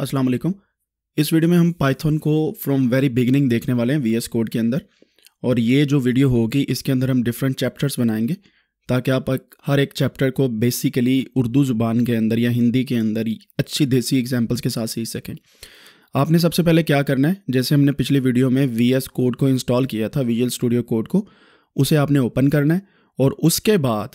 अस्सलाम वालेकुम। इस वीडियो में हम पाइथन को फ्रॉम वेरी बिगिनिंग देखने वाले हैं वीएस कोड के अंदर। और ये जो वीडियो होगी, इसके अंदर हम डिफरेंट चैप्टर्स बनाएँगे, ताकि आप हर एक चैप्टर को बेसिकली उर्दू ज़ुबान के अंदर या हिंदी के अंदर अच्छी देसी एग्जांपल्स के साथ सीख सकें। आपने सबसे पहले क्या करना है, जैसे हमने पिछली वीडियो में वी एस कोड को इंस्टॉल किया था विजुअल स्टूडियो कोड को, उसे आपने ओपन करना है, और उसके बाद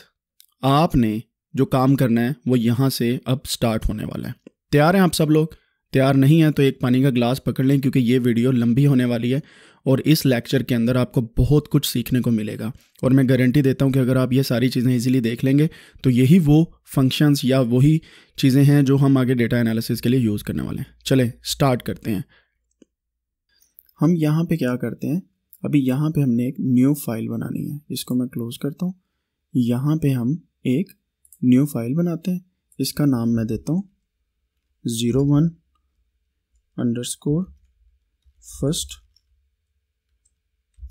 आपने जो काम करना है, वो यहाँ से अब स्टार्ट होने वाला है। तैयार हैं आप सब लोग? तैयार नहीं है तो एक पानी का ग्लास पकड़ लें, क्योंकि ये वीडियो लंबी होने वाली है और इस लेक्चर के अंदर आपको बहुत कुछ सीखने को मिलेगा। और मैं गारंटी देता हूँ कि अगर आप ये सारी चीज़ें इजीली देख लेंगे तो यही वो फ़ंक्शंस या वही चीज़ें हैं जो हम आगे डेटा एनालिसिस के लिए यूज़ करने वाले हैं। चले स्टार्ट करते हैं। हम यहाँ पे क्या करते हैं? अभी यहाँ पे हमने एक न्यू फ़ाइल बनानी है, इसको मैं क्लोज करता हूँ। यहाँ पे हम एक न्यू फ़ाइल बनाते हैं, इसका नाम मैं देता हूँ zero one underscore first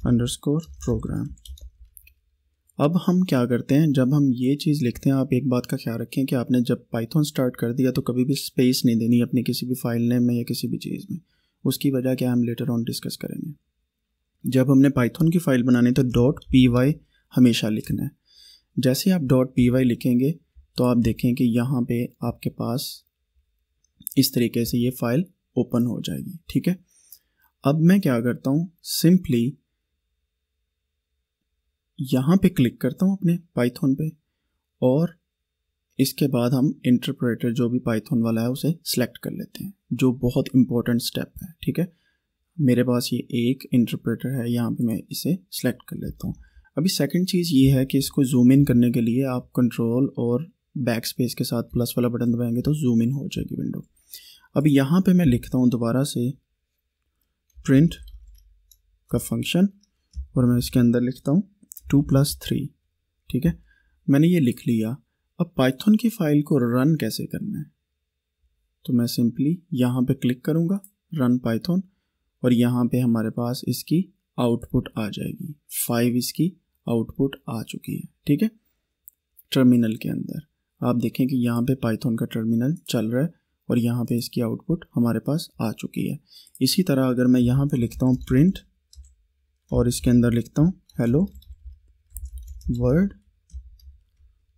underscore program अब हम क्या करते हैं? जब हम ये चीज़ लिखते हैं, आप एक बात का ख्याल रखें कि आपने जब पाइथन स्टार्ट कर दिया तो कभी भी स्पेस नहीं देनी अपनी किसी भी फ़ाइल नेम में या किसी भी चीज़ में। उसकी वजह क्या हम लेटर ऑन डिस्कस करेंगे। जब हमने पाइथन की फ़ाइल बनानी तो डॉट पी वाई हमेशा लिखना है। जैसे आप डॉट पी वाई लिखेंगे तो आप देखें कि यहाँ पे आपके पास इस तरीके से ये फ़ाइल ओपन हो जाएगी, ठीक है? अब मैं क्या करता हूँ, सिंपली यहाँ पे क्लिक करता हूँ अपने पाइथन पे और इसके बाद हम इंटरप्रेटर जो भी पाइथन वाला है उसे सिलेक्ट कर लेते हैं, जो बहुत इंपॉर्टेंट स्टेप है, ठीक है? मेरे पास ये एक इंटरप्रेटर है, यहाँ पे मैं इसे सेलेक्ट कर लेता हूँ। अभी सेकंड चीज़ ये है कि इसको जूम इन करने के लिए आप कंट्रोल और बैक स्पेस के साथ प्लस वाला बटन दबाएँगे तो जूम इन हो जाएगी विंडो। अब यहाँ पे मैं लिखता हूँ दोबारा से प्रिंट का फ़ंक्शन और मैं इसके अंदर लिखता हूँ टू प्लस थ्री ठीक है? मैंने ये लिख लिया। अब पाइथन की फ़ाइल को रन कैसे करना है? तो मैं सिंपली यहाँ पे क्लिक करूँगा रन पाइथन और यहाँ पे हमारे पास इसकी आउटपुट आ जाएगी। फाइव इसकी आउटपुट आ चुकी है, ठीक है? टर्मिनल के अंदर। आप देखें कि यहाँ पे पाइथन का टर्मिनल चल रहा है। और यहाँ पे इसकी आउटपुट हमारे पास आ चुकी है। इसी तरह अगर मैं यहाँ पे लिखता हूँ प्रिंट और इसके अंदर लिखता हूँ हेलो वर्ड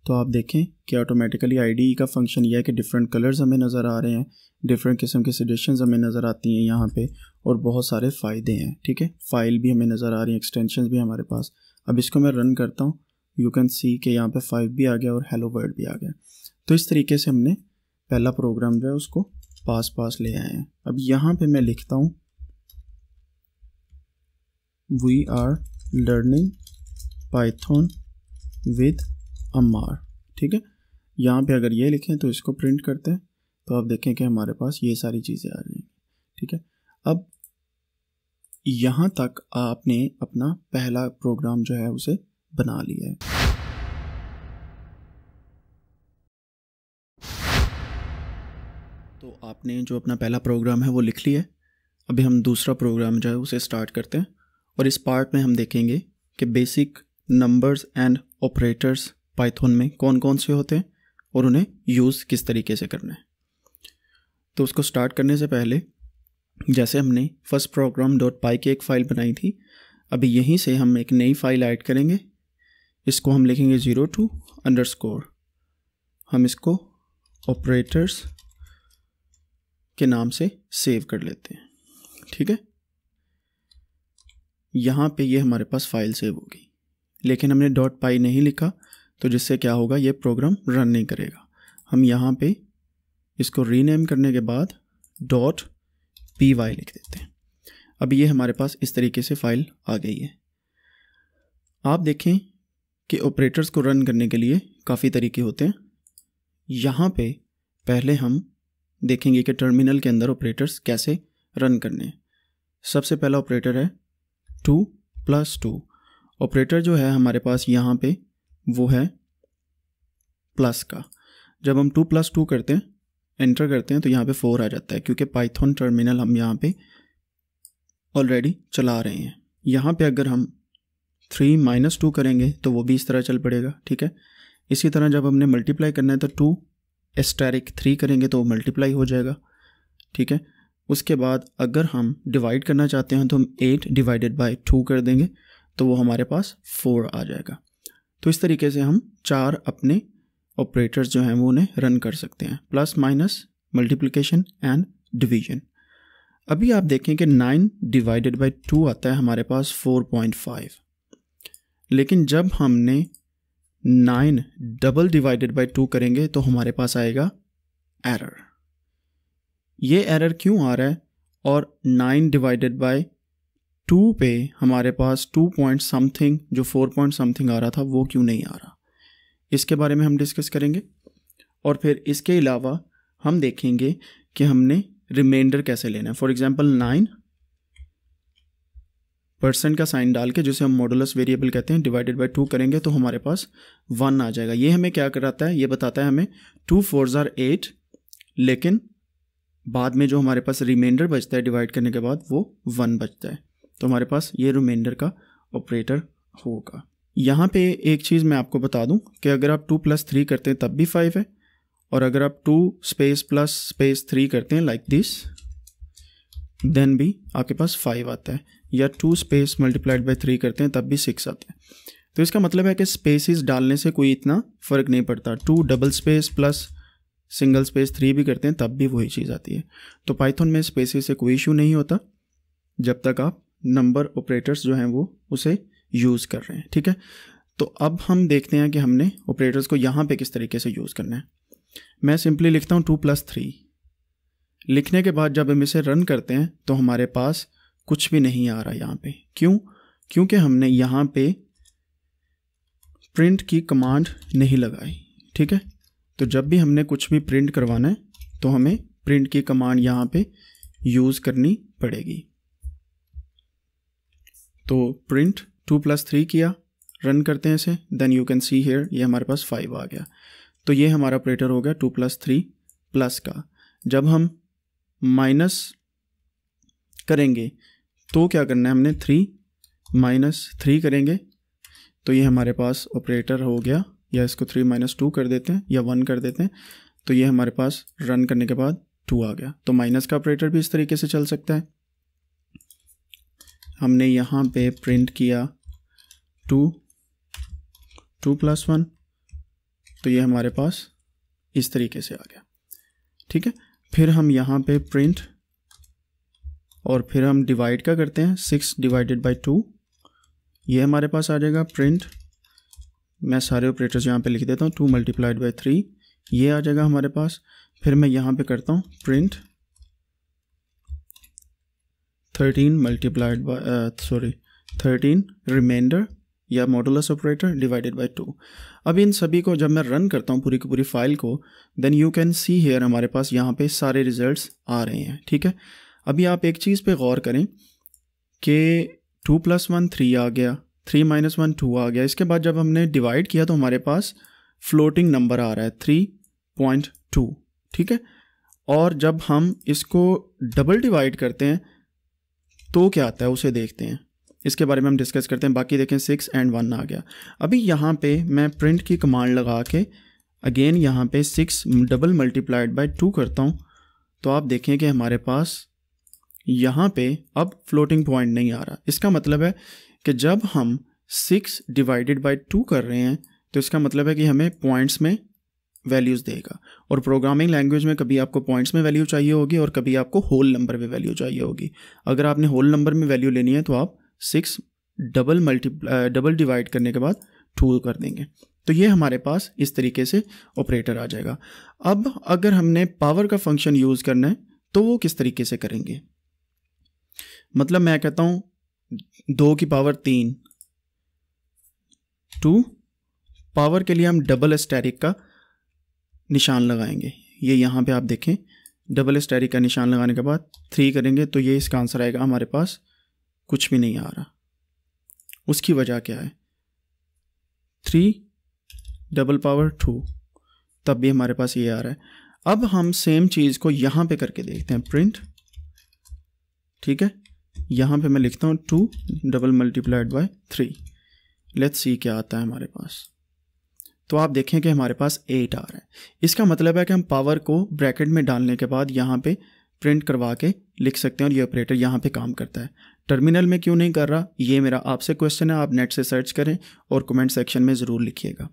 तो आप देखें कि ऑटोमेटिकली आई का फ़ंक्शन यह है कि डिफरेंट कलर्स हमें नज़र आ रहे हैं डिफरेंट किस्म के सजेशंस हमें नज़र आती हैं यहाँ पे और बहुत सारे फ़ायदे हैं, ठीक है? फ़ाइल भी हमें नज़र आ रही हैं एक्सटेंशन भी हमारे पास। अब इसको मैं रन करता हूँ। यू कैन सी कि यहाँ पे फाइव भी आ गया और हेलो वर्ड भी आ गया। तो इस तरीके से हमने पहला प्रोग्राम जो है उसको पास पास ले आए हैं। अब यहाँ पे मैं लिखता हूँ we are learning Python with Amar ठीक है? यहाँ पे अगर ये लिखें तो इसको प्रिंट करते हैं तो आप देखें कि हमारे पास ये सारी चीज़ें आ हैं। ठीक है? अब यहाँ तक आपने अपना पहला प्रोग्राम जो है उसे बना लिया है। तो आपने जो अपना पहला प्रोग्राम है वो लिख लिया है। अभी हम दूसरा प्रोग्राम जो है उसे स्टार्ट करते हैं और इस पार्ट में हम देखेंगे कि basic numbers and operators Python में कौन कौन से होते हैं और उन्हें यूज़ किस तरीके से करना है। तो उसको स्टार्ट करने से पहले जैसे हमने फ़र्स्ट प्रोग्राम डॉट पाई की एक फ़ाइल बनाई थी, अभी यहीं से हम एक नई फ़ाइल ऐड करेंगे। इसको हम लिखेंगे ज़ीरो टू अंडर हम इसको ऑपरेटर्स के नाम से सेव कर लेते हैं। ठीक है? यहाँ पे ये हमारे पास फ़ाइल सेव होगी। लेकिन हमने डॉट पाई नहीं लिखा तो जिससे क्या होगा, ये प्रोग्राम रन नहीं करेगा। हम यहाँ पे इसको रीनेम करने के बाद डॉट पी वाई लिख देते हैं। अब ये हमारे पास इस तरीके से फ़ाइल आ गई है। आप देखें कि ऑपरेटर्स को रन करने के लिए काफ़ी तरीके होते हैं। यहाँ पे पहले हम देखेंगे कि टर्मिनल के अंदर ऑपरेटर्स कैसे रन करने सबसे पहला ऑपरेटर है टू प्लस टू। ऑपरेटर जो है हमारे पास यहाँ पे वो है प्लस का। जब हम टू प्लस टू करते हैं, एंटर करते हैं तो यहाँ पे फोर आ जाता है, क्योंकि पाइथन टर्मिनल हम यहाँ पे ऑलरेडी चला रहे हैं। यहाँ पे अगर हम थ्री माइनस टू करेंगे तो वो भी इस तरह चल पड़ेगा, ठीक है? इसी तरह जब हमने मल्टीप्लाई करना है तो टू एस्टैरिक थ्री करेंगे तो मल्टीप्लाई हो जाएगा। ठीक है? उसके बाद अगर हम डिवाइड करना चाहते हैं तो हम एट डिवाइडेड बाई टू कर देंगे तो वो हमारे पास फोर आ जाएगा। तो इस तरीके से हम चार अपने ऑपरेटर्स जो हैं वो उन्हें रन कर सकते हैं। Plus minus multiplication and division अभी आप देखें कि नाइन डिवाइडेड बाई टू आता है हमारे पास फोर पॉइंट फाइव लेकिन जब हमने nine double divided by two करेंगे तो हमारे पास आएगा एरर। ये एरर क्यों आ रहा है? और नाइन डिवाइडेड बाई टू पे हमारे पास टू पॉइंट समथिंग, जो फोर पॉइंट समथिंग आ रहा था, वो क्यों नहीं आ रहा? इसके बारे में हम डिस्कस करेंगे। और फिर इसके अलावा हम देखेंगे कि हमने रिमाइंडर कैसे लेना है। फॉर एग्जांपल, नाइन परसेंट का साइन डाल के, जिसे हम मॉडुलस वेरिएबल कहते हैं डिवाइडेड बाय टू करेंगे तो हमारे पास वन आ जाएगा। ये हमें क्या कराता है? ये बताता है हमें टू फोर ज़ार एट लेकिन बाद में जो हमारे पास रिमाइंडर बचता है डिवाइड करने के बाद, वो वन बचता है। तो हमारे पास ये रिमाइंडर का ऑपरेटर होगा। यहाँ पे एक चीज़ मैं आपको बता दूँ कि अगर आप टू प्लस थ्री करते हैं, तब भी फाइव है। और अगर आप two space plus space three करते हैं लाइक दिस देन भी आपके पास फाइव आता है। या two space multiplied by three करते हैं, तब भी सिक्स आते हैं। तो इसका मतलब है कि स्पेसिस डालने से कोई इतना फ़र्क नहीं पड़ता। Two double space plus single space three भी करते हैं, तब भी वही चीज़ आती है। तो पाइथन में स्पेसिस से कोई इशू नहीं होता, जब तक आप नंबर ऑपरेटर्स जो हैं वो उसे यूज़ कर रहे हैं, ठीक है? तो अब हम देखते हैं कि हमने ऑपरेटर्स को यहाँ पे किस तरीके से यूज़ करना है। मैं सिंपली लिखता हूँ टू प्लस थ्री लिखने के बाद जब हम इसे रन करते हैं तो हमारे पास कुछ भी नहीं आ रहा यहाँ पे। क्यों? क्योंकि हमने यहाँ पे प्रिंट की कमांड नहीं लगाई, ठीक है? तो जब भी हमने कुछ भी प्रिंट करवाना है तो हमें प्रिंट की कमांड यहाँ पे यूज़ करनी पड़ेगी। तो प्रिंट टू प्लस थ्री किया रन करते हैं इसे then you can see here ये हमारे पास फाइव आ गया। तो ये हमारा ऑपरेटर हो गया टू प्लस थ्री प्लस का। जब हम माइनस करेंगे तो क्या करना है हमने? थ्री माइनस थ्री करेंगे। तो ये हमारे पास ऑपरेटर हो गया, या इसको थ्री माइनस टू कर देते हैं, या वन कर देते हैं। तो ये हमारे पास रन करने के बाद टू आ गया। तो माइनस का ऑपरेटर भी इस तरीके से चल सकता है। हमने यहाँ पे प्रिंट किया टू टू प्लस वन तो ये हमारे पास इस तरीके से आ गया। ठीक है? फिर हम यहाँ पे प्रिंट और फिर हम डिवाइड का करते हैं? सिक्स डिवाइडेड बाई टू ये हमारे पास आ जाएगा प्रिंट मैं सारे ऑपरेटर्स यहाँ पे लिख देता हूँ टू मल्टीप्लाइड बाई थ्री ये आ जाएगा हमारे पास. फिर मैं यहाँ पे करता हूँ print thirteen multiplied by sorry thirteen remainder या modulus operator divided by two अब इन सभी को जब मैं रन करता हूँ पूरी की पूरी फ़ाइल को then you can see here हमारे पास यहाँ पे सारे रिजल्ट्स आ रहे हैं, ठीक है? अभी आप एक चीज़ पे गौर करें कि टू प्लस वन थ्री आ गया, थ्री माइनस वन टू आ गया। इसके बाद जब हमने डिवाइड किया तो हमारे पास फ्लोटिंग नंबर आ रहा है थ्री पॉइंट टू, ठीक है? और जब हम इसको डबल डिवाइड करते हैं तो क्या आता है? उसे देखते हैं। इसके बारे में हम डिस्कस करते हैं। बाकी देखें सिक्स एंड वन आ गया। अभी यहाँ पे मैं प्रिंट की कमांड लगा के अगेन यहाँ पे six double multiplied by two करता हूँ। तो आप देखें कि हमारे पास यहाँ पे अब फ्लोटिंग पॉइंट नहीं आ रहा। इसका मतलब है कि जब हम सिक्स डिवाइडेड बाई टू कर रहे हैं तो इसका मतलब है कि हमें पॉइंट्स में वैल्यूज़ देगा। और प्रोग्रामिंग लैंग्वेज में कभी आपको पॉइंट्स में वैल्यू चाहिए होगी और कभी आपको होल नंबर में वैल्यू चाहिए होगी। अगर आपने होल नंबर में वैल्यू लेनी है तो आप six double multi double divide करने के बाद टू कर देंगे। तो ये हमारे पास इस तरीके से ऑपरेटर आ जाएगा। अब अगर हमने पावर का फ़ंक्शन यूज़ करना है तो वो किस तरीके से करेंगे? मतलब मैं कहता हूँ, दो की पावर तीन। टू पावर के लिए हम डबल स्टैरिक का निशान लगाएँगे। ये यहाँ पे आप देखें डबल स्टैरिक का निशान लगाने के बाद थ्री करेंगे तो ये इसका आंसर आएगा हमारे पास, कुछ भी नहीं आ रहा। उसकी वजह क्या है? थ्री डबल पावर टू तब भी हमारे पास ये आ रहा है। अब हम सेम चीज़ को यहाँ पे करके देखते हैं प्रिंट ठीक है? यहाँ पे मैं लिखता हूँ two double multiplied by three. Let's see क्या आता है हमारे पास। तो आप देखें कि हमारे पास एट आ रहा है। इसका मतलब है कि हम पावर को ब्रैकेट में डालने के बाद यहाँ पे प्रिंट करवा के लिख सकते हैं और ये ऑपरेटर यहाँ पे काम करता है। टर्मिनल में क्यों नहीं कर रहा? ये मेरा आपसे क्वेश्चन है। आप नेट से सर्च करें और कमेंट सेक्शन में ज़रूर लिखिएगा।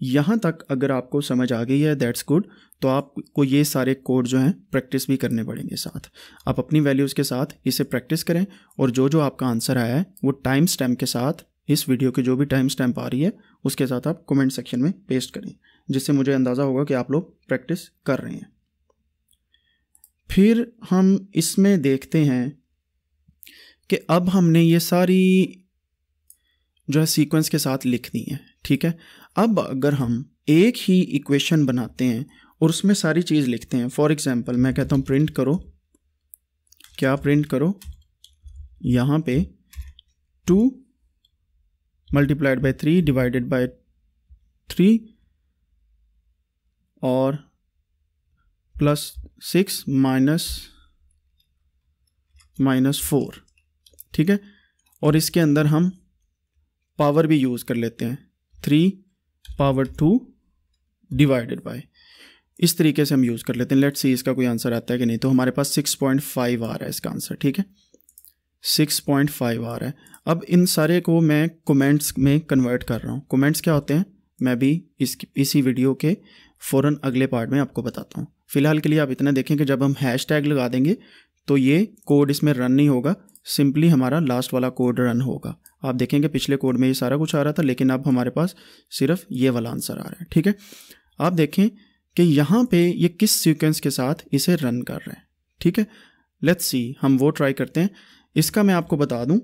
यहाँ तक अगर आपको समझ आ गई है दैट्स गुड तो आपको ये सारे कोड जो हैं, प्रैक्टिस भी करने पड़ेंगे साथ। आप अपनी वैल्यूज़ के साथ इसे प्रैक्टिस करें और जो जो आपका आंसर आया है, वो टाइम स्टैम्प के साथ, इस वीडियो की जो भी टाइम स्टैम्प आ रही है, उसके साथ आप कमेंट सेक्शन में पेस्ट करें, जिससे मुझे अंदाज़ा होगा कि आप लोग प्रैक्टिस कर रहे हैं। फिर हम इसमें देखते हैं कि अब हमने ये सारी जो है सीक्वेंस के साथ लिख दी है, ठीक है? अब अगर हम एक ही इक्वेशन बनाते हैं और उसमें सारी चीज़ लिखते हैं। फॉर एग्ज़ाम्पल मैं कहता हूँ प्रिंट करो। क्या प्रिंट करो? यहाँ पे two multiplied by three divided by three और plus six minus minus four ठीक है? और इसके अंदर हम पावर भी यूज़ कर लेते हैं। Three power two divided by इस तरीके से हम यूज़ कर लेते हैं। लेट्स सी इसका कोई आंसर आता है कि नहीं। तो हमारे पास सिक्स पॉइंट फाइव आ रहा है इसका आंसर ठीक है? सिक्स पॉइंट फाइव आ रहा है। अब इन सारे को मैं कमेंट्स में कन्वर्ट कर रहा हूँ। कमेंट्स क्या होते हैं? मैं भी इस, इसी वीडियो के फ़ौर अगले पार्ट में आपको बताता हूँ। फ़िलहाल के लिए आप इतना देखें कि जब हम हैश टैग लगा देंगे तो ये कोड इसमें रन नहीं होगा। सिंपली हमारा लास्ट वाला कोड रन होगा। आप देखेंगे पिछले कोड में ये सारा कुछ आ रहा था, लेकिन अब हमारे पास सिर्फ़ ये वाला आंसर आ रहा है, ठीक है? आप देखें कि यहाँ पे ये किस सीक्वेंस के साथ इसे रन कर रहे हैं। ठीक है? लेट्स सी हम वो ट्राई करते हैं। इसका मैं आपको बता दूँ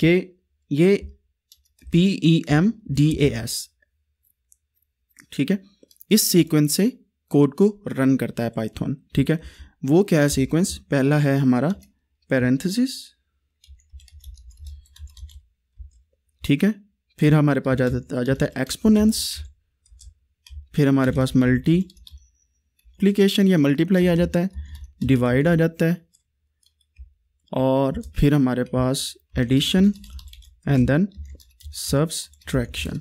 कि ये P E M D A S ठीक है? इस सीक्वेंस से कोड को रन करता है पाइथन ठीक है? वो क्या है सीक्वेंस पहला है हमारा पैरेंथेसिस ठीक है? फिर हमारे पास आ जाता है एक्सपोनेंस फिर हमारे पास मल्टीप्लिकेशन या मल्टीप्लाई आ जाता है डिवाइड आ जाता है और फिर हमारे पास एडिशन एंड देन सब्सट्रैक्शन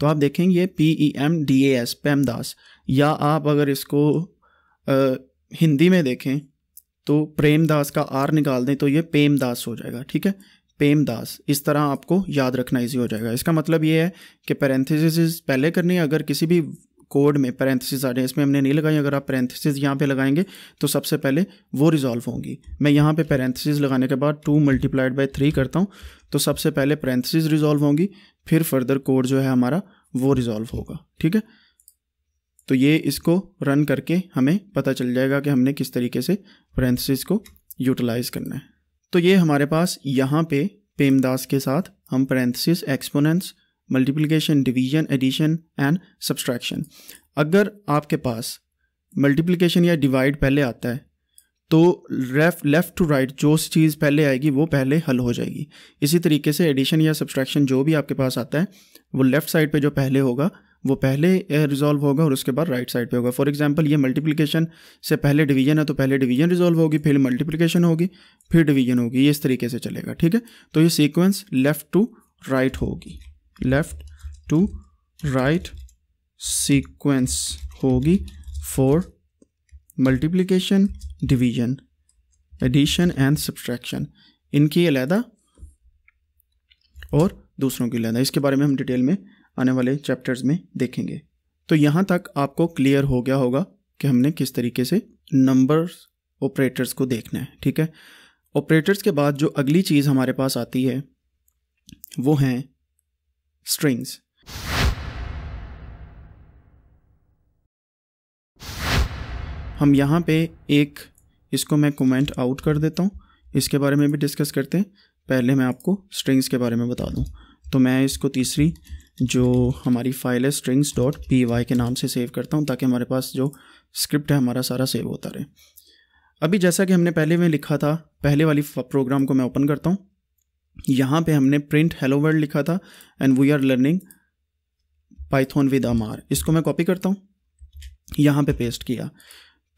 तो आप देखेंगे ये P E M D A S PEMDAS या आप अगर इसको आ, हिंदी में देखें तो प्रेमदास का आर निकाल दें तो ये पेमदास हो जाएगा ठीक है? पेमदास इस तरह आपको याद रखना इजी हो जाएगा। इसका मतलब ये है कि पैरेंथिस पहले करनी है, अगर किसी भी कोड में पैरेंथिस आ जाए, इसमें हमने नहीं लगाई, अगर आप पैरेंथिस यहाँ पे लगाएँगे तो सबसे पहले वो रिजॉल्व होंगी। मैं यहाँ पे पैरेंथिस लगाने के बाद टू मल्टीप्लाइड बाई थ्री करता हूँ तो सबसे पहले पैरेंथिस रिजॉल्व होंगी, फिर फर्दर कोड जो है हमारा वो रिजॉल्व होगा। ठीक है? तो ये इसको रन करके हमें पता चल जाएगा कि हमने किस तरीके से पैरेंथिस को यूटिलाइज़ करना है। तो ये हमारे पास यहाँ पे पेमदास के साथ हम parenthesis exponents multiplication division addition and subtraction अगर आपके पास मल्टीप्लिकेशन या डिवाइड पहले आता है तो लेफ़्ट लेफ़्ट टू राइट जो चीज़ पहले आएगी, वो पहले हल हो जाएगी। इसी तरीके से एडिशन या सब्सट्रैक्शन जो भी आपके पास आता है, वो लेफ़्ट साइड पे जो पहले होगा वो पहले रिजॉल्व होगा और उसके बाद राइट साइड पे होगा। फॉर एग्जांपल ये मल्टीप्लिकेशन से पहले डिवीज़न है तो पहले डिवीज़न रिजॉल्व होगी, फिर मल्टीप्लिकेशन होगी, फिर डिवीज़न होगी। ये इस तरीके से चलेगा, ठीक है? तो ये सीक्वेंस लेफ़्ट टू राइट होगी। लेफ़्ट टू राइट सीक्वेंस होगी for multiplication division addition and subtraction इनकी अलहदा और दूसरों की अलहदा इसके बारे में हम डिटेल में आने वाले चैप्टर्स में देखेंगे। तो यहाँ तक आपको क्लियर हो गया होगा कि हमने किस तरीके से नंबर ऑपरेटर्स को देखना है, ठीक है? ऑपरेटर्स के बाद जो अगली चीज़ हमारे पास आती है, वो हैं strings. हम यहाँ पे एक, इसको मैं कमेंट आउट कर देता हूँ। इसके बारे में भी डिस्कस करते हैं। पहले मैं आपको स्ट्रिंग्स के बारे में बता दूँ। तो मैं इसको तीसरी जो हमारी फ़ाइल है स्ट्रिंग्स डॉट पी वाई के नाम से सेव करता हूँ ताकि हमारे पास जो स्क्रिप्ट है हमारा सारा सेव होता रहे। अभी जैसा कि हमने पहले में लिखा था, पहले वाली प्रोग्राम को मैं ओपन करता हूँ। यहाँ पे हमने प्रिंट हेलो वर्ल्ड लिखा था and we are learning Python with Amar इसको मैं कॉपी करता हूँ। यहाँ पे पेस्ट किया।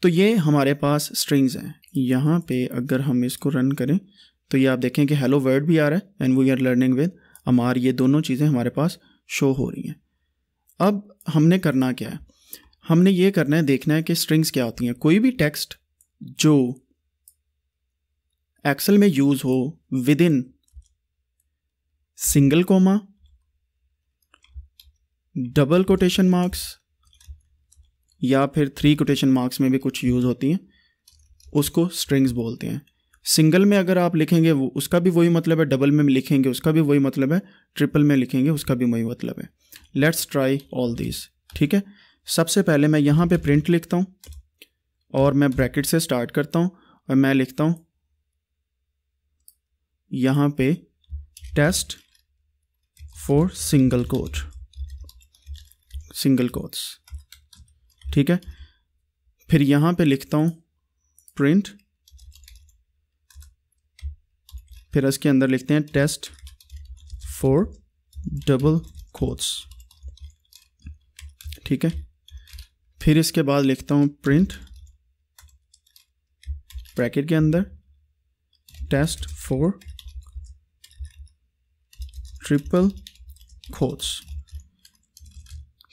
तो ये हमारे पास स्ट्रिंग्स हैं। यहाँ पे अगर हम इसको रन करें तो ये आप देखें कि हेलो वर्ड भी आ रहा है and we are learning with Amar ये दोनों चीज़ें हमारे पास शो हो रही हैं। अब हमने करना क्या है? हमने ये करना है, देखना है कि स्ट्रिंग्स क्या होती हैं। कोई भी टेक्स्ट जो एक्सेल में यूज़ हो within single comma double quotation marks या फिर थ्री कोटेशन मार्क्स में भी कुछ यूज़ होती हैं, उसको स्ट्रिंग्स बोलते हैं। सिंगल में अगर आप लिखेंगे, वो, उसका भी वही मतलब है, डबल में लिखेंगे, उसका भी वही मतलब है, ट्रिपल में लिखेंगे, उसका भी वही मतलब है। लेट्स ट्राई ऑल दिस ठीक है? सबसे पहले मैं यहाँ पे प्रिंट लिखता हूँ, और मैं ब्रैकेट से स्टार्ट करता हूँ, और मैं लिखता हूँ, यहाँ पे test for single quote single quotes ठीक है? फिर यहाँ पे लिखता हूँ प्रिंट फिर इसके अंदर लिखते हैं टेस्ट फॉर डबल कोट्स ठीक है? फिर इसके बाद लिखता हूँ प्रिंट ब्रैकेट के अंदर टेस्ट फॉर ट्रिपल कोट्स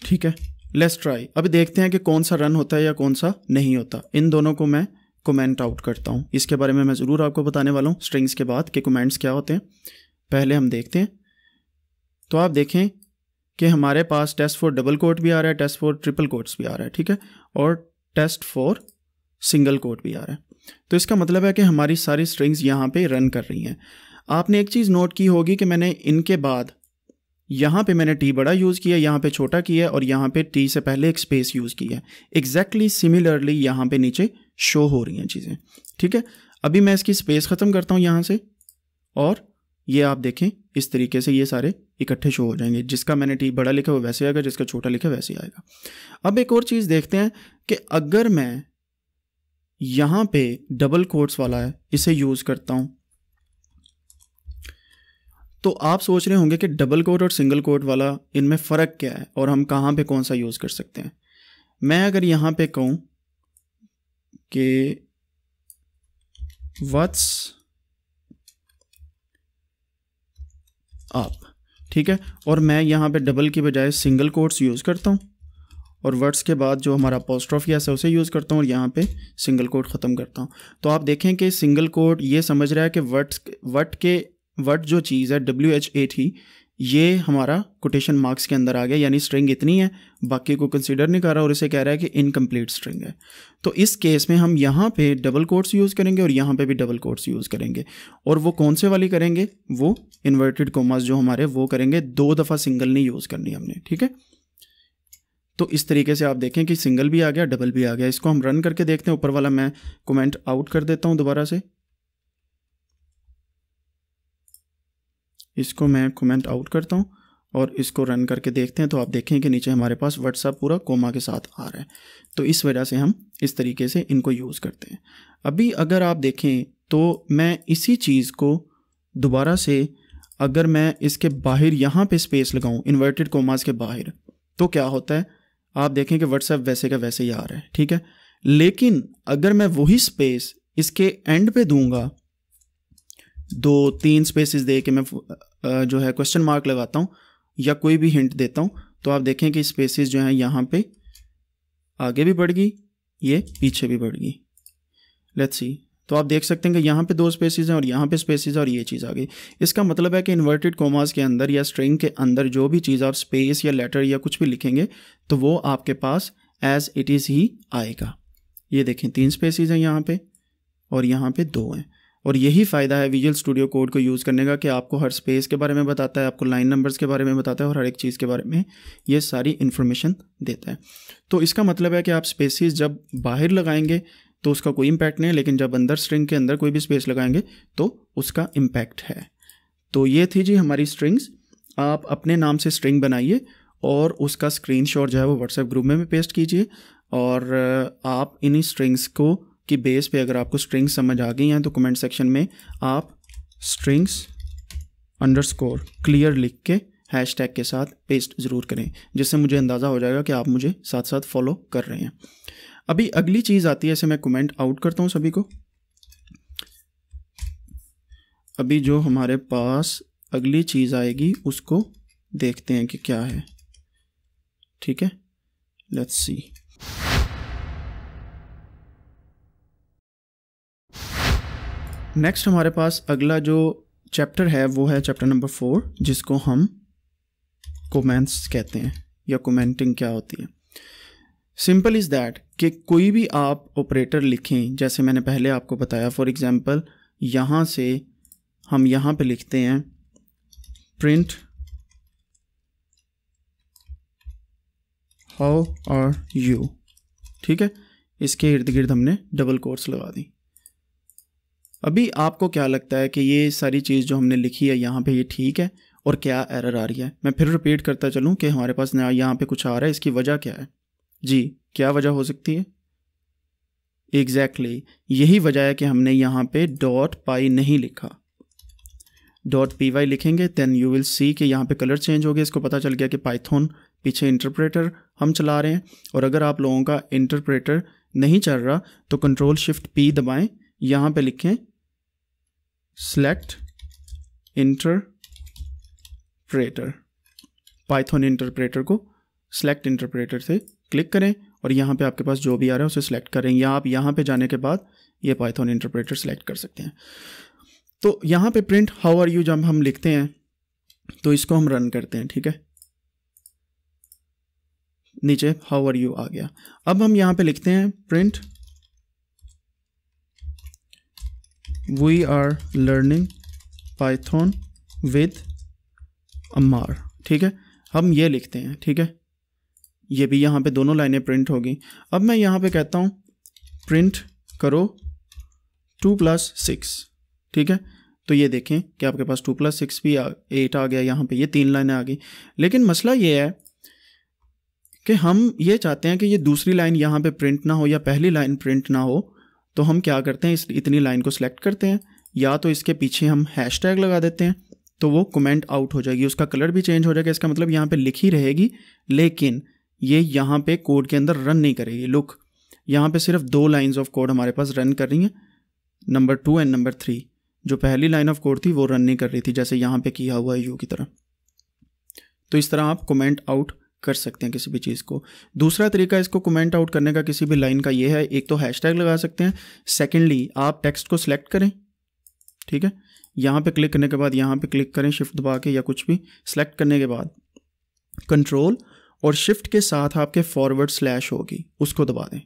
ठीक है? लेट्स ट्राई अभी देखते हैं कि कौन सा रन होता है या कौन सा नहीं होता। इन दोनों को मैं कमेंट आउट करता हूँ। इसके बारे में मैं ज़रूर आपको बताने वाला हूँ स्ट्रिंग्स के बाद कि कमेंट्स क्या होते हैं। पहले हम देखते हैं। तो आप देखें कि हमारे पास टेस्ट फॉर डबल कोट भी आ रहा है टेस्ट फॉर ट्रिपल कोट्स भी आ रहा है, ठीक है? और टेस्ट फॉर सिंगल कोट भी आ रहा है। तो इसका मतलब है कि हमारी सारी स्ट्रिंग्स यहाँ पे रन कर रही हैं। आपने एक चीज़ नोट की होगी कि मैंने इनके बाद यहाँ पे मैंने टी बड़ा यूज़ किया, यहाँ पे छोटा किया और यहाँ पे टी से पहले एक स्पेस यूज़ किया। है एग्जैक्टली सिमिलरली यहाँ पे नीचे शो हो रही हैं चीज़ें। ठीक है? अभी मैं इसकी स्पेस ख़त्म करता हूँ यहाँ से और ये आप देखें, इस तरीके से ये सारे इकट्ठे शो हो जाएँगे। जिसका मैंने टी बड़ा लिखा वो वैसे आएगा, जिसका छोटा लिखा वैसे आएगा। अब एक और चीज़ देखते हैं कि अगर मैं यहाँ पे डबल कोट्स वाला है इसे यूज़ करता हूँ तो आप सोच रहे होंगे कि डबल कोट और सिंगल कोट वाला इनमें फ़र्क क्या है और हम कहाँ पे कौन सा यूज़ कर सकते हैं? मैं अगर यहाँ पे कहूँ कि वट्स आप ठीक है? और मैं यहाँ पे डबल की बजाय सिंगल कोट्स यूज़ करता हूँ और वर्ड्स के बाद जो हमारा पोस्ट्रॉफियास है, उसे यूज़ करता हूँ और यहाँ पे सिंगल कोट ख़त्म करता हूँ। तो आप देखें कि सिंगल कोट ये समझ रहा है कि वर्ड्स वट के वर्ड जो चीज़ है डब्ल्यू एच ए थी ये हमारा कोटेशन मार्क्स के अंदर आ गया, यानी स्ट्रिंग इतनी है बाकी को कंसिडर नहीं कर रहा और इसे कह रहा है कि इनकम्प्लीट स्ट्रिंग है। तो इस केस में हम यहाँ पे डबल कोट्स यूज़ करेंगे और यहाँ पे भी डबल कोट्स यूज़ करेंगे। और वो कौन से वाली करेंगे? वो इन्वर्टेड कोमास जो हमारे, वो करेंगे, दो दफ़ा सिंगल नहीं यूज़ करनी हमने, ठीक है? तो इस तरीके से आप देखें कि सिंगल भी आ गया डबल भी आ गया। इसको हम रन करके देखते हैं, ऊपर वाला मैं कमेंट आउट कर देता हूँ दोबारा से। इसको मैं कमेंट आउट करता हूँ और इसको रन करके देखते हैं तो आप देखें कि नीचे हमारे पास व्हाट्सअप पूरा कोमा के साथ आ रहा है। तो इस वजह से हम इस तरीके से इनको यूज़ करते हैं। अभी अगर आप देखें तो मैं इसी चीज़ को दोबारा से अगर मैं इसके बाहर यहाँ पे स्पेस लगाऊँ इन्वर्टेड कोमास के बाहर तो क्या होता है? आप देखें कि व्हाट्सएप वैसे का वैसे ही आ रहा है, ठीक है? लेकिन अगर मैं वही स्पेस इसके एंड पे दूँगा दो तीन स्पेसिस दे के मैं जो है क्वेश्चन मार्क लगाता हूँ, या कोई भी हिंट देता हूँ तो आप देखें कि स्पेसिस जो हैं यहाँ पे आगे भी बढ़ गई, ये पीछे भी बढ़ गई। लेट्स सी तो आप देख सकते हैं कि यहाँ पे दो स्पेसिस हैं और यहाँ पे स्पेसिस और ये चीज़ आ गई। इसका मतलब है कि इन्वर्टेड कोमास के अंदर या स्ट्रिंग के अंदर जो भी चीज़ आप स्पेस या लेटर या कुछ भी लिखेंगे तो वो आपके पास एज इट इज़ ही आएगा। ये देखें, तीन स्पेसिस हैं यहाँ पे और यहाँ पे दो हैं। और यही फ़ायदा है विजुअल स्टूडियो कोड को यूज़ करने का कि आपको हर स्पेस के बारे में बताता है, आपको लाइन नंबर्स के बारे में बताता है और हर एक चीज़ के बारे में ये सारी इन्फॉर्मेशन देता है। तो इसका मतलब है कि आप स्पेसिस जब बाहर लगाएँगे तो उसका कोई इम्पैक्ट नहीं है, लेकिन जब अंदर स्ट्रिंग के अंदर कोई भी स्पेस लगाएँगे तो उसका इम्पैक्ट है। तो ये थी जी हमारी स्ट्रिंग्स आप अपने नाम से स्ट्रिंग बनाइए और उसका स्क्रीन जो है वो व्हाट्सएप ग्रुप में भी पेस्ट कीजिए और आप इन्हीं स्ट्रिंग्स को की बेस पे अगर आपको स्ट्रिंग्स समझ आ गई हैं तो कमेंट सेक्शन में आप स्ट्रिंग्स अंडरस्कोर क्लियर लिख के हैश टैग के साथ पेस्ट ज़रूर करें, जिससे मुझे अंदाज़ा हो जाएगा कि आप मुझे साथ साथ फॉलो कर रहे हैं। अभी अगली चीज़ आती है, ऐसे मैं कमेंट आउट करता हूँ सभी को। अभी जो हमारे पास अगली चीज़ आएगी, उसको देखते हैं कि क्या है। ठीक है? लेट्स सी नेक्स्ट हमारे पास अगला जो चैप्टर है, वो है चैप्टर नंबर फोर जिसको हम कोमेंट्स कहते हैं, या कोमेंटिंग क्या होती है। सिंपल इज़ दैट कि कोई भी आप ऑपरेटर लिखें, जैसे मैंने पहले आपको बताया फॉर एग्ज़ाम्पल यहाँ से हम यहाँ पे लिखते हैं प्रिंट हाउ आर यू ठीक है? इसके इर्द गिर्द हमने डबल कोर्स लगा दी। अभी आपको क्या लगता है कि ये सारी चीज़ जो हमने लिखी है यहाँ पे ये ठीक है? और क्या एरर आ रही है? मैं फिर रिपीट करता चलूँ कि हमारे पास नया यहाँ पे कुछ आ रहा है इसकी वजह क्या है? जी क्या वजह हो सकती है? एग्जैक्टली exactly, यही वजह है कि हमने यहाँ पे डॉट पाई नहीं लिखा। डॉट पी वाई लिखेंगे देन यू विल सी कि यहाँ पे कलर चेंज हो गया। इसको पता चल गया कि पाइथन पीछे इंटरप्रेटर हम चला रहे हैं। और अगर आप लोगों का इंटरप्रेटर नहीं चल रहा तो कंट्रोल शिफ्ट पी दबाएँ। यहाँ पे लिखें सेलेक्ट इंटरप्रेटर पाइथन इंटरप्रेटर को सेलेक्ट इंटरप्रेटर से क्लिक करें और यहाँ पे आपके पास जो भी आ रहा है उसे सिलेक्ट करें। या आप यहाँ पे जाने के बाद ये पाइथन इंटरप्रेटर सेलेक्ट कर सकते हैं। तो यहाँ पे प्रिंट हाउ आर यू जब हम लिखते हैं तो इसको हम रन करते हैं, ठीक है? नीचे हाउ आर यू आ गया। अब हम यहाँ पे लिखते हैं print we are learning Python with Amar ठीक है? हम ये लिखते हैं, ठीक है? ये भी यहाँ पे दोनों लाइनें प्रिंट होगी। अब मैं यहाँ पे कहता हूँ प्रिंट करो टू प्लस सिक्स ठीक है? तो ये देखें कि आपके पास टू प्लस सिक्स भी एट आ गया, यहाँ पे ये तीन लाइनें आ गई। लेकिन मसला ये है कि हम ये चाहते हैं कि ये दूसरी लाइन यहाँ पे प्रिंट ना हो या पहली लाइन प्रिंट ना हो। तो हम क्या करते हैं? इस, इतनी लाइन को सिलेक्ट करते हैं, या तो इसके पीछे हम हैश टैग लगा देते हैं तो वो कमेंट आउट हो जाएगी। उसका कलर भी चेंज हो जाएगा। इसका मतलब यहाँ पे लिखी रहेगी, लेकिन ये यहाँ पे कोड के अंदर रन नहीं करेगी। लुक यहाँ पे सिर्फ़ दो लाइंस ऑफ़ कोड हमारे पास रन कर रही हैं number two and number three जो पहली लाइन ऑफ़ कोड थी, वो रन नहीं कर रही थी, जैसे यहाँ पे किया हुआ है यू की तरह। तो इस तरह आप कमेंट आउट कर सकते हैं किसी भी चीज़ को। दूसरा तरीका इसको कमेंट आउट करने का किसी भी लाइन का ये है, एक तो हैशटैग लगा सकते हैं। सेकेंडली आप टेक्स्ट को सिलेक्ट करें, ठीक है? यहाँ पे क्लिक करने के बाद, यहाँ पे क्लिक करें शिफ्ट दबा के या कुछ भी सिलेक्ट करने के बाद। कंट्रोल और शिफ्ट के साथ आपके फॉरवर्ड स्लैश होगी, उसको दबा दें।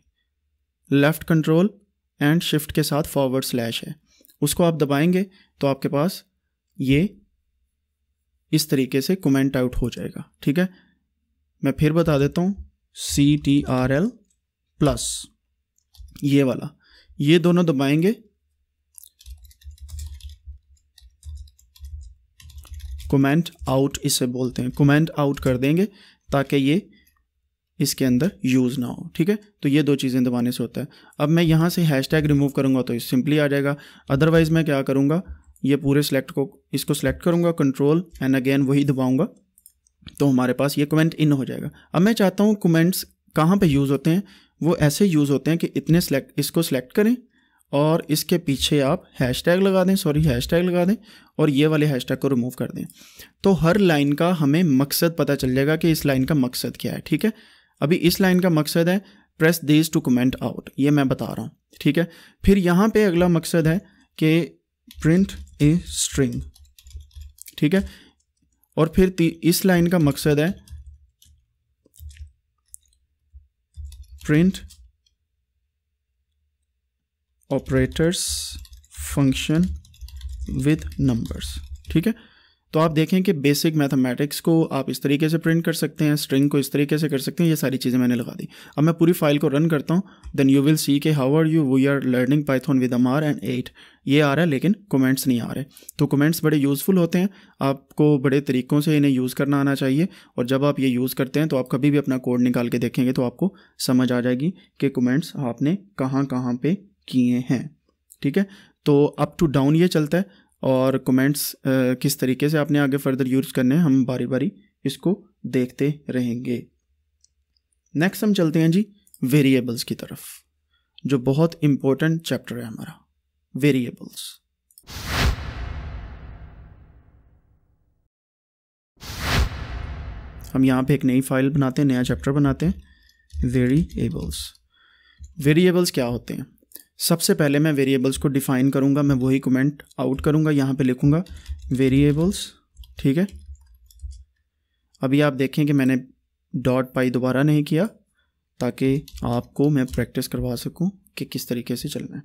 लेफ़्ट कंट्रोल एंड शिफ्ट के साथ फॉरवर्ड स्लैश है। उसको आप दबाएँगे तो आपके पास ये इस तरीके से कमेंट आउट हो जाएगा, ठीक है? मैं फिर बता देता हूँ C T R L plus ये वाला। ये दोनों दबाएँगे। कमेंट आउट इसे बोलते हैं। कमेंट आउट कर देंगे ताकि ये इसके अंदर यूज़ ना हो, ठीक है? तो ये दो चीज़ें दबाने से होता है। अब मैं यहाँ से हैश टैग रिमूव करूँगा तो सिंपली आ जाएगा। अदरवाइज़ मैं क्या करूँगा? ये पूरे सेलेक्ट को, इसको सेलेक्ट करूँगा कंट्रोल एंड अगेन वही दबाऊँगा। तो हमारे पास ये कमेंट इन हो जाएगा। अब मैं चाहता हूँ कमेंट्स कहाँ पे यूज़ होते हैं, वो ऐसे यूज़ होते हैं कि इतने सेलेक्ट इसको सेलेक्ट करें और इसके पीछे आप हैश टैग लगा दें सॉरी हैश टैग लगा दें और ये वाले हैश टैग को रिमूव कर दें। तो हर लाइन का हमें मकसद पता चल जाएगा कि इस लाइन का मकसद क्या है, ठीक है? अभी इस लाइन का मकसद है press this to comment out ये मैं बता रहा हूँ, ठीक है? फिर यहाँ पे अगला मकसद है कि प्रिंट ए स्ट्रिंग ठीक है? और फिर इस लाइन का मकसद है print operators function with numbers ठीक है? तो आप देखें कि बेसिक मैथमेटिक्स को आप इस तरीके से प्रिंट कर सकते हैं स्ट्रिंग को इस तरीके से कर सकते हैं, ये सारी चीज़ें मैंने लगा दी। अब मैं पूरी फ़ाइल को रन करता हूँ देन यू विल सी के how are you we are learning Python with Amar and eight ये आ रहा है, लेकिन कमेंट्स नहीं आ रहे। तो कमेंट्स बड़े यूज़फुल होते हैं। आपको बड़े तरीक़ों से इन्हें यूज़ करना आना चाहिए, और जब आप ये यूज़ करते हैं तो आप कभी भी अपना कोड निकाल के देखेंगे तो आपको समझ आ जाएगी कि कमेंट्स आपने कहाँ कहाँ पर किए हैं। ठीक है? तो अप टू डाउन ये चलता है। और कमेंट्स किस तरीके से आपने आगे फर्दर यूज़ करने हैं, हम बारी बारी इसको देखते रहेंगे। नेक्स्ट हम चलते हैं जी वेरिएबल्स की तरफ़, जो बहुत इम्पोर्टेंट चैप्टर है हमारा। वेरिएबल्स हम यहाँ पे एक नई फ़ाइल बनाते हैं, नया चैप्टर बनाते हैं वेरिएबल्स वेरिएबल्स क्या होते हैं? सबसे पहले मैं वेरिएबल्स को डिफाइन करूँगा, मैं वही कमेंट आउट करूँगा, यहाँ पे लिखूँगा वेरिएबल्स ठीक है? अभी आप देखें कि मैंने डॉट पाई दोबारा नहीं किया, ताकि आपको मैं प्रैक्टिस करवा सकूँ कि किस तरीके से चलना है,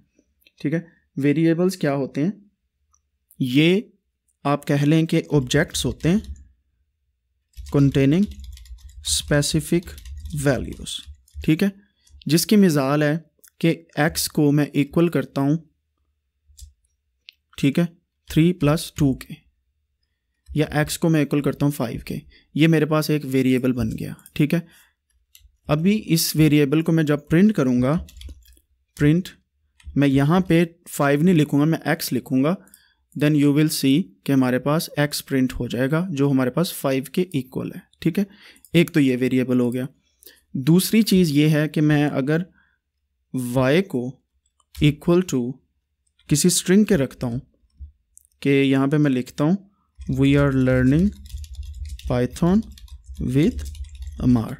ठीक है? वेरिएबल्स क्या होते हैं? ये आप कह लें कि ऑब्जेक्ट्स होते हैं कंटेनिंग स्पेसिफिक वैल्यूज़ ठीक है? जिसकी मिसाल है कि एक्स को मैं इक्वल करता हूँ, ठीक है थ्री प्लस टू के, या एक्स को मैं इक्वल करता हूँ फाइव के, ये मेरे पास एक वेरिएबल बन गया, ठीक है। अभी इस वेरिएबल को मैं जब प्रिंट करूँगा प्रिंट मैं यहाँ पे फाइव नहीं लिखूँगा, मैं एक्स लिखूँगा देन यू विल सी कि हमारे पास एक्स प्रिंट हो जाएगा, जो हमारे पास फाइव के इक्वल है, ठीक है। एक तो ये वेरिएबल हो गया। दूसरी चीज़ ये है कि मैं अगर y को इक्वल टू किसी स्ट्रिंग के रखता हूँ, कि यहाँ पे मैं लिखता हूँ we are learning Python with Amar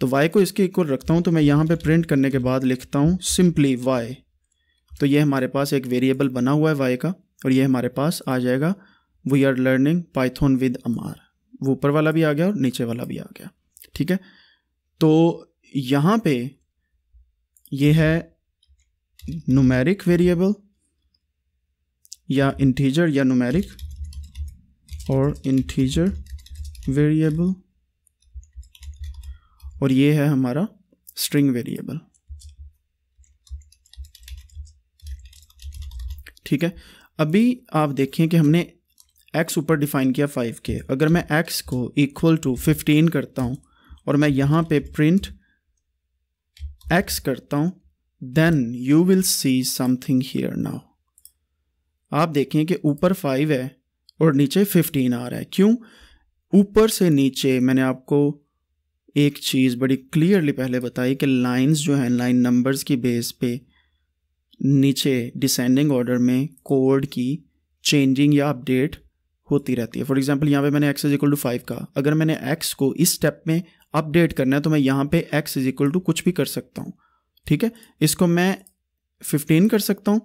तो y को इसके इक्वल रखता हूँ तो मैं यहाँ पे प्रिंट करने के बाद लिखता हूँ सिंपली y. तो ये हमारे पास एक वेरिएबल बना हुआ है y का, और ये हमारे पास आ जाएगा we are learning Python with Amar वो ऊपर वाला भी आ गया और नीचे वाला भी आ गया। ठीक है? तो यहाँ पे ये है नुमेरिक वेरिएबल या इंटीजर या नुमेरिक और इंटीजर वेरिएबल और ये है हमारा स्ट्रिंग वेरिएबल ठीक है? अभी आप देखें कि हमने x ऊपर डिफाइन किया फाइव के। अगर मैं x को इक्वल टू फिफ्टीन करता हूँ और मैं यहाँ पे प्रिंट x करता हूँ then you will see something here now आप देखें कि ऊपर फाइव है और नीचे फिफ्टीन आ रहा है। क्यों? ऊपर से नीचे मैंने आपको एक चीज़ बड़ी क्लियरली पहले बताई कि लाइंस जो हैं लाइन नंबर्स की बेस पे नीचे डिसेंडिंग ऑर्डर में कोड की चेंजिंग या अपडेट होती रहती है। फॉर एग्ज़ाम्पल यहाँ पे मैंने X is equal to five का अगर मैंने एक्स को इस स्टेप में अपडेट करना है तो मैं यहाँ पे एक्स इज़ इक्वल टू कुछ भी कर सकता हूँ। ठीक है? इसको मैं फिफ्टीन कर सकता हूँ,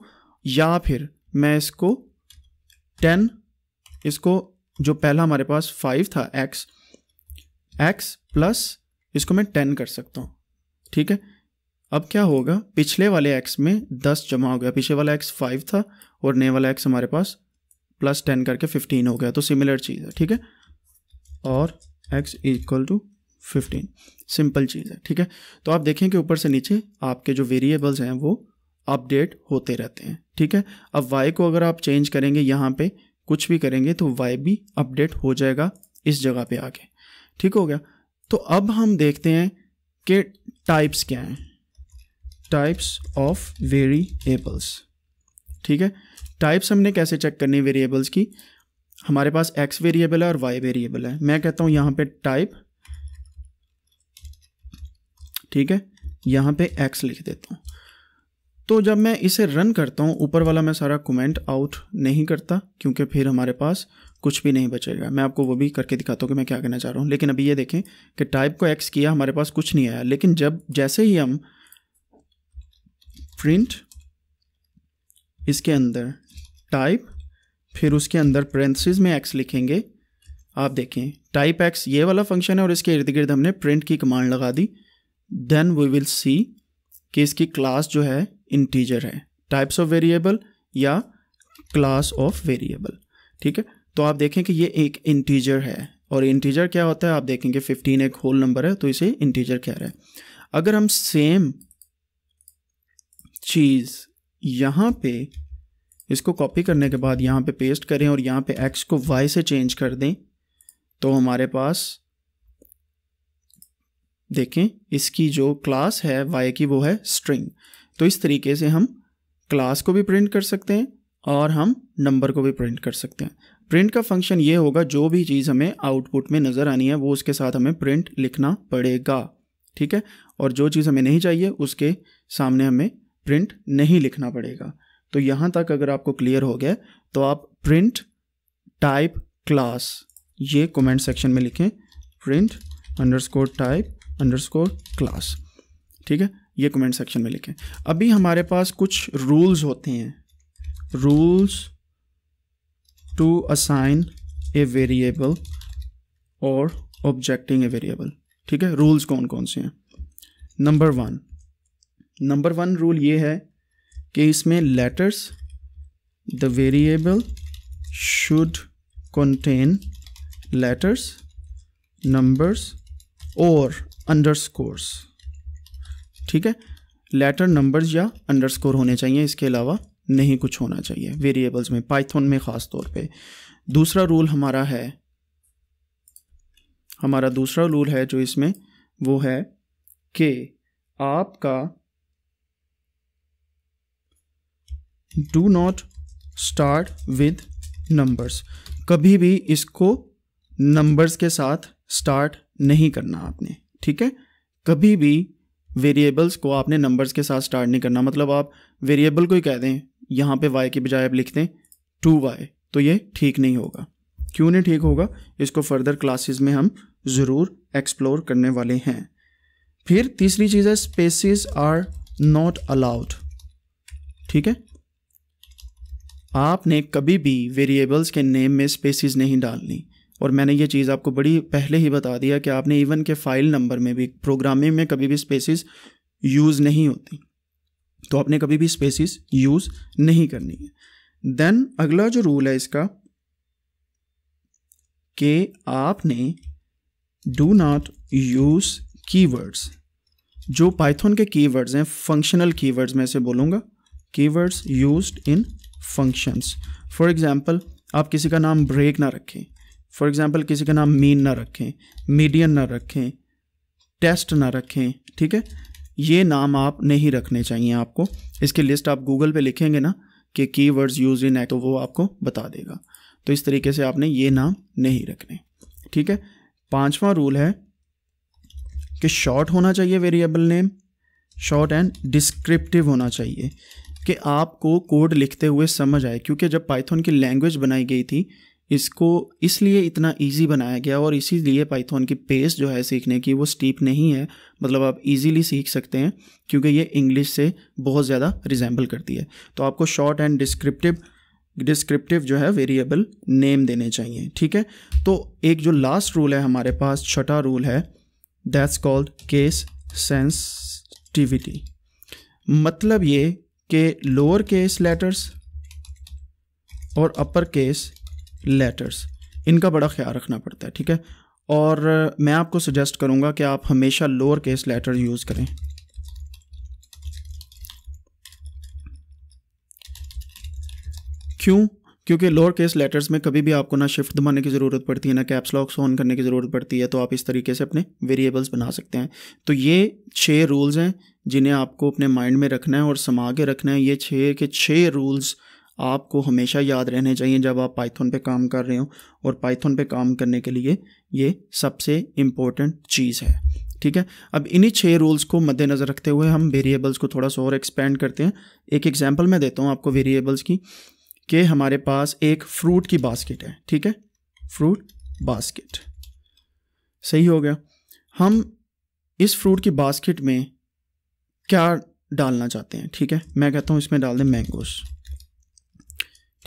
या फिर मैं इसको टेन इसको जो पहला हमारे पास फाइव था एक्स एक्स प्लस इसको मैं टेन कर सकता हूँ। ठीक है? अब क्या होगा? पिछले वाले एक्स में दस जमा हो गया। पिछले वाला एक्स फाइव था, और नए वाला एक्स हमारे पास प्लस टेन करके फिफ्टीन हो गया। तो सिमिलर चीज़ है, ठीक है? और X equal to fifteen simple चीज़ है, ठीक है? तो आप देखें कि ऊपर से नीचे आपके जो वेरिएबल्स हैं वो अपडेट होते रहते हैं, ठीक है? अब वाई को अगर आप चेंज करेंगे यहाँ पे, कुछ भी करेंगे तो वाई भी अपडेट हो जाएगा इस जगह पे आके, ठीक हो गया? तो अब हम देखते हैं कि टाइप्स क्या हैं। टाइप्स ऑफ़ वेरिएबल्स ठीक है? टाइप्स हमने कैसे चेक करनी वेरिएबल्स की? हमारे पास एक्स वेरिएबल है और वाई वेरिएबल है। मैं कहता हूँ यहाँ पे टाइप ठीक है? यहाँ पे एक्स लिख देता हूँ। तो जब मैं इसे रन करता हूँ, ऊपर वाला मैं सारा कमेंट आउट नहीं करता, क्योंकि फिर हमारे पास कुछ भी नहीं बचेगा। मैं आपको वो भी करके दिखाता हूँ कि मैं क्या कहना चाह रहा हूँ। लेकिन अभी ये देखें कि टाइप को एक्स किया, हमारे पास कुछ नहीं आया। लेकिन जब, जैसे ही हम प्रिंट इसके अंदर टाइप फिर उसके अंदर प्रेंसिस में एक्स लिखेंगे, आप देखें। टाइप एक्स ये वाला फ़ंक्शन है और इसके इर्द गिर्द हमने प्रिंट की कमांड लगा दी। देन वी विल सी कि इसकी क्लास जो है इंटीजर है। टाइप्स ऑफ़ वेरिएबल या क्लास ऑफ़ वेरिएबल ठीक है? तो आप देखें कि ये एक इंटीजर है। और इंटीजर क्या होता है? आप देखेंगे फिफ्टीन एक होल नंबर है तो इसे इंटीजर कह रहा है। अगर हम सेम चीज़ यहाँ पे, इसको कॉपी करने के बाद यहाँ पे पेस्ट करें और यहाँ पे एक्स को वाई से चेंज कर दें तो हमारे पास देखें, इसकी जो क्लास है वाई की वो है स्ट्रिंग तो इस तरीके से हम क्लास को भी प्रिंट कर सकते हैं और हम नंबर को भी प्रिंट कर सकते हैं. प्रिंट का फ़ंक्शन ये होगा, जो भी चीज़ हमें आउटपुट में नज़र आनी है, वो उसके साथ हमें प्रिंट लिखना पड़ेगा. ठीक है? और जो चीज़ हमें नहीं चाहिए, उसके सामने हमें प्रिंट नहीं लिखना पड़ेगा. तो यहाँ तक अगर आपको क्लियर हो गया तो आप प्रिंट टाइप क्लास ये कमेंट सेक्शन में लिखें print underscore type underscore class ठीक है? ये कमेंट सेक्शन में लिखें। अभी हमारे पास कुछ रूल्स होते हैं। Rules to assign a variable और ऑब्जेक्टिंग ए वेरिएबल ठीक है? रूल्स कौन कौन से हैं? Number one number one rule ये है कि इसमें letters the variable should contain letters, numbers और अंडरस्कोर्स ठीक है? लेटर नंबर्स या अंडरस्कोर होने चाहिए, इसके अलावा नहीं कुछ होना चाहिए वेरिएबल्स में पाइथन में ख़ास तौर पे। दूसरा रूल हमारा है, हमारा दूसरा रूल है जो इसमें, वो है कि आपका do not start with numbers कभी भी इसको नंबर्स के साथ स्टार्ट नहीं करना आपने। ठीक है? कभी भी वेरिएबल्स को आपने नंबर्स के साथ स्टार्ट नहीं करना। मतलब आप वेरिएबल को ही कह दें, यहाँ पे वाई के बजाय आप लिख दें टू वाई तो ये ठीक नहीं होगा। क्यों नहीं ठीक होगा? इसको फर्दर क्लासेस में हम ज़रूर एक्सप्लोर करने वाले हैं। फिर तीसरी चीज़ है स्पेसिस आर नॉट अलाउड ठीक है? आपने कभी भी वेरिएबल्स के नेम में स्पेसिस नहीं डालनी। और मैंने ये चीज़ आपको बड़ी पहले ही बता दिया कि आपने इवन के फ़ाइल नंबर में भी प्रोग्रामिंग में कभी भी स्पेसिस यूज़ नहीं होती। तो आपने कभी भी स्पेसिस यूज़ नहीं करनी है। देन अगला जो रूल है इसका, कि आपने डू नॉट यूज़ कीवर्ड्स जो पाइथन के कीवर्ड्स हैं फंक्शनल कीवर्ड्स में से बोलूँगा। Keywords used in functions for example आप किसी का नाम ब्रेक ना रखें। फॉर एग्ज़ाम्पल किसी का नाम मीन ना रखें मीडियन ना रखें टेस्ट ना रखें, ठीक है? ये नाम आप नहीं रखने चाहिए आपको। इसकी लिस्ट आप गूगल पे लिखेंगे ना कि की वर्ड्स यूज़ इन है तो वो आपको बता देगा। तो इस तरीके से आपने ये नाम नहीं रखने, ठीक है? पांचवा रूल है कि शॉर्ट होना चाहिए variable name short and descriptive होना चाहिए, कि आपको कोड लिखते हुए समझ आए। क्योंकि जब पाइथन की लैंग्वेज बनाई गई थी इसको इसलिए इतना इजी बनाया गया और इसीलिए पाइथन की पेस जो है सीखने की वो स्टीप नहीं है। मतलब आप इजीली सीख सकते हैं, क्योंकि ये इंग्लिश से बहुत ज़्यादा रिजेंबल करती है। तो आपको शॉर्ट एंड डिस्क्रिप्टिव डिस्क्रिप्टिव जो है वेरिएबल नेम देने चाहिए, ठीक है? तो एक जो लास्ट रूल है हमारे पास, छठा रूल है दैट्स कॉल्ड केस सेंसटिविटी मतलब ये कि लोअर केस लेटर्स और अपर केस लेटर्स इनका बड़ा ख्याल रखना पड़ता है, ठीक है? और मैं आपको सजेस्ट करूँगा कि आप हमेशा लोअर केस लेटर यूज़ करें। क्यों? क्योंकि लोअर केस लेटर्स में कभी भी आपको ना शिफ्ट दबाने की ज़रूरत पड़ती है, ना कैप्स लॉक्स ऑन करने की ज़रूरत पड़ती है तो आप इस तरीके से अपने वेरिएबल्स बना सकते हैं। तो ये छः रूल्स हैं जिन्हें आपको अपने माइंड में रखना है और समा के रखना है। ये छः के छः रूल्स आपको हमेशा याद रहने चाहिए जब आप पाइथन पे काम कर रहे हो और पाइथन पे काम करने के लिए ये सबसे इम्पोर्टेंट चीज़ है। ठीक है? अब इन्हीं छः रूल्स को मद्देनज़र रखते हुए हम वेरिएबल्स को थोड़ा सा और एक्सपेंड करते हैं। एक एग्ज़ाम्पल मैं देता हूँ आपको वेरिएबल्स की कि हमारे पास एक फ्रूट की बास्केट है। ठीक है? फ्रूट बास्केट सही हो गया। हम इस फ्रूट की बास्केट में क्या डालना चाहते हैं? ठीक है? मैं कहता हूँ इसमें डाल दें मैंगोस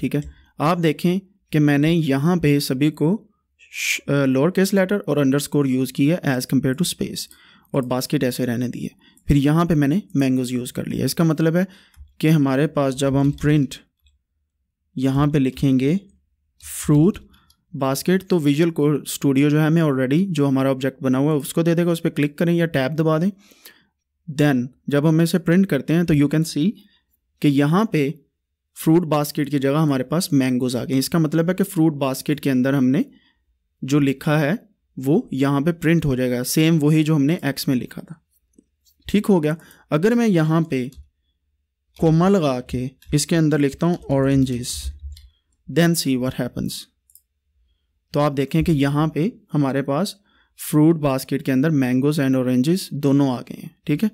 ठीक है? आप देखें कि मैंने यहाँ पे सभी को लोअर केस लेटर और अंडरस्कोर यूज़ किया एज़ कंपेयर टू स्पेस और बास्केट ऐसे रहने दिए फिर यहाँ पे मैंने मैंगोज़ यूज़ कर लिया। इसका मतलब है कि हमारे पास जब हम प्रिंट यहाँ पे लिखेंगे फ्रूट बास्केट तो विजुअल को स्टूडियो जो है हमें ऑलरेडी जो हमारा ऑब्जेक्ट बना हुआ है, उसको दे देगा। उस पर क्लिक करें या टैब दबा दें। देन जब हम इसे प्रिंट करते हैं तो यू कैन सी कि यहाँ पे फ्रूट बास्केट की जगह हमारे पास मैंगोज आ गए इसका मतलब है कि फ्रूट बास्केट के अंदर हमने जो लिखा है, वो यहाँ पे प्रिंट हो जाएगा। सेम वही जो हमने एक्स में लिखा था। ठीक हो गया। अगर मैं यहाँ पे कोमा लगा के इसके अंदर लिखता हूँ oranges then see what happens तो आप देखें कि यहाँ पे हमारे पास फ्रूट बास्केट के अंदर मैंगोज एंड ऑरेंजेस दोनों आ गए हैं। ठीक है?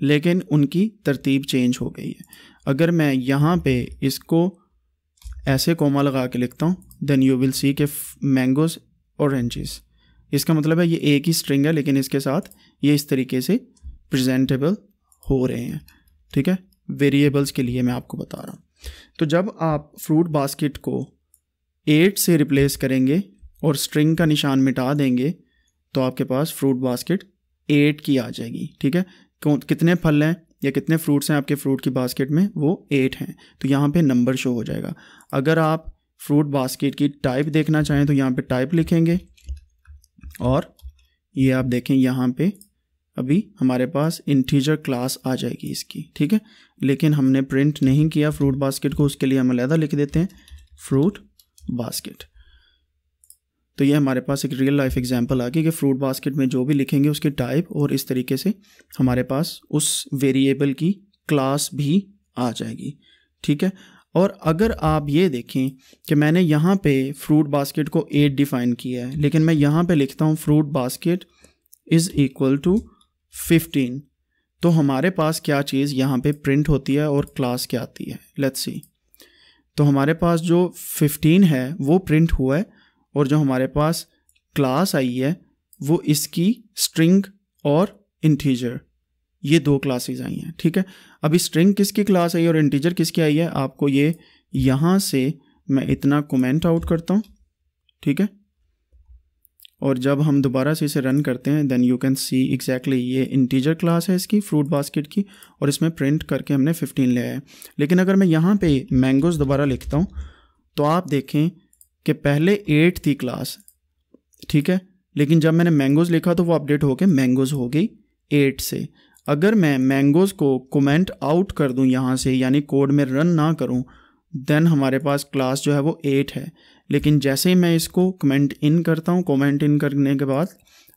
लेकिन उनकी तरतीब चेंज हो गई है। अगर मैं यहाँ पे इसको ऐसे कोमा लगा के लिखता हूँ देन यू विल सी के मैंगोज ऑरेंजेस इसका मतलब है ये एक ही स्ट्रिंग है, लेकिन इसके साथ ये इस तरीके से प्रेजेंटेबल हो रहे हैं। ठीक है? वेरिएबल्स के लिए मैं आपको बता रहा हूँ। तो जब आप फ्रूट बास्केट को एट से रिप्लेस करेंगे और स्ट्रिंग का निशान मिटा देंगे तो आपके पास फ्रूट बास्केट एट की आ जाएगी। ठीक है? कितने फल हैं? या कितने फ्रूट्स हैं आपके फ्रूट की बास्केट में, वो एट हैं। तो यहाँ पे नंबर शो हो जाएगा। अगर आप फ्रूट बास्केट की टाइप देखना चाहें तो यहाँ पे टाइप लिखेंगे। और ये आप देखें, यहाँ पे अभी हमारे पास इंटीजर क्लास आ जाएगी इसकी, ठीक है? लेकिन हमने प्रिंट नहीं किया फ्रूट बास्केट को, उसके लिए हम अलहदा लिख देते हैं फ्रूट बास्केट तो ये हमारे पास एक रियल लाइफ एग्जांपल आ गई कि फ्रूट बास्केट में जो भी लिखेंगे उसकी टाइप और इस तरीके से हमारे पास उस वेरिएबल की क्लास भी आ जाएगी। ठीक है? और अगर आप ये देखें कि मैंने यहाँ पे फ्रूट बास्केट को एट डिफ़ाइन किया है, लेकिन मैं यहाँ पे लिखता हूँ fruit basket is equal to fifteen तो हमारे पास क्या चीज़ यहाँ पे प्रिंट होती है और क्लास क्या आती है? लेट्स सी तो हमारे पास जो फिफ्टीन है, वो प्रिंट हुआ है और जो हमारे पास क्लास आई है, वो इसकी स्ट्रिंग और इंटीजर ये दो क्लासेस आई हैं, ठीक है? अभी स्ट्रिंग किसकी क्लास आई और इंटीजर किसकी आई है, आपको ये यहाँ से मैं इतना कमेंट आउट करता हूँ, ठीक है? और जब हम दोबारा से इसे रन करते हैं then you can see exactly ये इंटीजर क्लास है इसकी फ्रूट बास्केट की, और इसमें प्रिंट करके हमने फिफ्टीन ले आया है। लेकिन अगर मैं यहाँ पे मैंगोज़ दोबारा लिखता हूँ तो आप देखें कि पहले एट थी क्लास ठीक है? लेकिन जब मैंने मैंगोज़ लिखा तो वो अपडेट होके मैंगोज़ हो गई एट से। अगर मैं मैंगोज़ को कमेंट आउट कर दूँ यहाँ से, यानी कोड में रन ना करूँ देन हमारे पास क्लास जो है वो एट है। लेकिन जैसे ही मैं इसको कमेंट इन करता हूँ कमेंट इन करने के बाद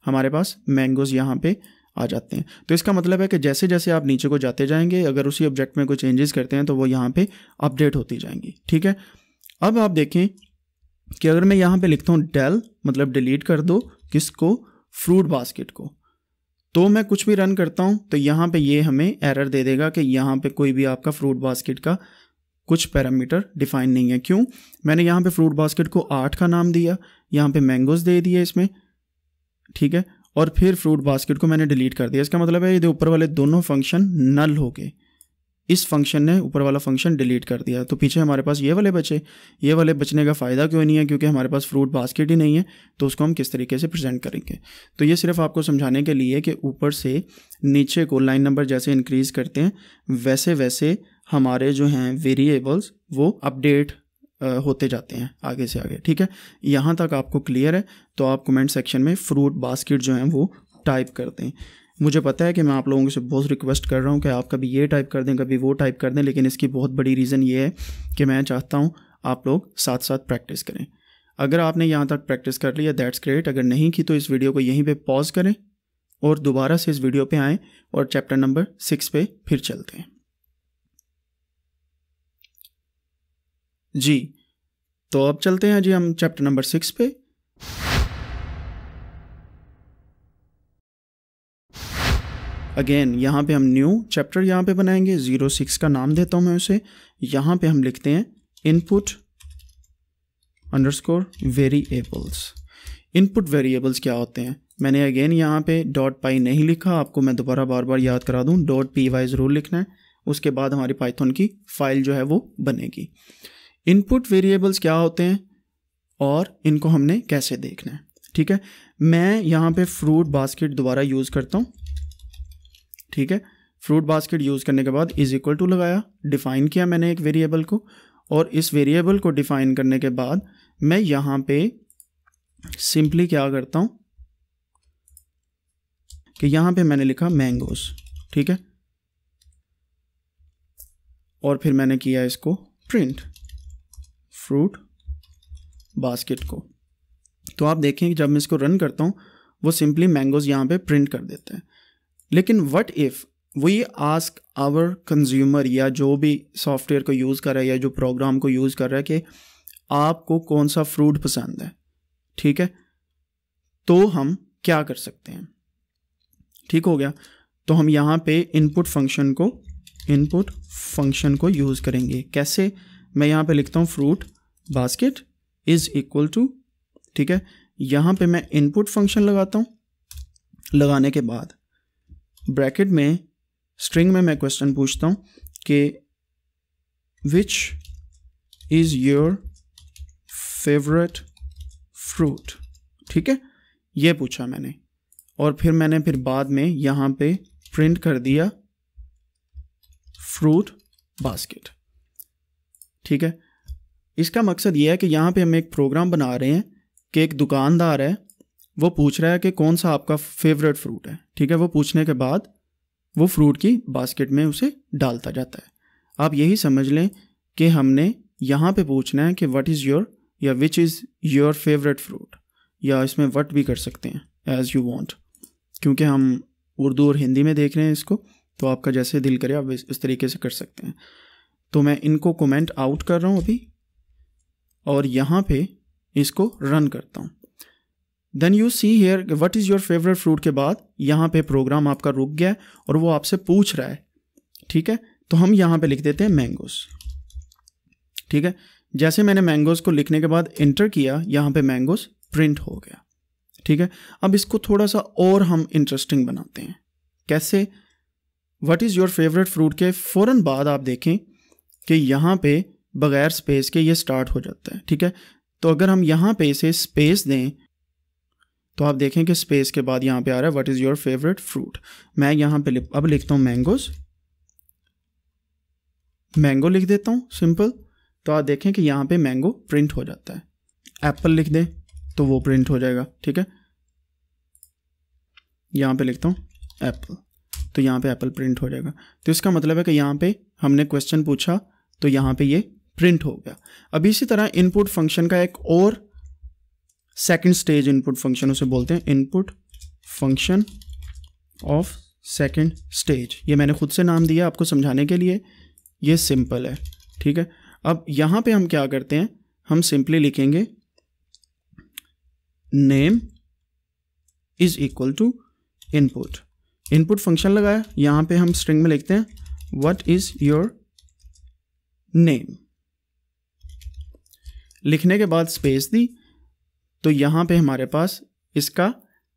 हमारे पास मैंगोज़ यहाँ पे आ जाते हैं। तो इसका मतलब है कि जैसे जैसे आप नीचे को जाते जाएँगे, अगर उसी ऑब्जेक्ट में कोई चेंजेस करते हैं तो वो यहाँ पे अपडेट होती जाएँगी, ठीक है? अब आप देखें कि अगर मैं यहाँ पे लिखता हूँ डेल मतलब डिलीट कर दो किसको? फ्रूट बास्केट को। तो मैं कुछ भी रन करता हूँ तो यहाँ पे ये हमें एरर दे देगा कि यहाँ पे कोई भी आपका फ्रूट बास्केट का कुछ पैरामीटर डिफाइन नहीं है। क्यों? मैंने यहाँ पे फ्रूट बास्केट को आठ का नाम दिया, यहाँ पे मैंगोज दे दिए इसमें, ठीक है? और फिर फ्रूट बास्केट को मैंने डिलीट कर दिया। इसका मतलब है ये ऊपर वाले दोनों फ़ंक्शन नल हो गए। इस फ़ंक्शन ने ऊपर वाला फ़ंक्शन डिलीट कर दिया। तो पीछे हमारे पास ये वाले बचे। ये वाले बचने का फ़ायदा क्यों नहीं है? क्योंकि हमारे पास फ्रूट बास्केट ही नहीं है। तो उसको हम किस तरीके से प्रेजेंट करेंगे? तो ये सिर्फ़ आपको समझाने के लिए कि ऊपर से नीचे को लाइन नंबर जैसे इंक्रीज़ करते हैं, वैसे वैसे हमारे जो हैं वेरिएबल्स वो अपडेट होते जाते हैं आगे से आगे। ठीक है? यहाँ तक आपको क्लियर है। तो आप कमेंट सेक्शन में फ्रूट बास्केट जो हैं वो टाइप कर दें। मुझे पता है कि मैं आप लोगों से बहुत रिक्वेस्ट कर रहा हूँ कि आप कभी ये टाइप कर दें, कभी वो टाइप कर दें, लेकिन इसकी बहुत बड़ी रीज़न ये है कि मैं चाहता हूँ आप लोग साथ साथ प्रैक्टिस करें। अगर आपने यहाँ तक प्रैक्टिस कर लिया दैट्स ग्रेट अगर नहीं की तो इस वीडियो को यहीं पे पॉज करें और दोबारा से इस वीडियो पे आएँ और चैप्टर नंबर सिक्स पे फिर चलते हैं। जी तो अब चलते हैं जी हम चैप्टर नंबर सिक्स पे। अगेन यहाँ पे हम न्यू चैप्टर यहाँ पे बनाएँगे ज़ीरो सिक्स का नाम देता हूँ मैं उसे। यहाँ पे हम लिखते हैं input underscore variables input variables क्या होते हैं? मैंने अगेन यहाँ पे डॉट पाई नहीं लिखा, आपको मैं दोबारा बार बार याद करा दूँ। डॉट पी वाई ज़रूर लिखना है। उसके बाद हमारी पाइथन की फ़ाइल जो है वो बनेगी। इनपुट वेरिएबल्स क्या होते हैं? और इनको हमने कैसे देखना है? ठीक है? मैं यहाँ पे फ्रूट बास्केट दोबारा यूज़ करता हूँ। ठीक है? फ्रूट बास्केट यूज़ करने के बाद इज़ इक्वल टू लगाया डिफ़ाइन किया मैंने एक वेरिएबल को, और इस वेरिएबल को डिफ़ाइन करने के बाद मैं यहाँ पे सिंपली क्या करता हूँ? कि यहाँ पे मैंने लिखा मैंगोस ठीक है? और फिर मैंने किया इसको प्रिंट फ्रूट बास्केट को। तो आप देखें जब मैं इसको रन करता हूँ, वो सिंपली मैंगोज यहाँ पे प्रिंट कर देते हैं। लेकिन what if we ask our consumer या जो भी सॉफ्टवेयर को यूज़ कर रहा है या जो प्रोग्राम को यूज़ कर रहा है कि आपको कौन सा फ्रूट पसंद है? ठीक है? तो हम क्या कर सकते हैं? ठीक हो गया? तो हम यहाँ पे इनपुट फ़ंक्शन को इनपुट फ़ंक्शन को यूज़ करेंगे। कैसे? मैं यहाँ पे लिखता हूँ fruit basket is equal to ठीक है? यहाँ पे मैं इनपुट फ़ंक्शन लगाता हूँ। लगाने के बाद ब्रैकेट में, स्ट्रिंग में मैं क्वेश्चन पूछता हूँ कि which is your favourite fruit ठीक है? ये पूछा मैंने। और फिर मैंने फिर बाद में यहाँ पे प्रिंट कर दिया फ्रूट बास्केट ठीक है? इसका मकसद ये है कि यहाँ पे हम एक प्रोग्राम बना रहे हैं कि एक दुकानदार है वो पूछ रहा है कि कौन सा आपका फेवरेट फ्रूट है। ठीक है, वो पूछने के बाद वो फ्रूट की बास्केट में उसे डालता जाता है। आप यही समझ लें कि हमने यहाँ पे पूछना है कि व्हाट इज़ योर या which is your favourite fruit या इसमें वट भी कर सकते हैं एज़ यू वॉन्ट क्योंकि हम उर्दू और हिंदी में देख रहे हैं इसको तो आपका जैसे दिल करे आप इस तरीके से कर सकते हैं। तो मैं इनको कमेंट आउट कर रहा हूँ अभी, और यहाँ पे इसको रन करता हूँ। Then you see here what is your favourite fruit के बाद यहाँ पे प्रोग्राम आपका रुक गया है और वो आपसे पूछ रहा है। ठीक है? तो हम यहाँ पे लिख देते हैं मैंगोस ठीक है? जैसे मैंने मैंगोस को लिखने के बाद इंटर किया, यहाँ पे मैंगोस प्रिंट हो गया। ठीक है? अब इसको थोड़ा सा और हम इंटरेस्टिंग बनाते हैं। कैसे? What is your favourite fruit के फ़ौर बाद आप देखें कि यहाँ पे बगैर स्पेस के ये स्टार्ट हो जाता है। ठीक है? तो अगर हम यहाँ पे इसे स्पेस दें तो आप देखें कि स्पेस के बाद यहाँ पे आ रहा है what is your favourite fruit मैं यहाँ पे अब लिखता हूँ मैंगोज मैंगो लिख देता हूँ सिंपल तो आप देखें कि यहाँ पे मैंगो प्रिंट हो जाता है। एप्पल लिख दें तो वो प्रिंट हो जाएगा, ठीक है? यहाँ पे लिखता हूँ एप्पल तो यहाँ पे एप्पल प्रिंट हो जाएगा। तो इसका मतलब है कि यहाँ पे हमने क्वेश्चन पूछा तो यहाँ पे ये प्रिंट हो गया। अब इसी तरह इनपुट फ़ंक्शन का एक और सेकंड स्टेज इनपुट फ़ंक्शन उसे बोलते हैं input function of second stage ये मैंने खुद से नाम दिया आपको समझाने के लिए। ये सिंपल है, ठीक है? अब यहाँ पे हम क्या करते हैं? हम सिंपली लिखेंगे name is equal to input input function लगाया, यहाँ पे हम स्ट्रिंग में लिखते हैं व्हाट इज़ योर नेम लिखने के बाद स्पेस दी तो यहाँ पे हमारे पास इसका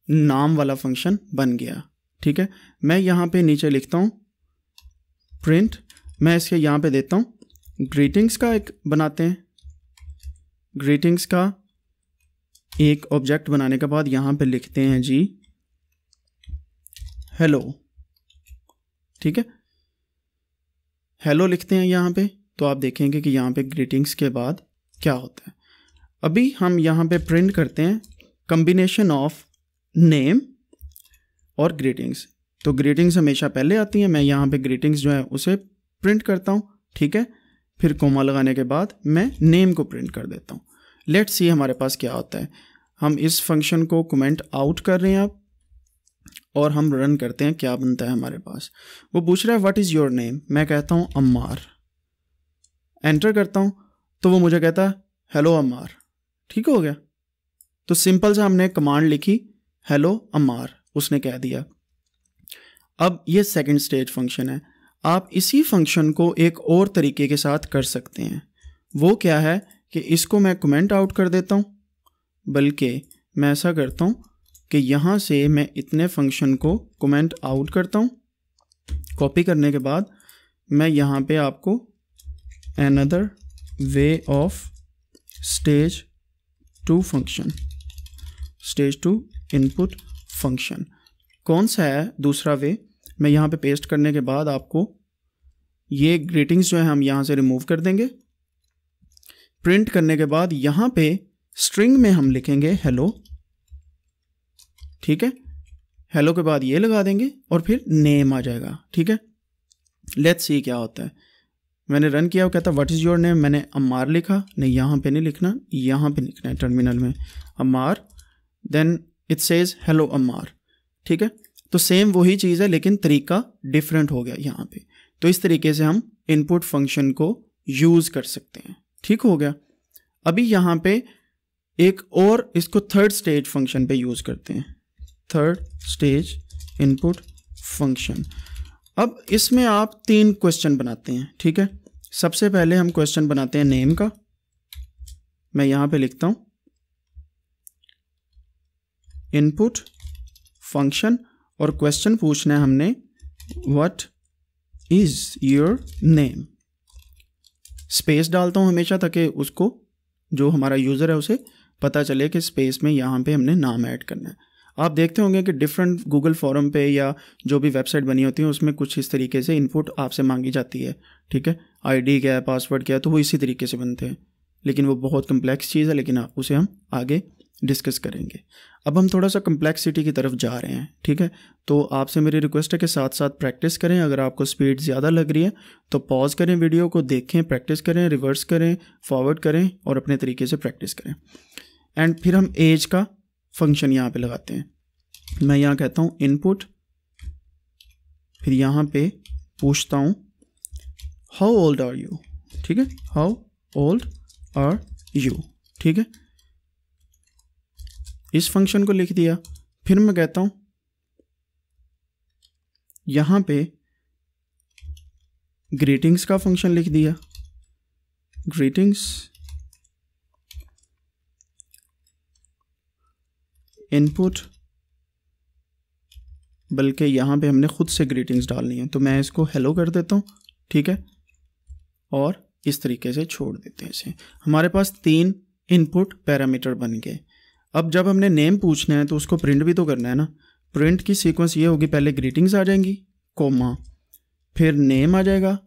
नाम वाला फ़ंक्शन बन गया। ठीक है? मैं यहाँ पे नीचे लिखता हूँ प्रिंट मैं इसके यहाँ पे देता हूँ। ग्रीटिंग्स का एक बनाते हैं। ग्रीटिंग्स का एक ऑब्जेक्ट बनाने के बाद यहाँ पे लिखते हैं जी हेलो ठीक है? हेलो लिखते हैं यहाँ पे तो आप देखेंगे कि यहाँ पे ग्रीटिंग्स के बाद क्या होता है। अभी हम यहाँ पे प्रिंट करते हैं कम्बिनेशन ऑफ़ नेम और ग्रीटिंग्स तो ग्रीटिंग्स हमेशा पहले आती हैं, मैं यहाँ पे ग्रीटिंग्स जो है उसे प्रिंट करता हूँ, ठीक है? फिर कोमा लगाने के बाद मैं नेम को प्रिंट कर देता हूँ. लेट्स सी हमारे पास क्या होता है. हम इस फ़ंक्शन को कमेंट आउट कर रहे हैं आप और हम रन करते हैं क्या बनता है हमारे पास. वो पूछ रहा है व्हाट इज़ योर नेम मैं कहता हूँ, अम्मार. एंटर करता हूँ तो वो मुझे कहता है हेलो अम्मार. ठीक हो गया? तो सिंपल सा हमने कमांड लिखी हेलो अमार उसने कह दिया। अब ये सेकंड स्टेज फ़ंक्शन है। आप इसी फ़ंक्शन को एक और तरीके के साथ कर सकते हैं। वो क्या है कि इसको मैं कमेंट आउट कर देता हूँ, बल्कि मैं ऐसा करता हूँ कि यहाँ से मैं इतने फ़ंक्शन को कमेंट आउट करता हूँ। कॉपी करने के बाद मैं यहाँ पे आपको another way of stage two function, stage two input function. कौन सा है दूसरा वे? मैं यहाँ पे पेस्ट करने के बाद आपको ये ग्रीटिंग्स जो है हम यहाँ से रिमूव कर देंगे। प्रिंट करने के बाद यहाँ पे स्ट्रिंग में हम लिखेंगे हेलो ठीक है? हेलो के बाद ये लगा देंगे और फिर नेम आ जाएगा। ठीक है? लेट्स सी क्या होता है। मैंने रन किया, वो कहता व्हाट इज़ योर नेम मैंने, अम्मार लिखा। नहीं, यहाँ पे नहीं लिखना, यहाँ पे लिखना है टर्मिनल में। Ammar then it says hello Ammar. ठीक है? तो सेम वही चीज़ है, लेकिन तरीका डिफरेंट हो गया यहाँ पे। तो इस तरीके से हम इनपुट फ़ंक्शन को यूज़ कर सकते हैं। ठीक हो गया? अभी यहाँ पे एक और, इसको थर्ड स्टेज फ़ंक्शन पे यूज़ करते हैं। थर्ड स्टेज इनपुट फ़ंक्शन अब इसमें आप तीन क्वेश्चन बनाते हैं, ठीक है? सबसे पहले हम क्वेश्चन बनाते हैं नेम का। मैं यहाँ पे लिखता हूँ। इनपुट फ़ंक्शन और क्वेश्चन पूछना है हमने what is your name space डालता हूँ हमेशा ताकि उसको, जो हमारा यूज़र है उसे पता चले कि स्पेस में यहाँ पे हमने नाम ऐड करना है। आप देखते होंगे कि डिफरेंट गूगल फॉरम पे या जो भी वेबसाइट बनी होती है, उसमें कुछ इस तरीके से इनपुट आपसे मांगी जाती है, ठीक है? आईडी क्या है पासवर्ड क्या है तो वो इसी तरीके से बनते हैं। लेकिन वो बहुत कम्प्लेक्स चीज़ है, लेकिन उसे हम आगे डिस्कस करेंगे। अब हम थोड़ा सा कम्प्लेक्सिटी की तरफ़ जा रहे हैं, ठीक है? तो आपसे मेरी रिक्वेस्ट है कि साथ साथ प्रैक्टिस करें। अगर आपको स्पीड ज़्यादा लग रही है तो पॉज करें वीडियो को, देखें प्रैक्टिस करें रिवर्स करें फॉरवर्ड करें और अपने तरीके से प्रैक्टिस करें। एंड फिर हम एज का फ़ंक्शन यहाँ पे लगाते हैं। मैं यहाँ कहता हूँ इनपुट फिर यहाँ पे पूछता हूँ हाउ ओल्ड आर यू ठीक है? हाउ ओल्ड आर यू ठीक है? इस फ़ंक्शन को लिख दिया। फिर मैं कहता हूँ, यहाँ पे ग्रीटिंग्स का फ़ंक्शन लिख दिया। ग्रीटिंग्स इनपुट बल्कि यहाँ पे हमने खुद से ग्रीटिंग्स डालनी है। तो मैं इसको हेलो कर देता हूँ, ठीक है? और इस तरीके से छोड़ देते हैं इसे। हमारे पास तीन इनपुट पैरामीटर बन गए। अब जब हमने नेम पूछना है तो उसको प्रिंट भी तो करना है ना? प्रिंट की सीक्वेंस ये होगी, पहले ग्रीटिंग्स आ जाएँगी कोमा फिर नेम आ जाएगा,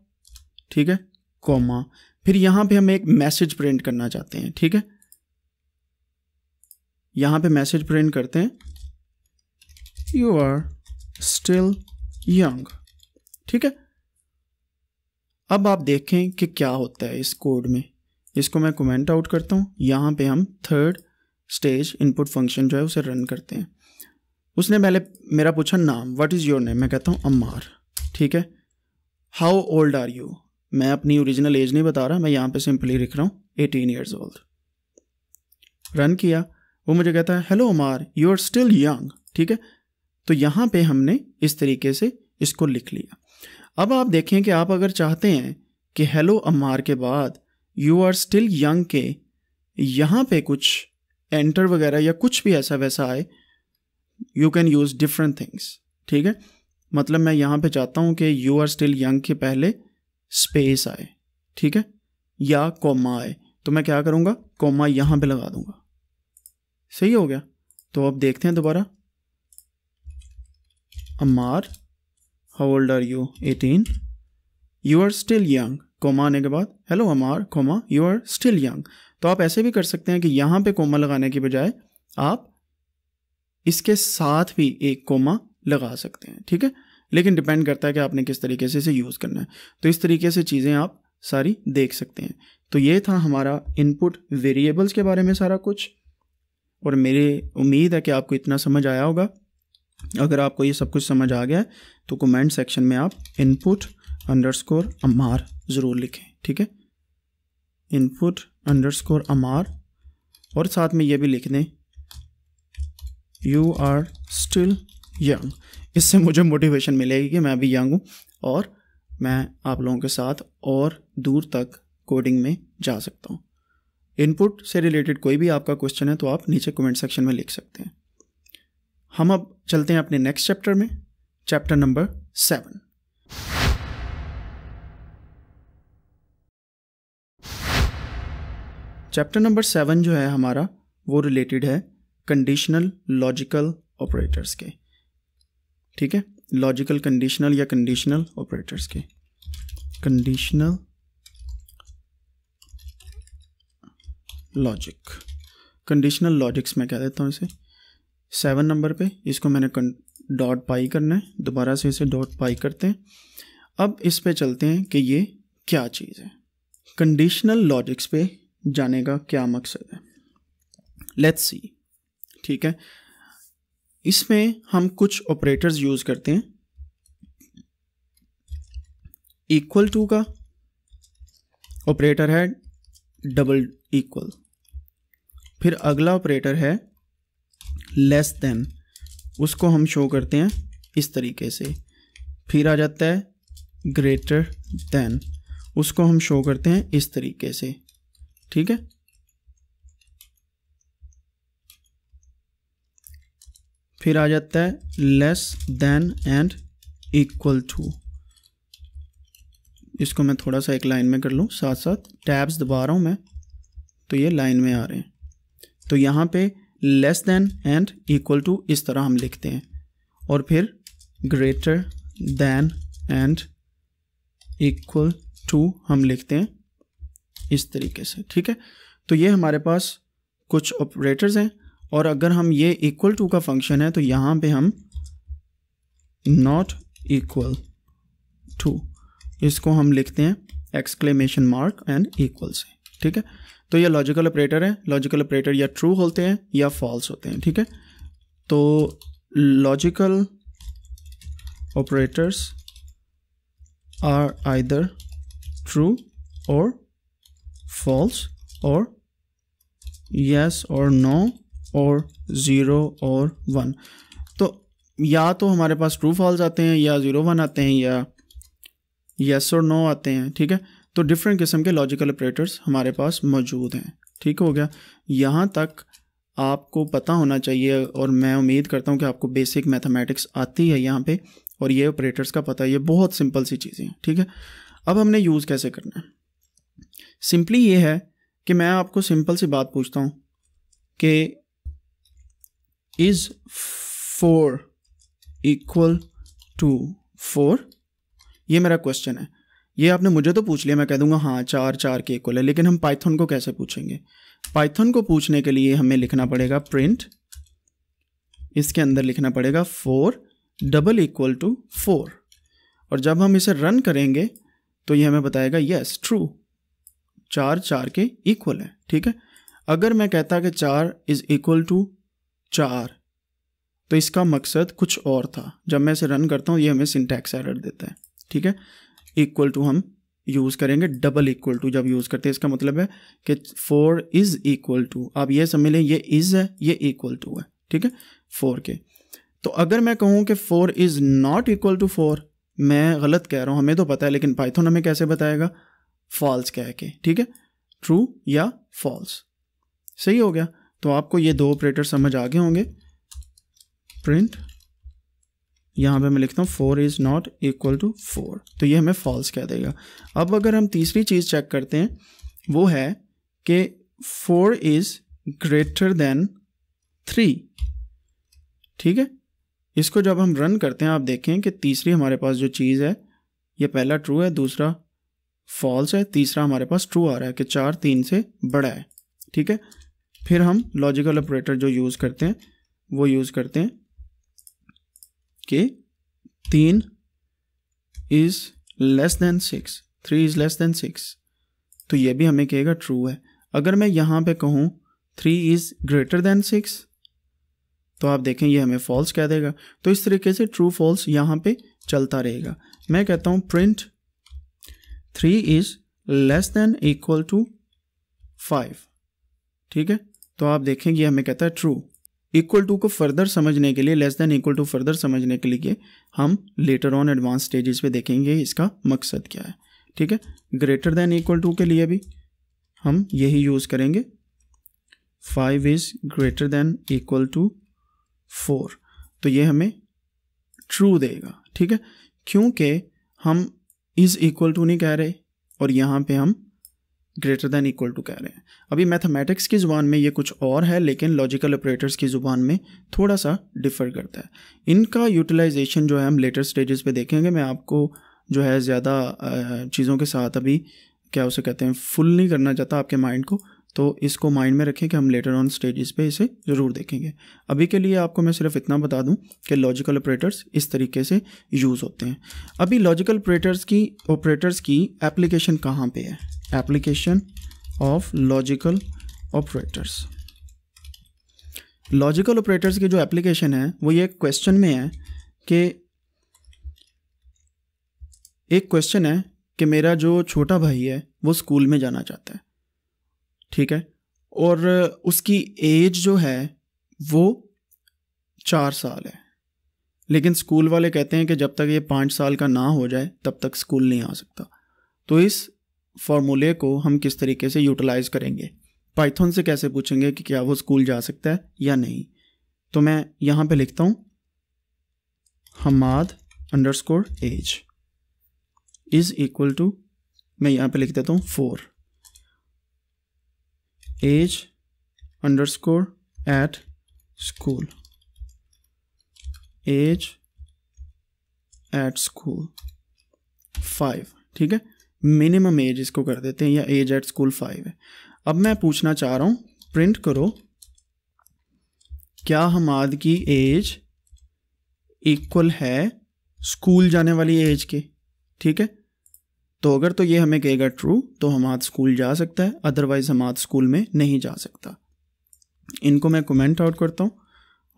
ठीक है? कोमा फिर यहाँ पे हम एक मैसेज प्रिंट करना चाहते हैं, ठीक है? यहाँ पे मैसेज प्रिंट करते हैं। यू आर स्टिल यंग ठीक है? अब आप देखें कि क्या होता है इस कोड में। इसको मैं कमेंट आउट करता हूँ। यहाँ पे हम थर्ड स्टेज इनपुट फ़ंक्शन जो है उसे रन करते हैं। उसने पहले मेरा पूछा, नाम व्हाट इज़ योर नेम मैं कहता हूँ, अम्मार। ठीक है? हाउ ओल्ड आर यू मैं अपनी ओरिजिनल एज नहीं बता रहा, मैं यहाँ पे सिंपली लिख रहा हूँ एटीन ईयर्स ओल्ड रन किया। वो मुझे कहता है hello Amar you are still young ठीक है? तो यहाँ पे हमने इस तरीके से इसको लिख लिया। अब आप देखें कि आप अगर चाहते हैं कि हेलो अमार के बाद यू आर स्टिल यंग के यहाँ पे कुछ एंटर वगैरह या कुछ भी ऐसा वैसा आए you can use different things ठीक है? मतलब मैं यहाँ पे चाहता हूँ कि यू आर स्टिल यंग के पहले स्पेस आए। ठीक है? या कोमा आए। तो मैं क्या करूँगा? कोमा यहाँ पे लगा दूँगा। सही हो गया। तो अब देखते हैं दोबारा। Ammar how old are you eighteen you are still young comma आने के बाद। Hello Ammar comma you are still young तो आप ऐसे भी कर सकते हैं कि यहाँ पे कोमा लगाने के बजाय आप इसके साथ भी एक कोमा लगा सकते हैं, ठीक है? लेकिन डिपेंड करता है कि आपने किस तरीके से इसे यूज़ करना है। तो इस तरीके से चीज़ें आप सारी देख सकते हैं। तो ये था हमारा इनपुट वेरिएबल्स के बारे में सारा कुछ। और मेरी उम्मीद है कि आपको इतना समझ आया होगा। अगर आपको ये सब कुछ समझ आ गया है तो कमेंट सेक्शन में आप इनपुट अंडरस्कोर अमार ज़रूर लिखें, ठीक है? इनपुट अंडरस्कोर अमार और साथ में ये भी लिख दें यू आर स्टिल यंग इससे मुझे मोटिवेशन मिलेगी कि मैं अभी यंग हूँ और मैं आप लोगों के साथ और दूर तक कोडिंग में जा सकता हूँ। इनपुट से रिलेटेड कोई भी आपका क्वेश्चन है तो आप नीचे कमेंट सेक्शन में लिख सकते हैं। हम अब चलते हैं अपने नेक्स्ट चैप्टर में chapter number seven chapter number seven जो है हमारा, वो रिलेटेड है कंडीशनल लॉजिकल ऑपरेटर्स के। ठीक है? लॉजिकल कंडीशनल या कंडीशनल ऑपरेटर्स के। कंडीशनल लॉजिक कंडीशनल लॉजिक्स मैं कह देता हूँ इसे। सेवन नंबर पे इसको मैंने डॉट पाई करना है। दोबारा से इसे डॉट पाई करते हैं। अब इस पे चलते हैं कि ये क्या चीज़ है। कंडीशनल लॉजिक्स पे जाने का क्या मकसद है। लेट्स सी ठीक है? इसमें हम कुछ ऑपरेटर्स यूज़ करते हैं। इक्वल टू का ऑपरेटर है डबल इक्वल फिर अगला ऑपरेटर है लेस देन उसको हम शो करते हैं इस तरीके से। फिर आ जाता है ग्रेटर देन उसको हम शो करते हैं इस तरीके से। ठीक है? फिर आ जाता है less than and equal to इसको मैं थोड़ा सा एक लाइन में कर लूँ साथ साथ टैब्स दबा रहा हूँ मैं तो ये लाइन में आ रहे हैं। तो यहाँ पे less than and equal to इस तरह हम लिखते हैं। और फिर greater than and equal to हम लिखते हैं इस तरीके से, ठीक है? तो ये हमारे पास कुछ ऑपरेटर्स हैं और अगर हम ये इक्वल टू का फ़ंक्शन है तो यहाँ पे हम नॉट इक्वल टू इसको हम लिखते हैं एक्सक्लेमेशन मार्क एंड इक्वल से ठीक है? तो ये लॉजिकल ऑपरेटर है लॉजिकल ऑपरेटर या ट्रू होते हैं या फॉल्स होते हैं, ठीक है? तो logical operators are either true और फॉल्स और यस और नो और ज़ीरो और वन तो या तो हमारे पास ट्रू फॉल्स आते हैं या ज़ीरो वन आते हैं या यस और नो आते हैं, ठीक है? तो डिफरेंट किस्म के लॉजिकल ऑपरेटर्स हमारे पास मौजूद हैं। ठीक हो गया? यहाँ तक आपको पता होना चाहिए और मैं उम्मीद करता हूँ कि आपको बेसिक मैथमेटिक्स आती है यहाँ पे और ये ऑपरेटर्स का पता ये बहुत सिंपल सी चीज़ें हैं। ठीक है? अब हमने यूज़ कैसे करना है? सिंपली ये है कि मैं आपको सिंपल सी बात पूछता हूँ कि is four equal to four ये मेरा क्वेश्चन है। ये आपने मुझे तो पूछ लिया, मैं कह दूँगा हाँ चार चार के इक्वल है, लेकिन हम पाइथन को कैसे पूछेंगे? पाइथन को पूछने के लिए हमें लिखना पड़ेगा प्रिंट इसके अंदर लिखना पड़ेगा four double equal to four और जब हम इसे रन करेंगे तो ये हमें बताएगा यस ट्रू चार चार के इक्वल है, ठीक है? अगर मैं कहता कि चार इज़ इक्वल टू चार तो इसका मकसद कुछ और था। जब मैं इसे रन करता हूँ, ये हमें सिंटैक्स एरर देता है, ठीक है? इक्वल टू हम यूज़ करेंगे डबल इक्वल टू जब यूज़ करते हैं, इसका मतलब है कि फोर इज़ इक्वल टू आप ये समझ लें, ये इज़ है, ये इक्वल टू है, ठीक है? फोर के। तो अगर मैं कहूँ कि four is not equal to four मैं गलत कह रहा हूँ, हमें तो पता है, लेकिन पाइथन हमें कैसे बताएगा? फॉल्स कह के, ठीक है? ट्रू या फॉल्स सही हो गया। तो आपको ये दो ऑपरेटर समझ आ गए होंगे। प्रिंट यहाँ पे मैं लिखता हूँ four is not equal to four तो ये हमें फॉल्स कह देगा। अब अगर हम तीसरी चीज़ चेक करते हैं, वो है कि four is greater than three ठीक है? इसको जब हम रन करते हैं, आप देखें कि तीसरी हमारे पास जो चीज़ है, ये पहला ट्रू है, दूसरा फॉल्स है, तीसरा हमारे पास ट्रू आ रहा है कि चार तीन से बड़ा है। ठीक है? फिर हम लॉजिकल ऑपरेटर जो यूज़ करते हैं, वो यूज़ करते हैं। कि तीन is less than six three is less than six तो ये भी हमें कहेगा ट्रू है। अगर मैं यहाँ पे कहूँ three is greater than six तो आप देखें ये हमें फॉल्स कह देगा। तो इस तरीके से ट्रू फॉल्स यहाँ पे चलता रहेगा। मैं कहता हूँ print three is less than equal to five ठीक है? तो आप देखेंगे हमें कहता है ट्रू इक्वल टू को फर्दर समझने के लिए less than equal to further समझने के लिए हम लेटर ऑन एडवांस स्टेजेस पे देखेंगे इसका मकसद क्या है। ठीक है? ग्रेटर देन इक्वल टू के लिए भी हम यही यूज़ करेंगे। Five is greater than equal to four तो ये हमें ट्रू देगा। ठीक है? क्योंकि हम इज़ इक्वल टू नहीं कह रहे और यहाँ पे हम ग्रेटर दैन इक्वल टू कह रहे हैं। अभी मैथमेटिक्स की ज़ुबान में ये कुछ और है, लेकिन लॉजिकल ऑपरेटर्स की ज़ुबान में थोड़ा सा डिफ़र करता है। इनका यूटिलाइजेशन जो है, हम लेटर स्टेजेस पे देखेंगे। मैं आपको जो है, ज़्यादा चीज़ों के साथ अभी क्या उसे कहते हैं फुल नहीं करना चाहता आपके माइंड को तो इसको माइंड में रखें कि हम लेटर ऑन स्टेजेस पे इसे ज़रूर देखेंगे। अभी के लिए आपको मैं सिर्फ़ इतना बता दूँ कि लॉजिकल ऑपरेटर्स इस तरीके से यूज़ होते हैं। अभी लॉजिकल ऑपरेटर्स की ऑपरेटर्स की एप्लीकेशन कहाँ पे है? Application of logical operators logical operators की जो एप्लीकेशन है, वो ये क्वेश्चन में है कि एक क्वेश्चन है कि मेरा जो छोटा भाई है, वो स्कूल में जाना चाहता है। ठीक है? और उसकी एज जो है, वो चार साल है। लेकिन स्कूल वाले कहते हैं कि जब तक ये पाँच साल का ना हो जाए, तब तक स्कूल नहीं आ सकता। तो इस फॉर्मूले को हम किस तरीके से यूटिलाइज करेंगे? पाइथन से कैसे पूछेंगे कि क्या वो स्कूल जा सकता है या नहीं? तो मैं यहाँ पे लिखता हूँ Hamad underscore age is equal to मैं यहाँ पे लिख देता हूँ four age underscore at school age at school five ठीक है? मिनिमम एज इसको कर देते हैं, या एज एट स्कूल फाइव है। अब मैं पूछना चाह रहा हूँ प्रिंट करो, क्या हमाद की एज इक्वल है स्कूल जाने वाली एज के? ठीक है? तो अगर तो ये हमें कहेगा ट्रू तो हमाद स्कूल जा सकता है अदरवाइज़ हमाद स्कूल में नहीं जा सकता। इनको मैं कमेंट आउट करता हूँ,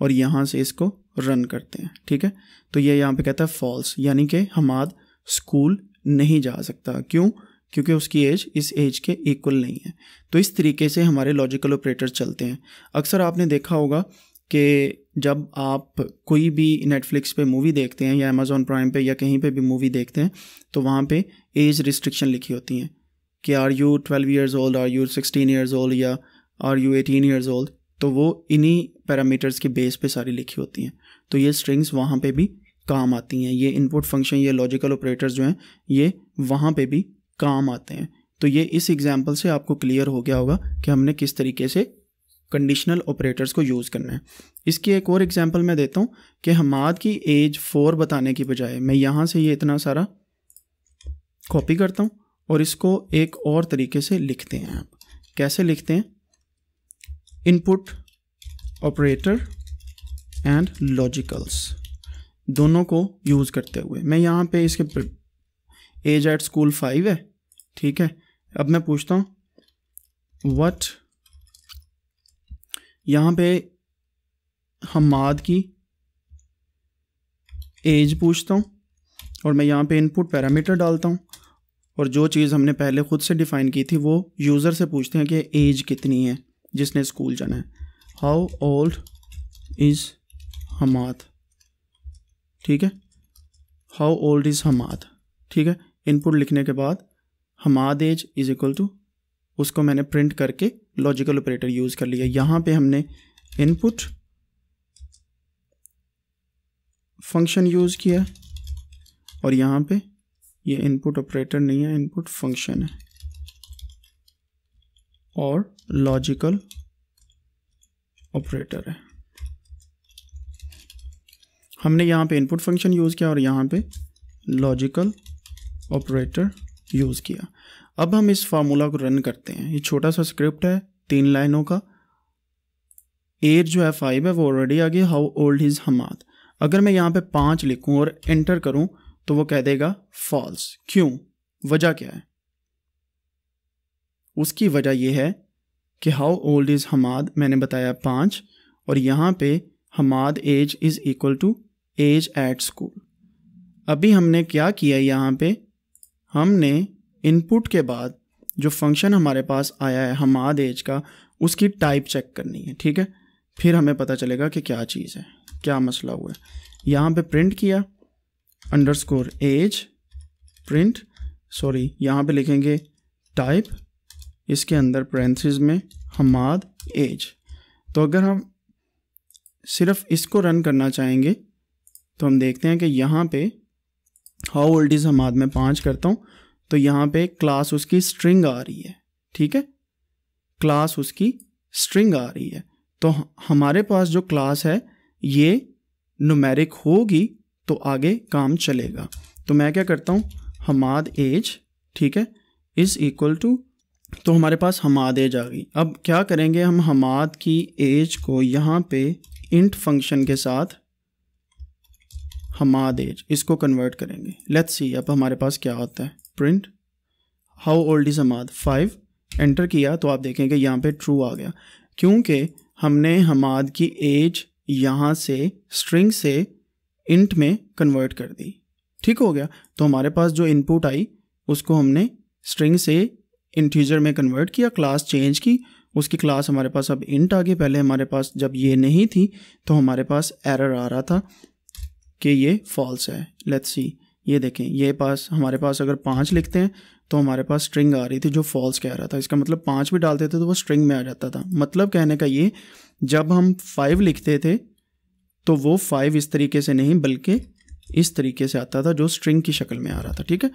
और यहाँ से इसको रन करते हैं, ठीक है? तो ये यहाँ पे कहता है फॉल्स यानी कि हमाद स्कूल नहीं जा सकता। क्यों? क्योंकि उसकी एज इस एज के इक्वल नहीं है। तो इस तरीके से हमारे लॉजिकल ऑपरेटर चलते हैं। अक्सर आपने देखा होगा कि जब आप कोई भी नेटफ्लिक्स पे मूवी देखते हैं या अमेज़ोन प्राइम पे या कहीं पे भी मूवी देखते हैं तो वहाँ पे एज रिस्ट्रिक्शन लिखी होती हैं कि are you twelve years old are you sixteen years old या are you eighteen years old तो वो इन्हीं पैरामीटर्स के बेस पे सारी लिखी होती हैं। तो ये स्ट्रिंग्स वहाँ पे भी काम आती हैं, ये इनपुट फ़ंक्शन ये लॉजिकल ऑपरेटर्स जो हैं, ये वहाँ पे भी काम आते हैं। तो ये इस एग्ज़ाम्पल से आपको क्लियर हो गया होगा कि हमने किस तरीके से कंडीशनल ऑपरेटर्स को यूज़ करना है। इसकी एक और एग्जांपल मैं देता हूँ कि हमाद की एज फोर बताने की बजाय मैं यहाँ से ये इतना सारा कॉपी करता हूँ और इसको एक और तरीके से लिखते हैं आप। कैसे लिखते हैं? इनपुट ऑपरेटर एंड लॉजिकल्स दोनों को यूज़ करते हुए। मैं यहाँ पे इसके एज एट स्कूल फाइव है, ठीक है? अब मैं पूछता हूँ वट यहाँ पे हमाद की एज पूछता हूँ, और मैं यहाँ पे इनपुट पैरामीटर डालता हूँ, और जो चीज़ हमने पहले ख़ुद से डिफ़ाइन की थी वो यूज़र से पूछते हैं कि एज कितनी है, जिसने स्कूल जाना है। How old is Hamad? ठीक है? हाउ ओल्ड इज़ हमाद ठीक है? इनपुट लिखने के बाद Hamad age is equal to उसको मैंने प्रिंट करके लॉजिकल ऑपरेटर यूज़ कर लिया। यहाँ पे हमने इनपुट फ़ंक्शन यूज़ किया और यहाँ पे ये इनपुट ऑपरेटर नहीं है इनपुट फ़ंक्शन है। और लॉजिकल ऑपरेटर है। हमने यहाँ पे इनपुट फ़ंक्शन यूज़ किया और यहाँ पे लॉजिकल ऑपरेटर यूज़ किया। अब हम इस फार्मूला को रन करते हैं। ये छोटा सा स्क्रिप्ट है, तीन लाइनों का। एज जो है फाइव है, वो ऑलरेडी आ गया। हाउ ओल्ड इज़ हमाद अगर मैं यहाँ पे पाँच लिखूँ और एंटर करूँ तो वो कह देगा फॉल्स क्यों? वजह क्या है? उसकी वजह यह है कि हाउ ओल्ड इज़ हमाद मैंने बताया पाँच। और यहाँ पे Hamad age is equal to age at school अभी हमने क्या किया यहाँ पे? हमने इनपुट के बाद जो फ़ंक्शन हमारे पास आया है हमाद एज का, उसकी टाइप चेक करनी है, ठीक है? फिर हमें पता चलेगा कि क्या चीज़ है, क्या मसला हुआ है। यहाँ पे प्रिंट किया underscore age print sorry यहाँ पे लिखेंगे टाइप इसके अंदर प्रेंसिस में हमाद एज तो अगर हम सिर्फ़ इसको रन करना चाहेंगे तो हम देखते हैं कि यहाँ पे हाउ ओल्ड इज़ हमाद में पाँच करता हूँ। तो यहाँ पे क्लास उसकी स्ट्रिंग आ रही है, ठीक है? क्लास उसकी स्ट्रिंग आ रही है। तो हमारे पास जो क्लास है, ये नुमेरिक होगी तो आगे काम चलेगा। तो मैं क्या करता हूँ? हमाद एज ठीक है? इज़ इक्वल टू तो हमारे पास हमाद एज आ गई। अब क्या करेंगे हम? हमाद की एज को यहाँ पे इंट फ़ंक्शन के साथ हमाद एज इसको कन्वर्ट करेंगे। लेट्स सी अब हमारे पास क्या होता है? Print how old is Hamad five enter किया तो आप देखेंगे यहाँ पे ट्रू आ गया। क्योंकि हमने हमाद की एज यहाँ से स्ट्रिंग से इंट में कन्वर्ट कर दी। ठीक हो गया? तो हमारे पास जो इनपुट आई, उसको हमने स्ट्रिंग से इंटीजर में कन्वर्ट किया क्लास चेंज की। उसकी क्लास हमारे पास अब इंट आ गई। पहले हमारे पास जब ये नहीं थी तो हमारे पास एरर आ रहा था। कि ये फॉल्स है। लेट्स सी ये देखें, ये पास, हमारे पास अगर पाँच लिखते हैं तो हमारे पास स्ट्रिंग आ रही थी जो फॉल्स कह रहा था। इसका मतलब पाँच भी डालते थे तो वो स्ट्रिंग में आ जाता था। मतलब कहने का ये, जब हम फाइव लिखते थे तो वो फाइव इस तरीके से नहीं, बल्कि इस तरीके से आता था जो स्ट्रिंग की शक्ल में आ रहा था, ठीक है?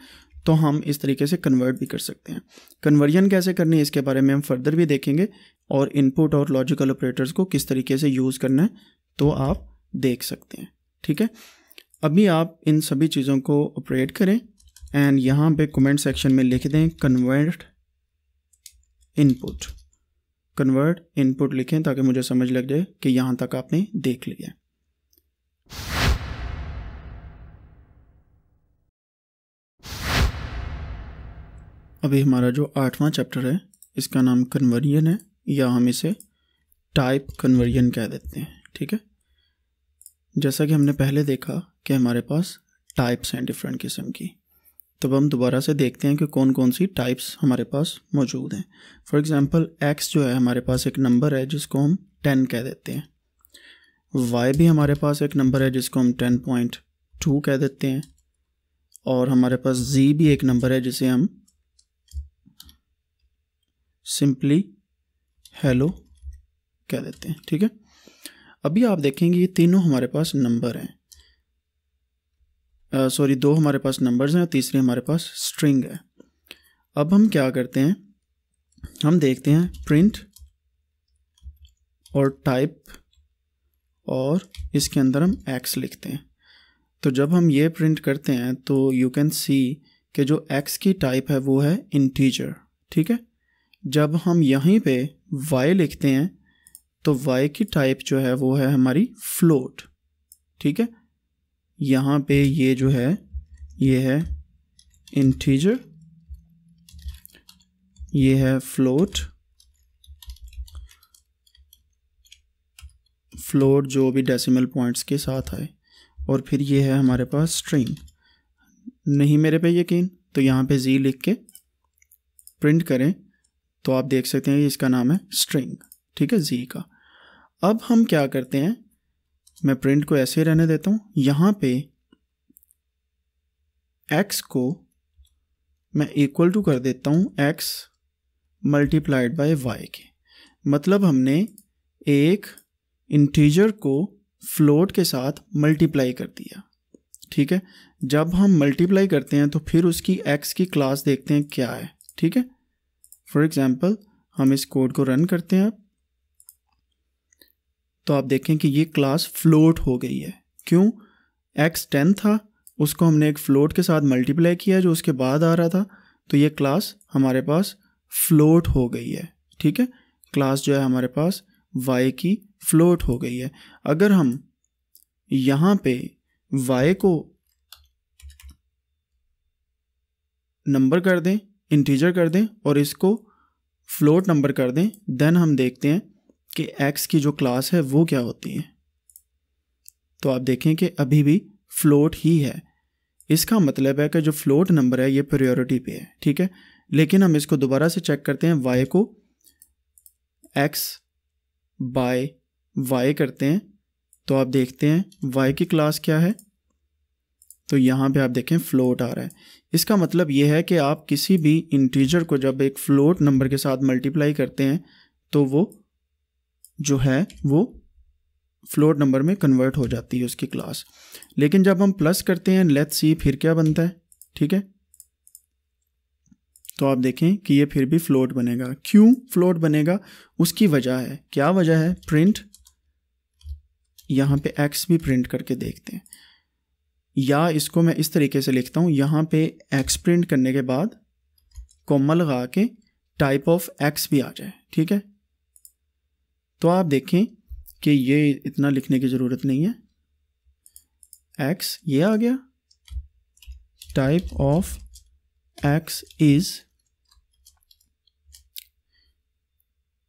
तो हम इस तरीके से कन्वर्ट भी कर सकते हैं। कन्वर्जन कैसे करनी है, इसके बारे में हम फर्दर भी देखेंगे। और इनपुट और लॉजिकल ऑपरेटर्स को किस तरीके से यूज़ करना है तो आप देख सकते हैं। ठीक है? अभी आप इन सभी चीज़ों को ऑपरेट करें एंड यहाँ पे कमेंट सेक्शन में लिख दें कन्वर्ट इनपुट कन्वर्ट इनपुट लिखें ताकि मुझे समझ लग जाए कि यहाँ तक आपने देख लिया अभी हमारा जो आठवां चैप्टर है, इसका नाम कन्वर्जन है या हम इसे टाइप कन्वर्जन कह देते हैं, ठीक है? जैसा कि हमने पहले देखा कि हमारे पास टाइप्स हैं डिफरेंट किस्म की। तब हम दोबारा से देखते हैं कि कौन कौन सी टाइप्स हमारे पास मौजूद हैं। फॉर एग्ज़ाम्पल एक्स जो है हमारे पास एक नंबर है जिसको हम टेन कह देते हैं। वाई भी हमारे पास एक नंबर है जिसको हम टेन पॉइंट टू कह देते हैं। और हमारे पास जी भी एक नंबर है जिसे हम सिंपली हेलो कह देते हैं, ठीक है? अभी आप देखेंगे ये तीनों हमारे पास नंबर हैं। सॉरी दो हमारे पास नंबर्स हैं और तीसरी हमारे पास स्ट्रिंग है। अब हम क्या करते हैं? हम देखते हैं प्रिंट और टाइप और इसके अंदर हम एक्स लिखते हैं। तो जब हम ये प्रिंट करते हैं तो यू कैन सी कि जो एक्स की टाइप है, वो है इंटीजर ठीक है? जब हम यहीं पे वाई लिखते हैं तो वाई की टाइप जो है वो है हमारी फ्लोट ठीक है? यहाँ पे ये जो है, ये है इंटीजर ये है फ्लोट फ्लोट जो भी डेसिमल पॉइंट्स के साथ आए, और फिर ये है हमारे पास स्ट्रिंग नहीं मेरे पे यकीन? तो यहाँ पे जी लिख के प्रिंट करें तो आप देख सकते हैं इसका नाम है स्ट्रिंग ठीक है जी का। अब हम क्या करते हैं? मैं प्रिंट को ऐसे रहने देता हूँ। यहाँ पे एक्स को मैं इक्वल टू कर देता हूँ एक्स मल्टीप्लाइड बाय वाई के। मतलब हमने एक इंटीजर को फ्लोट के साथ मल्टीप्लाई कर दिया। ठीक है? जब हम मल्टीप्लाई करते हैं तो फिर उसकी एक्स की क्लास देखते हैं क्या है। ठीक है? फॉर एग्ज़ाम्पल हम इस कोड को रन करते हैं। तो आप देखें कि ये क्लास फ्लोट हो गई है। क्यों? एक्स टेन था, उसको हमने एक फ्लोट के साथ मल्टीप्लाई किया जो उसके बाद आ रहा था तो ये क्लास हमारे पास फ्लोट हो गई है। ठीक है? क्लास जो है हमारे पास वाई की फ्लोट हो गई है। अगर हम यहाँ पे वाई को नंबर कर दें इंटीजर कर दें और इसको फ्लोट नंबर कर दें देन हम देखते हैं कि एक्स की जो क्लास है, वो क्या होती है? तो आप देखें कि अभी भी फ्लोट ही है। इसका मतलब है कि जो फ्लोट नंबर है, ये प्रायोरिटी पे है, ठीक है? लेकिन हम इसको दोबारा से चेक करते हैं वाई को। एक्स बाय वाई करते हैं तो आप देखते हैं वाई की क्लास क्या है? तो यहाँ पे आप देखें फ्लोट आ रहा है। इसका मतलब ये है कि आप किसी भी इंटीजर को जब एक फ्लोट नंबर के साथ मल्टीप्लाई करते हैं तो वो जो है वो फ्लोट नंबर में कन्वर्ट हो जाती है उसकी क्लास लेकिन जब हम प्लस करते हैं लेट सी फिर क्या बनता है? ठीक है? तो आप देखें कि ये फिर भी फ्लोट बनेगा। क्यों फ्लोट बनेगा? उसकी वजह है। क्या वजह है? प्रिंट यहाँ पे एक्स भी प्रिंट करके देखते हैं। या इसको मैं इस तरीके से लिखता हूँ। यहाँ पे एक्स प्रिंट करने के बाद कॉमा लगा के टाइप ऑफ़ एक्स भी आ जाए। ठीक है? तो आप देखें कि ये इतना लिखने की ज़रूरत नहीं है। एक्स ये आ गया। टाइप ऑफ़ एक्स इज़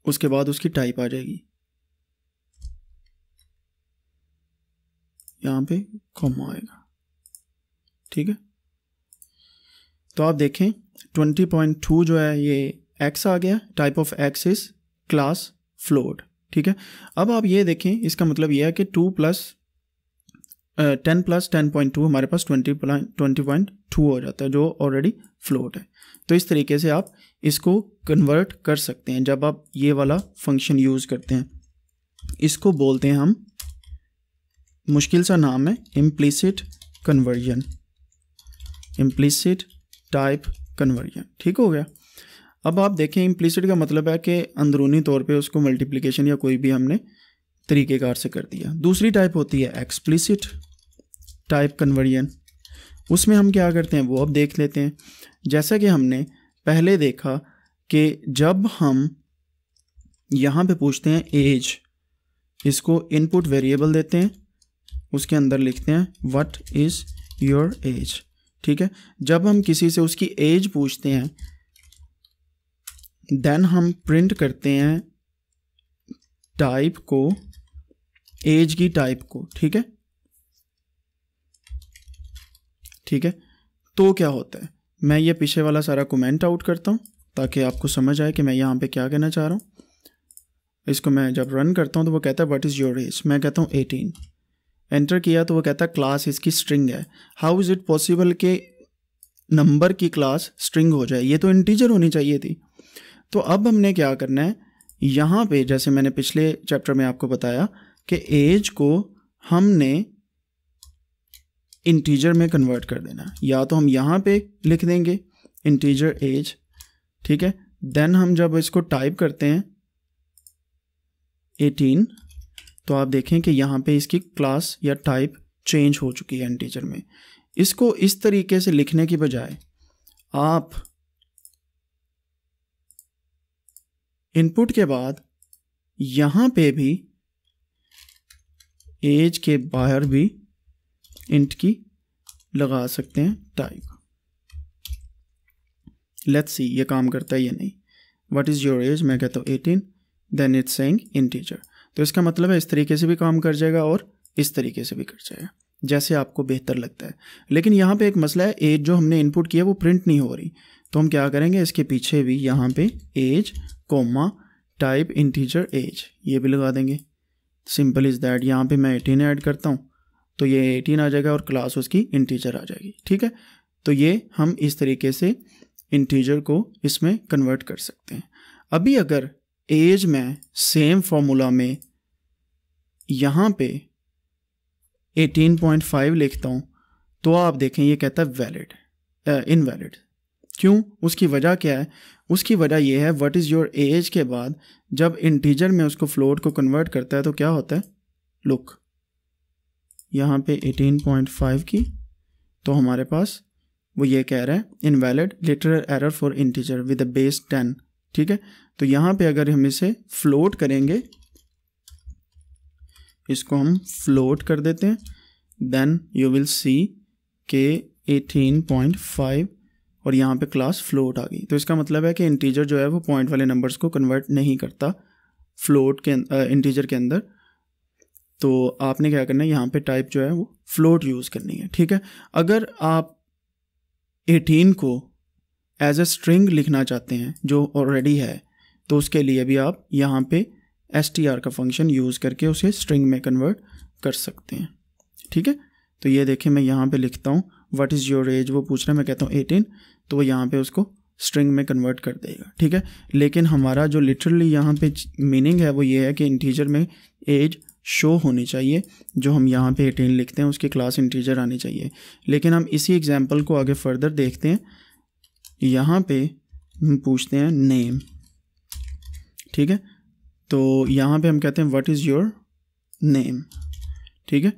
उसके बाद उसकी टाइप आ जाएगी। यहाँ पे कॉमा आएगा। ठीक है? तो आप देखें 20.2 जो है, ये एक्स आ गया। Type of x is class float ठीक है? अब आप ये देखें, इसका मतलब ये है कि two plus ten plus ten point two हमारे पास ट्वेंटी ट्वेंटी पॉइंट टू हो जाता है, जो ऑलरेडी फ्लोट है। तो इस तरीके से आप इसको कन्वर्ट कर सकते हैं, जब आप ये वाला फ़ंक्शन यूज़ करते हैं। इसको बोलते हैं हम, मुश्किल सा नाम है implicit conversion implicit type conversion ठीक हो गया? अब आप देखें इम्प्लिसिट का मतलब है कि अंदरूनी तौर पे उसको मल्टीप्लिकेशन या कोई भी हमने तरीक़ेकार से कर दिया। दूसरी टाइप होती है एक्सप्लिसिट टाइप कन्वर्जन उसमें हम क्या करते हैं, वो अब देख लेते हैं। जैसा कि हमने पहले देखा कि जब हम यहाँ पे पूछते हैं एज इसको इनपुट वेरिएबल देते हैं, उसके अंदर लिखते हैं व्हाट इज़ योर एज ठीक है? जब हम किसी से उसकी एज पूछते हैं देन हम प्रिंट करते हैं टाइप को एज की टाइप को, ठीक है? ठीक है? तो क्या होता है? मैं ये पीछे वाला सारा कमेंट आउट करता हूँ, ताकि आपको समझ आए कि मैं यहाँ पे क्या कहना चाह रहा हूँ। इसको मैं जब रन करता हूँ तो वो कहता है व्हाट इज़ योर एज मैं कहता हूँ एटीन एंटर किया तो वो कहता है क्लास इसकी स्ट्रिंग है. हाउ इज़ इट पॉसिबल कि नंबर की क्लास स्ट्रिंग हो जाए? ये तो इंटीजर होनी चाहिए थी। तो अब हमने क्या करना है? यहाँ पे, जैसे मैंने पिछले चैप्टर में आपको बताया कि एज को हमने इंटीजर में कन्वर्ट कर देना या तो हम यहाँ पे लिख देंगे इंटीजर एज ठीक है? देन हम जब इसको टाइप करते हैं 18 तो आप देखें कि यहाँ पे इसकी क्लास या टाइप चेंज हो चुकी है इंटीजर में। इसको इस तरीके से लिखने की बजाय आप इनपुट के बाद यहाँ पे भी एज के बाहर भी इंट की लगा सकते हैं टाइप लेट्स सी ये काम करता है या नहीं? व्हाट इज़ योर एज मैं कहता हूँ eighteen then it's saying integer तो इसका मतलब है इस तरीके से भी काम कर जाएगा और इस तरीके से भी कर जाएगा, जैसे आपको बेहतर लगता है। लेकिन यहाँ पे एक मसला है एज जो हमने इनपुट किया वो प्रिंट नहीं हो रही। तो हम क्या करेंगे, इसके पीछे भी यहाँ पे age comma type integer age ये भी लगा देंगे। सिंपल इज़ दैट यहाँ पे मैं एटीन ऐड करता हूँ तो ये एटीन आ जाएगा और क्लास उसकी इंटीजर आ जाएगी, ठीक है? तो ये हम इस तरीके से इंटीजर को इसमें कन्वर्ट कर सकते हैं। अभी अगर एज में सेम फॉर्मूला में यहाँ पे 18.5 लिखता हूँ तो आप देखें ये कहता है वैलिड इनवैलिड क्यों? उसकी वजह क्या है? उसकी वजह यह है व्हाट इज़ योर एज के बाद जब इंटीजर में उसको फ्लोट को कन्वर्ट करता है तो क्या होता है? लुक यहाँ पे 18.5 की तो हमारे पास वो ये कह रहा है invalid literal error for integer with base ten ठीक है? तो यहाँ पे अगर हम इसे फ्लोट करेंगे, इसको हम फ्लोट कर देते हैं देन यू विल सी के 18.5 और यहाँ पे क्लास फ्लोट आ गई। तो इसका मतलब है कि इंटीजर जो है वो पॉइंट वाले नंबर्स को कन्वर्ट नहीं करता फ्लोट के इंटीजर के अंदर। तो आपने क्या करना है, यहाँ पे टाइप जो है वो फ्लोट यूज़ करनी है, ठीक है? अगर आप 18 को एज ए स्ट्रिंग लिखना चाहते हैं, जो ऑलरेडी है तो उसके लिए भी आप यहाँ पे एस टी आर का फ़ंक्शन यूज़ करके उसे स्ट्रिंग में कन्वर्ट कर सकते हैं, ठीक है? तो ये देखिए मैं यहाँ पे लिखता हूँ। व्हाट इज़ योर एज वो पूछ रहा है, मैं कहता हूँ एटीन तो वो यहाँ पे उसको स्ट्रिंग में कन्वर्ट कर देगा, ठीक है? लेकिन हमारा जो लिटरली यहाँ पे मीनिंग है, वो ये है कि इंटीजर में एज शो होनी चाहिए, जो हम यहाँ पे एटीन लिखते हैं, उसकी क्लास इंटीजर आनी चाहिए। लेकिन हम इसी एग्ज़ाम्पल को आगे फर्दर देखते हैं। यहाँ पे हम पूछते हैं नेम ठीक है? तो यहाँ पे हम कहते हैं व्हाट इज़ योर नेम ठीक है?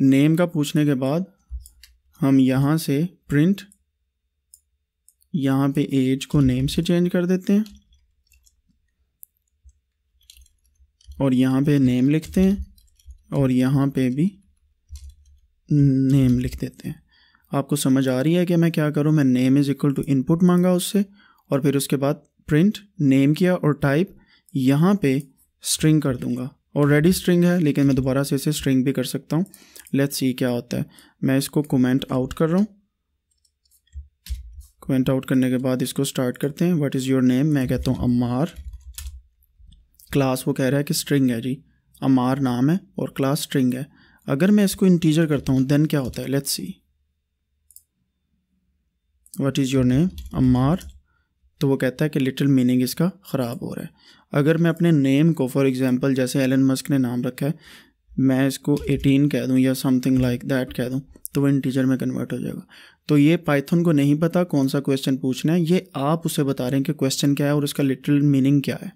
नेम का पूछने के बाद हम यहाँ से प्रिंट यहाँ पे एज को नेम से चेंज कर देते हैं। और यहाँ पे नेम लिखते हैं और यहाँ पे भी नेम लिख देते हैं। आपको समझ आ रही है कि मैं क्या करूँ? मैं name is equal to input मांगा उससे और फिर उसके बाद प्रिंट नेम किया और टाइप यहाँ पे स्ट्रिंग कर दूँगा। ऑलरेडी स्ट्रिंग है, लेकिन मैं दोबारा से इसे स्ट्रिंग भी कर सकता हूँ। लेट्स सी क्या होता है। मैं इसको कमेंट आउट कर रहा हूँ। कमेंट आउट करने के बाद इसको स्टार्ट करते हैं। व्हाट इज़ योर नेम मैं कहता हूँ अमार क्लास वो कह रहा है कि स्ट्रिंग है जी। अमार नाम है और क्लास स्ट्रिंग है। अगर मैं इसको इंटीजर करता हूँ देन क्या होता है? Let's see what is your name Ammar तो वो कहता है कि लिटिल मीनिंग इसका ख़राब हो रहा है। अगर मैं अपने नेम को फॉर एग्ज़ाम्पल जैसे एलन मस्क ने नाम रखा है, मैं इसको 18 कह दूँ या समथिंग लाइक दैट कह दूँ तो वो इंटीजर में कन्वर्ट हो जाएगा। तो ये पाइथन को नहीं पता कौन सा क्वेश्चन पूछना है, ये आप उसे बता रहे हैं कि क्वेश्चन क्या है और उसका लिटरल मीनिंग क्या है।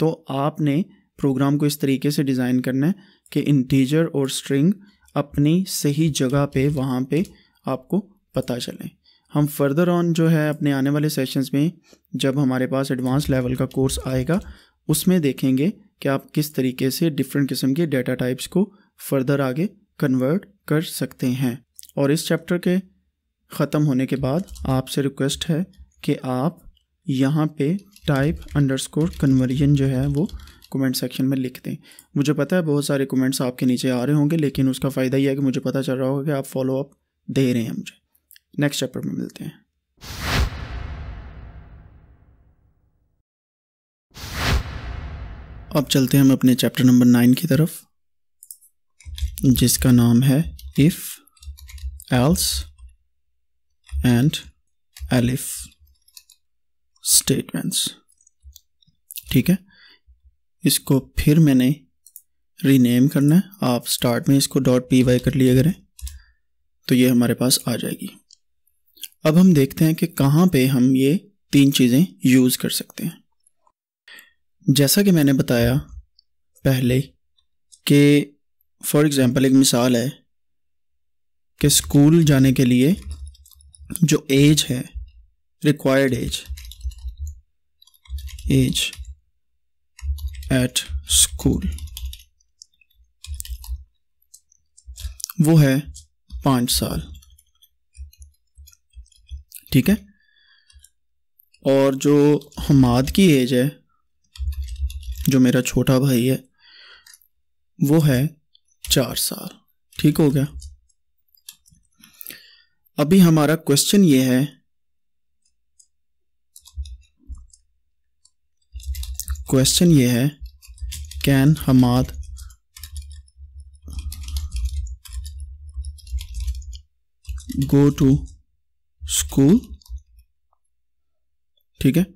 तो आपने प्रोग्राम को इस तरीके से डिज़ाइन करना है कि इंटीजर और स्ट्रिंग अपनी सही जगह पे, वहाँ पे आपको पता चले। हम फर्दर ऑन जो है अपने आने वाले सेशंस में, जब हमारे पास एडवांस लेवल का कोर्स आएगा, उसमें देखेंगे कि आप किस तरीके से डिफरेंट किस्म के डेटा टाइप्स को फर्दर आगे कन्वर्ट कर सकते हैं। और इस चैप्टर के ख़त्म होने के बाद आपसे रिक्वेस्ट है कि आप यहाँ पे टाइप अंडरस्कोर कन्वर्जन जो है वो कमेंट सेक्शन में लिख दें। मुझे पता है बहुत सारे कमेंट्स आपके नीचे आ रहे होंगे, लेकिन उसका फ़ायदा ये है कि मुझे पता चल रहा होगा कि आप फॉलो अप दे रहे हैं मुझे। नेक्स्ट चैप्टर में मिलते हैं। अब चलते हैं हम अपने चैप्टर नंबर नाइन की तरफ़, जिसका नाम है if else and elif statements ठीक है? इसको फिर मैंने रीनेम करना है। आप स्टार्ट में इसको डॉट पी वाई कर लिया करें तो ये हमारे पास आ जाएगी। अब हम देखते हैं कि कहाँ पे हम ये तीन चीज़ें यूज़ कर सकते हैं। जैसा कि मैंने बताया पहले कि फॉर एग्ज़ाम्पल एक मिसाल है कि स्कूल जाने के लिए जो एज है required age age at school वो है पाँच साल। ठीक है? और जो हमाद की एज है, जो मेरा छोटा भाई है, वो है चार साल। ठीक हो गया? अभी हमारा क्वेश्चन ये है क्वेश्चन ये है can Hamad go to school. ठीक है?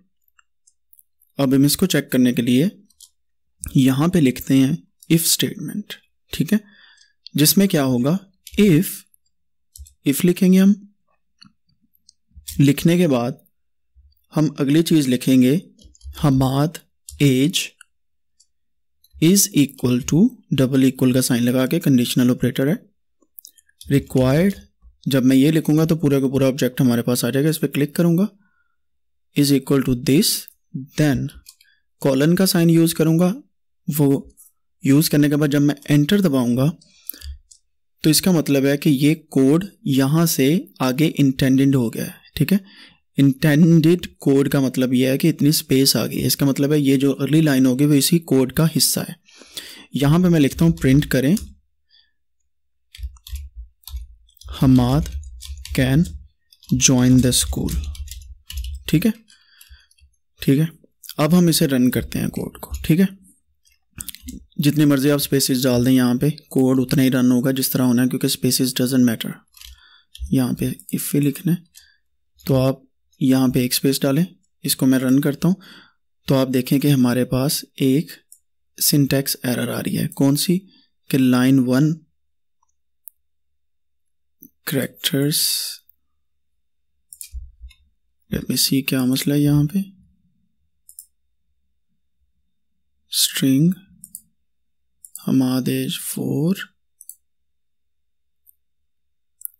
अब हम इसको चेक करने के लिए यहाँ पे लिखते हैं इफ़ स्टेटमेंट ठीक है? जिसमें क्या होगा? इफ़ इफ़ लिखेंगे हम। लिखने के बाद हम अगली चीज़ लिखेंगे Hamad age is equal to double equal का साइन लगा के कंडीशनल ऑपरेटर है। रिक्वायर्ड जब मैं ये लिखूँगा तो पूरा का पूरा ऑब्जेक्ट हमारे पास आ जाएगा, इस पर क्लिक करूँगा। Is equal to this then colon का साइन यूज़ करूँगा। वो यूज़ करने के बाद जब मैं एंटर दबाऊँगा तो इसका मतलब है कि ये कोड यहाँ से आगे इंटेंडेड हो गया है, ठीक है? इंटेंडेड कोड का मतलब यह है कि इतनी स्पेस आ गई है। इसका मतलब है ये जो अर्ली लाइन होगी वो इसी कोड का हिस्सा है। यहाँ पे मैं लिखता हूँ प्रिंट करें। Hamad can join the school. ठीक है? ठीक है? अब हम इसे रन करते हैं कोड को। ठीक है? जितनी मर्ज़ी आप स्पेसिस डाल दें यहाँ पे कोड उतना ही रन होगा जिस तरह होना है, क्योंकि स्पेसिस डजेंट मैटर यहाँ पे इफ़ लिखना। तो आप यहाँ पे एक स्पेस डालें। इसको मैं रन करता हूँ। तो आप देखें कि हमारे पास एक सिंटेक्स एरर आ रही है। कौन सी? कि लाइन वन करेक्टर्स सी क्या मसला है यहाँ पे string Hamad age four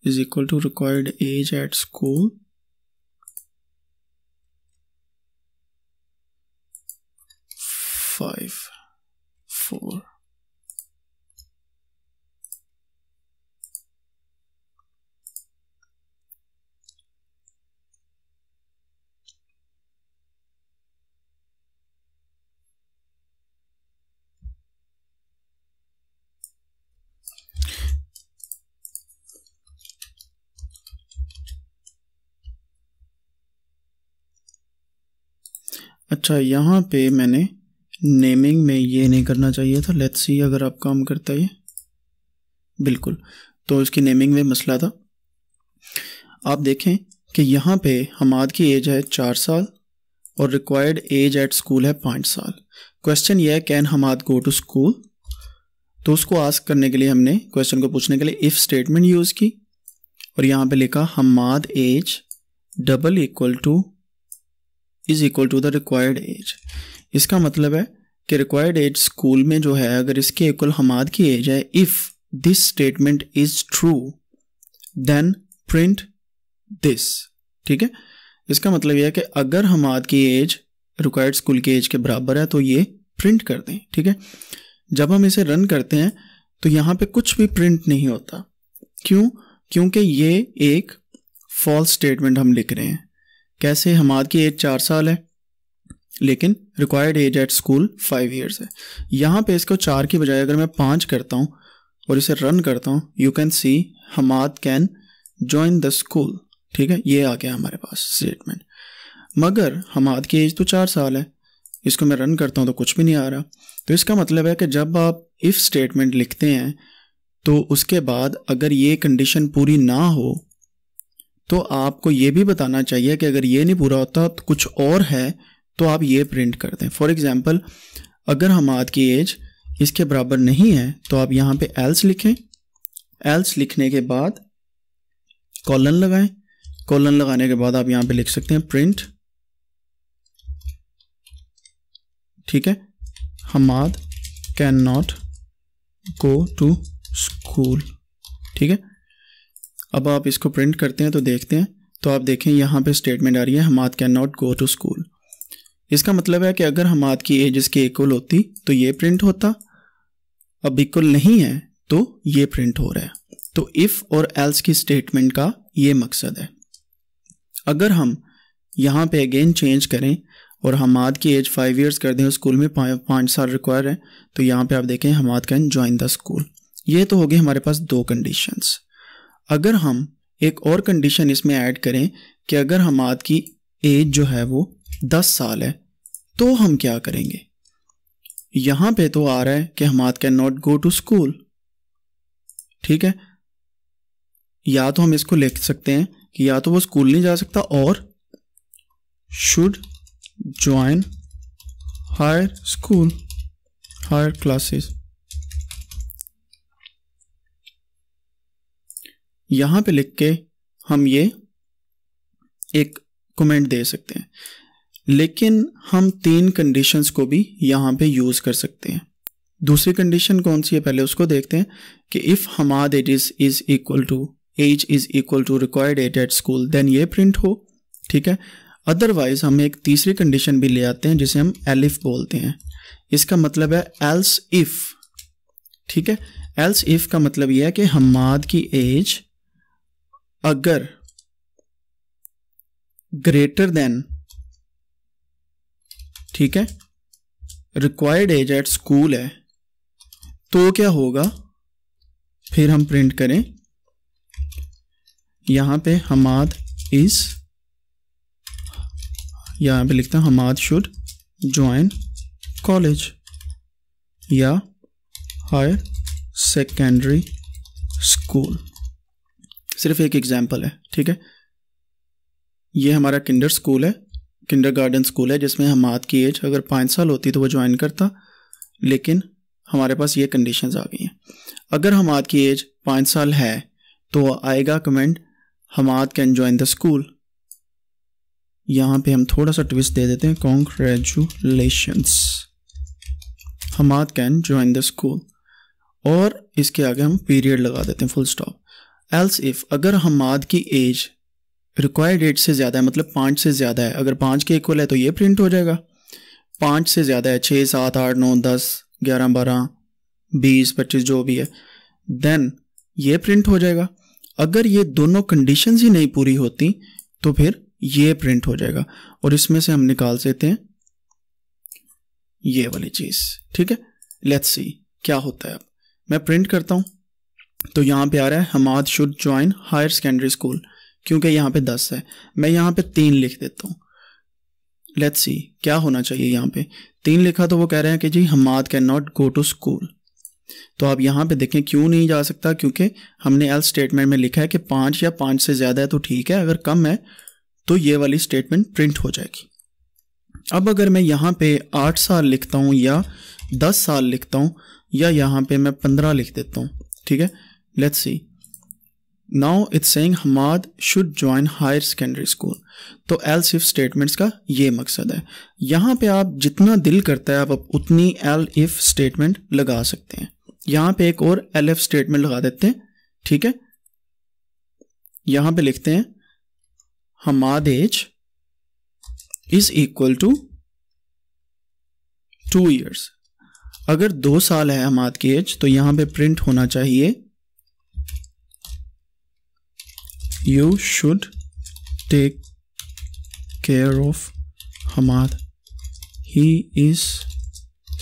is equal to required age at school five four अच्छा यहाँ पे मैंने नेमिंग में ये नहीं करना चाहिए था। लेट्स सी अगर आप काम करता है बिल्कुल। तो इसकी नेमिंग में मसला था। आप देखें कि यहाँ पे हमाद की एज है चार साल और रिक्वायर्ड एज एट स्कूल है पाँच साल। क्वेश्चन ये है can Hamad go to school तो उसको आस्क करने के लिए हमने क्वेश्चन को पूछने के लिए इफ़ स्टेटमेंट यूज़ की और यहाँ पे लिखा, Hamad age double equal to is equal to the required age इसका मतलब है कि रिक्वायर्ड एज स्कूल में जो है, अगर इसके इक्वल हमाद की एज है if this statement is true then print this ठीक है? इसका मतलब यह है कि अगर हमाद की एज रिक्वायर्ड स्कूल की एज के बराबर है तो ये प्रिंट कर दें, ठीक है? जब हम इसे रन करते हैं तो यहाँ पे कुछ भी प्रिंट नहीं होता। क्यों? क्योंकि ये एक फॉल्स स्टेटमेंट हम लिख रहे हैं। कैसे हमाद की एज चार साल है, लेकिन required age at school five years है। यहाँ पे इसको चार की बजाय अगर मैं पाँच करता हूँ और इसे रन करता हूँ you can see Hamad can join the school ठीक है? ये आ गया हमारे पास स्टेटमेंट मगर हमाद की एज तो चार साल है, इसको मैं रन करता हूँ तो कुछ भी नहीं आ रहा। तो इसका मतलब है कि जब आप इफ़ स्टेटमेंट लिखते हैं तो उसके बाद अगर ये कंडीशन पूरी ना हो तो आपको ये भी बताना चाहिए कि अगर ये नहीं पूरा होता तो कुछ और है तो आप ये प्रिंट कर दें। फॉर एग्ज़ाम्पल अगर हमाद की एज इसके बराबर नहीं है तो आप यहाँ पे एल्स लिखें। एल्स लिखने के बाद कॉलन लगाएँ। कॉलन लगाने के बाद आप यहाँ पे लिख सकते हैं प्रिंट ठीक है? Hamad can not go to school ठीक है? अब आप इसको प्रिंट करते हैं तो देखते हैं। तो आप देखें, यहाँ पे स्टेटमेंट आ रही है, Hamad can not go to school इसका मतलब है कि अगर हमाद की एज इसके इक्वल होती तो ये प्रिंट होता। अब इक्वल नहीं है तो ये प्रिंट हो रहा है। तो इफ़ और एल्स की स्टेटमेंट का ये मकसद है। अगर हम यहाँ पे अगेन चेंज करें और हमाद की एज फाइव इयर्स कर दें स्कूल में पाँच साल रिक्वायर है तो यहाँ पे आप देखें, Hamad can join the school ये तो हो गई हमारे पास दो कंडीशंस अगर हम एक और कंडीशन इसमें ऐड करें कि अगर हमाद की एज जो है वो दस साल है तो हम क्या करेंगे? यहाँ पे तो आ रहा है कि Hamad can not go to school ठीक है? या तो हम इसको लिख सकते हैं कि या तो वो स्कूल नहीं जा सकता और should join higher school higher classes यहाँ पे लिख के हम ये एक कमेंट दे सकते हैं। लेकिन हम तीन कंडीशंस को भी यहाँ पे यूज़ कर सकते हैं। दूसरी कंडीशन कौन सी है? पहले उसको देखते हैं कि if Hamad age is is equal to age is equal to required at at school then ये प्रिंट हो, ठीक है? अदरवाइज़ हम एक तीसरी कंडीशन भी ले आते हैं जिसे हम एलिफ बोलते हैं। इसका मतलब है एल्स इफ़ ठीक है? एल्स इफ़ का मतलब यह है कि हमाद की एज अगर ग्रेटर देन ठीक है रिक्वायर्ड एज एट स्कूल है तो क्या होगा? फिर हम प्रिंट करें। यहाँ पे हमाद इज़ यहाँ पे लिखता हूँ हमाद शुड ज्वाइन कॉलेज या हायर सेकेंडरी स्कूल सिर्फ़ एक एग्ज़ाम्पल है, ठीक है? ये हमारा किंडर स्कूल है किंडर गार्डन स्कूल है, जिसमें हमाद की एज अगर पाँच साल होती तो वो ज्वाइन करता, लेकिन हमारे पास ये कंडीशंस आ गई हैं। अगर हमाद की एज पाँच साल है तो आएगा comment Hamad can join the school यहाँ पे हम थोड़ा सा ट्विस्ट दे देते हैं congratulations Hamad can join the school और इसके आगे हम पीरियड लगा देते हैं फुल स्टॉप एल्स इफ़ अगर हमाद की एज रिक्वायर्ड एज से ज़्यादा है मतलब पाँच से ज़्यादा है, अगर पाँच के इक्वल है तो ये प्रिंट हो जाएगा। पाँच से ज़्यादा है छः सात, आठ, नौ, दस, ग्यारह, बारह, बीस, पच्चीस, जो भी है देन ये प्रिंट हो जाएगा। अगर ये दोनों कंडीशंस ही नहीं पूरी होती तो फिर ये प्रिंट हो जाएगा। और इसमें से हम निकाल सकते हैं ये वाली चीज़, ठीक है? लेट्स सी क्या होता है अब? मैं प्रिंट करता हूँ। तो यहाँ पे आ रहा है Hamad should join higher secondary school, क्योंकि यहाँ पे दस है। मैं यहाँ पे तीन लिख देता हूँ। लेट्स सी क्या होना चाहिए यहाँ पे? तीन लिखा तो वो कह रहे हैं कि जी, Hamad can not go to school तो आप यहाँ पे देखें, क्यों नहीं जा सकता? क्योंकि हमने एल स्टेटमेंट में लिखा है कि पाँच या पाँच से ज़्यादा है तो ठीक है, अगर कम है तो ये वाली स्टेटमेंट प्रिंट हो जाएगी। अब अगर मैं यहाँ पे आठ साल लिखता हूँ या दस साल लिखता हूँ या यहाँ पे मैं पंद्रह लिख देता हूँ, ठीक है? Let's see now it's saying Hamad should join higher secondary school तो एल सिफ स्टेटमेंट्स का ये मकसद है। यहाँ पे आप जितना दिल करता है, आप उतनी एल इफ़ स्टेटमेंट लगा सकते हैं। यहाँ पे एक और एल एफ़ स्टेटमेंट लगा देते हैं। ठीक है? यहाँ पे लिखते हैं Hamad age is equal to two years अगर दो साल है हमाद की एज तो यहाँ पे प्रिंट होना चाहिए। You should take care of Hamad he is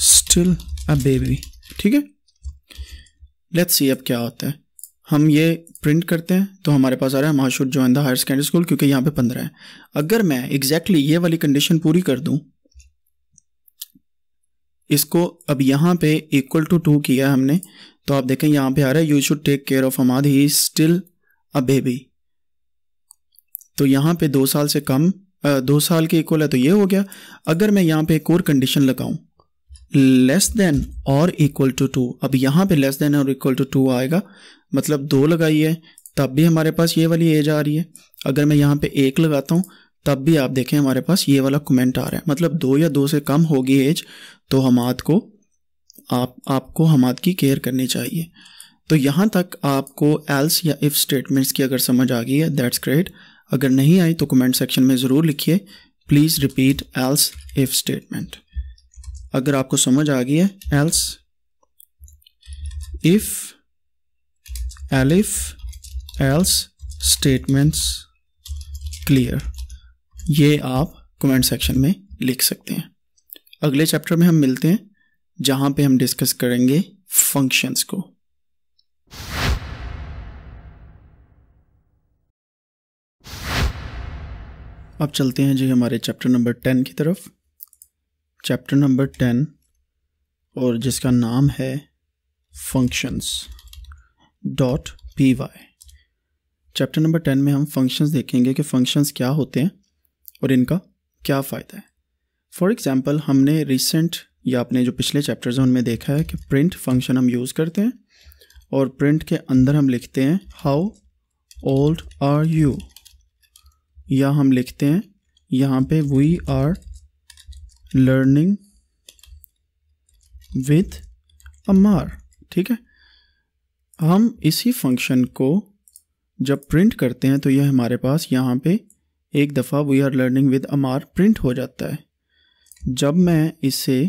still a baby ठीक है? लेट्स सी अब क्या होता है। हम ये प्रिंट करते हैं तो हमारे पास आ रहा है should join the higher secondary school क्योंकि यहाँ पे पंद्रह है। अगर मैं एग्जैक्टली exactly ये वाली कंडीशन पूरी कर दूँ, इसको अब यहाँ पे इक्वल टू टू किया हमने तो आप देखें यहाँ पे आ रहा है you should take care of Hamad he still a baby तो यहाँ पे दो साल से कम दो साल के इक्वल है तो ये हो गया। अगर मैं यहाँ पे एक और कंडीशन लगाऊँ लेस देन और इक्वल टू टू अब यहाँ पे लेस देन और इक्वल टू टू आएगा। मतलब दो लगाइए तब भी हमारे पास ये वाली एज आ रही है। अगर मैं यहाँ पे एक लगाता हूँ, तब भी आप देखें हमारे पास ये वाला कमेंट आ रहा है। मतलब दो या दो से कम होगी एज तो हमाद को, आप, आपको हमाद की केयर करनी चाहिए। तो यहाँ तक आपको एल्स या इफ़ स्टेटमेंट्स की अगर समझ आ गई है दैट्स ग्रेट अगर नहीं आई तो कमेंट सेक्शन में ज़रूर लिखिए। Please repeat else if statement अगर आपको समझ आ गई है else if elif else statements clear ये आप कमेंट सेक्शन में लिख सकते हैं। अगले चैप्टर में हम मिलते हैं, जहाँ पे हम डिस्कस करेंगे फ़ंक्शंस को। अब चलते हैं जी हमारे चैप्टर नंबर टेन की तरफ़। चैप्टर नंबर टेन और जिसका नाम है functions dot P Y chapter number ten में हम फ़ंक्शंस देखेंगे कि फ़ंक्शंस क्या होते हैं और इनका क्या फ़ायदा है। फॉर एग्ज़ाम्पल हमने रिसेंट या अपने जो पिछले चैप्टर्स हैं, उनमें देखा है कि प्रिंट फ़ंक्शन हम यूज़ करते हैं और प्रिंट के अंदर हम लिखते हैं हाउ ओल्ड आर यू या हम लिखते हैं, यहाँ पे we are learning with Amar ठीक है? हम इसी फ़ंक्शन को जब प्रिंट करते हैं तो यह हमारे पास यहाँ पे एक दफ़ा we are learning with Ammar print हो जाता है। जब मैं इसे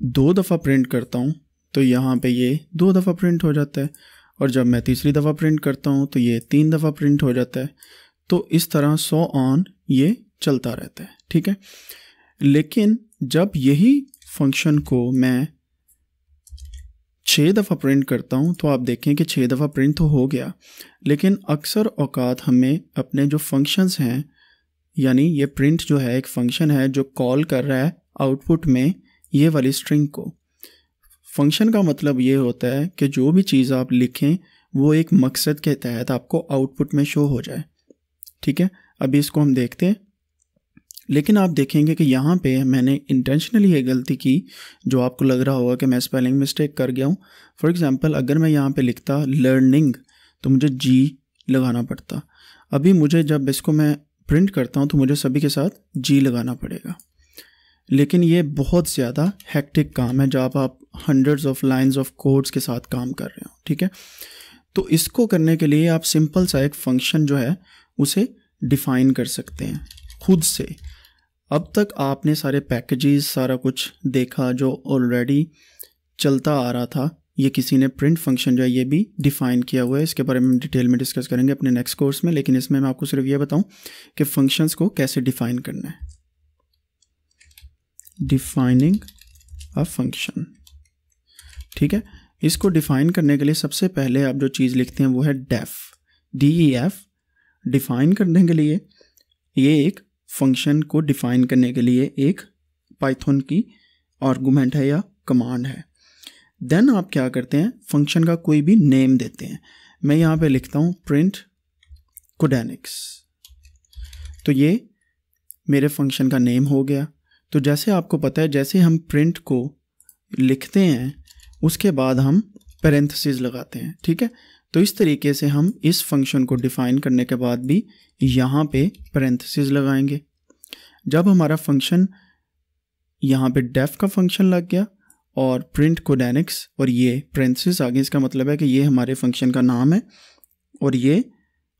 दो दफ़ा प्रिंट करता हूँ तो यहाँ पे ये दो दफ़ा प्रिंट हो जाता है। और जब मैं तीसरी दफ़ा प्रिंट करता हूँ तो ये तीन दफ़ा प्रिंट हो जाता है। तो इस तरह सो ऑन ये चलता रहता है, ठीक है? लेकिन जब यही फ़ंक्शन को मैं छः दफ़ा प्रिंट करता हूँ तो आप देखें कि छः दफ़ा प्रिंट तो हो गया, लेकिन अक्सर अवकात हमें अपने जो फ़ंक्शंस हैं, यानी ये प्रिंट जो है, एक फ़ंक्शन है जो कॉल कर रहा है आउटपुट में ये वाली स्ट्रिंग को। फ़ंक्शन का मतलब ये होता है कि जो भी चीज़ आप लिखें, वो एक मकसद के तहत आपको आउटपुट में शो हो जाए। ठीक है? अभी इसको हम देखते हैं। लेकिन आप देखेंगे कि यहाँ पे मैंने इंटेंशनली ये गलती की, जो आपको लग रहा होगा कि मैं स्पेलिंग मिस्टेक कर गया हूँ। फॉर एग्ज़ाम्पल अगर मैं यहाँ पे लिखता लर्निंग तो मुझे जी लगाना पड़ता। अभी मुझे जब इसको मैं प्रिंट करता हूँ तो मुझे सभी के साथ जी लगाना पड़ेगा। लेकिन ये बहुत ज़्यादा हैक्टिक काम है, जब आप hundreds of lines of codes के साथ काम कर रहे हो, ठीक है? तो इसको करने के लिए आप सिंपल सा एक फ़ंक्शन जो है, उसे डिफ़ाइन कर सकते हैं, खुद से। अब तक आपने सारे पैकेजेस सारा कुछ देखा जो ऑलरेडी चलता आ रहा था, ये किसी ने प्रिंट फ़ंक्शन जो है, ये भी डिफ़ाइन किया हुआ है। इसके बारे में डिटेल में डिस्कस करेंगे अपने नेक्स्ट कोर्स में, लेकिन इसमें मैं आपको सिर्फ़ ये बताऊँ कि फ़ंक्शंस को कैसे डिफ़ाइन करना है। डिफाइनिंग अ फ़ंक्शन ठीक है? इसको डिफ़ाइन करने के लिए सबसे पहले आप जो चीज़ लिखते हैं वो है def D E F define करने के लिए ये एक फ़ंक्शन को डिफ़ाइन करने के लिए एक पाइथन की आर्गूमेंट है या कमांड है। देन आप क्या करते हैं? फ़ंक्शन का कोई भी नेम देते हैं। मैं यहाँ पे लिखता हूँ प्रिंट कोडेनिक्स तो ये मेरे फ़ंक्शन का नेम हो गया। तो जैसे आपको पता है, जैसे हम प्रिंट को लिखते हैं, उसके बाद हम पेरेंथसिस लगाते हैं, ठीक है? तो इस तरीके से हम इस फ़ंक्शन को डिफाइन करने के बाद भी यहाँ पे पेरेंथसिस लगाएँगे। जब हमारा फ़ंक्शन यहाँ पे डेफ का फ़ंक्शन लग गया और प्रिंट कोडेनिक्स और ये प्रेंसिस आगे इसका मतलब है कि ये हमारे फ़ंक्शन का नाम है और ये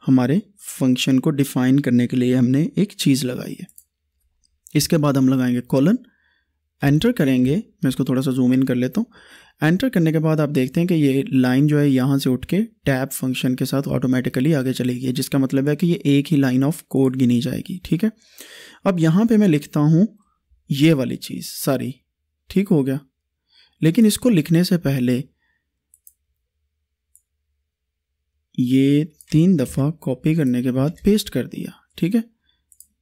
हमारे फ़ंक्शन को डिफाइन करने के लिए हमने एक चीज़ लगाई है। इसके बाद हम लगाएँगे कॉलन एंटर करेंगे। मैं इसको थोड़ा सा जूम इन कर लेता हूँ। एंटर करने के बाद आप देखते हैं कि ये लाइन जो है यहाँ से उठ के टैब फ़ंक्शन के साथ ऑटोमेटिकली आगे चलेगी। जिसका मतलब है कि ये एक ही लाइन ऑफ़ कोड गिनी जाएगी, ठीक है? अब यहाँ पे मैं लिखता हूँ ये वाली चीज़ सारी ठीक हो गया। लेकिन इसको लिखने से पहले ये तीन दफ़ा कॉपी करने के बाद पेस्ट कर दिया, ठीक है?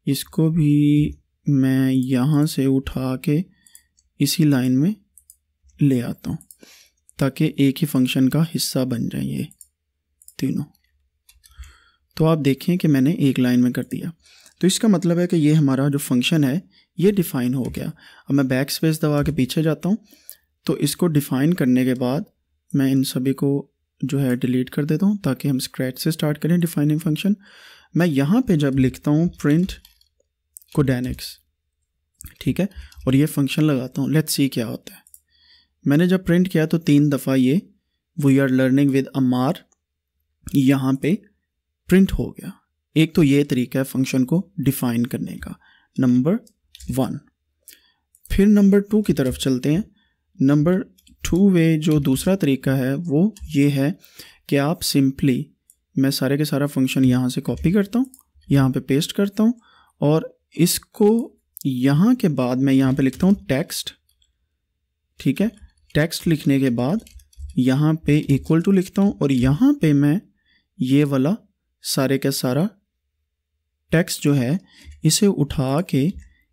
इसको भी मैं यहाँ से उठा के इसी लाइन में ले आता हूँ, ताकि एक ही फ़ंक्शन का हिस्सा बन जाए ये तीनों। तो आप देखें कि मैंने एक लाइन में कर दिया। तो इसका मतलब है कि ये हमारा जो फ़ंक्शन है, ये डिफ़ाइन हो गया। अब मैं बैक स्पेस दबा के पीछे जाता हूँ तो इसको डिफ़ाइन करने के बाद मैं इन सभी को जो है डिलीट कर देता हूँ, ताकि हम स्क्रैच से स्टार्ट करें डिफाइनिंग फ़ंक्शन मैं यहाँ पे जब लिखता हूँ प्रिंट कोडेनिक्स ठीक है? और ये फ़ंक्शन लगाता हूँ। लेट्स सी क्या होता है। मैंने जब प्रिंट किया तो तीन दफ़ा ये we are learning with Amar यहाँ पे प्रिंट हो गया। एक तो ये तरीका है फ़ंक्शन को डिफाइन करने का। नंबर वन फिर नंबर टू की तरफ़ चलते हैं। नंबर टू वे जो दूसरा तरीका है, वो ये है कि आप सिंपली मैं सारे के सारा फ़ंक्शन यहाँ से कॉपी करता हूँ, यहाँ पे पेस्ट करता हूँ, और इसको यहाँ के बाद मैं यहाँ पे लिखता हूँ टेक्स्ट ठीक है? टेक्स्ट लिखने के बाद यहाँ पे इक्वल टू लिखता हूँ और यहाँ पे मैं ये वाला सारे का सारा टेक्स्ट जो है, इसे उठा के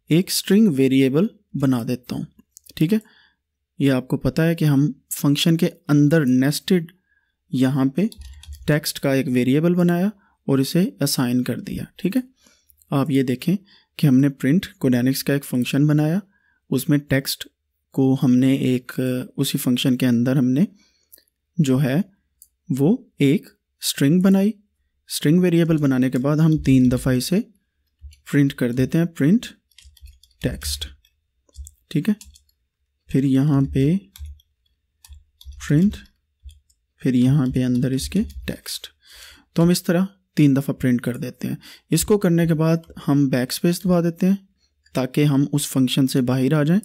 एक स्ट्रिंग वेरिएबल बना देता हूँ, ठीक है? ये आपको पता है कि हम फ़ंक्शन के अंदर नेस्टेड यहाँ पे टेक्स्ट का एक वेरिएबल बनाया और इसे असाइन कर दिया, ठीक है? आप ये देखें कि हमने प्रिंट कोडेनिक्स का एक फ़ंक्शन बनाया, उसमें टेक्स्ट को हमने एक, उसी फ़ंक्शन के अंदर हमने जो है, वो एक स्ट्रिंग बनाई। स्ट्रिंग वेरिएबल बनाने के बाद हम तीन दफ़ा इसे प्रिंट कर देते हैं प्रिंट टेक्स्ट ठीक है? फिर यहाँ पे प्रिंट फिर यहाँ पे अंदर इसके टेक्स्ट तो हम इस तरह तीन दफ़ा प्रिंट कर देते हैं। इसको करने के बाद हम बैक स्पेस दबा देते हैं ताकि हम उस फ़ंक्शन से बाहर आ जाएँ।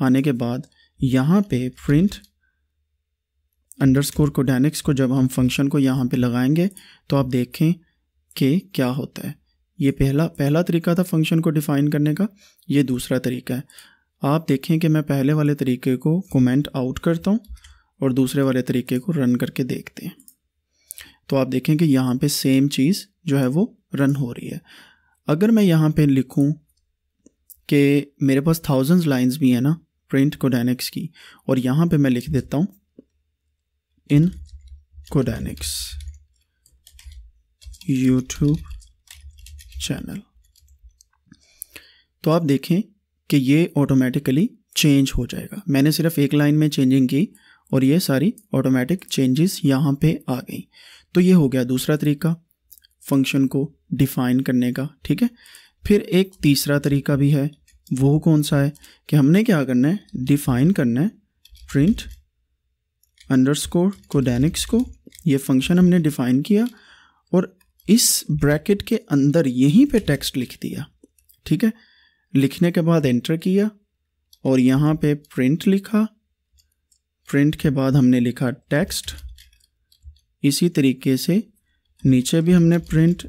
आने के बाद यहाँ पे प्रिंट अंडरस्कोर कोडेनिक्स को जब हम फ़ंक्शन को यहाँ पे लगाएँगे तो आप देखें कि क्या होता है। ये पहला पहला तरीका था फ़ंक्शन को डिफ़ाइन करने का, ये दूसरा तरीका है। आप देखें कि मैं पहले वाले तरीके को कमेंट आउट करता हूँ और दूसरे वाले तरीके को रन करके देखते हैं। तो आप देखें कि यहाँ पे सेम चीज़ जो है वो रन हो रही है। अगर मैं यहाँ पे लिखूँ कि मेरे पास थाउजेंड्स लाइंस भी हैं ना प्रिंट कोडेनिक्स की, और यहाँ पे मैं लिख देता हूँ इन कोडेनिक्स यूट्यूब चैनल तो आप देखें कि ये ऑटोमेटिकली चेंज हो जाएगा। मैंने सिर्फ़ एक लाइन में चेंजिंग की और ये सारी ऑटोमेटिक चेंजेस यहाँ पे आ गई। तो ये हो गया दूसरा तरीका फ़ंक्शन को डिफ़ाइन करने का, ठीक है? फिर एक तीसरा तरीका भी है, वो कौन सा है कि हमने क्या करना है? डिफ़ाइन करना है प्रिंट अंडरस्कोर कोडेनिक्स को, ये फ़ंक्शन हमने डिफ़ाइन किया और इस ब्रैकेट के अंदर यहीं पे टेक्स्ट लिख दिया, ठीक है? लिखने के बाद एंटर किया और यहाँ पे प्रिंट लिखा प्रिंट के बाद हमने लिखा टेक्स्ट इसी तरीके से नीचे भी हमने प्रिंट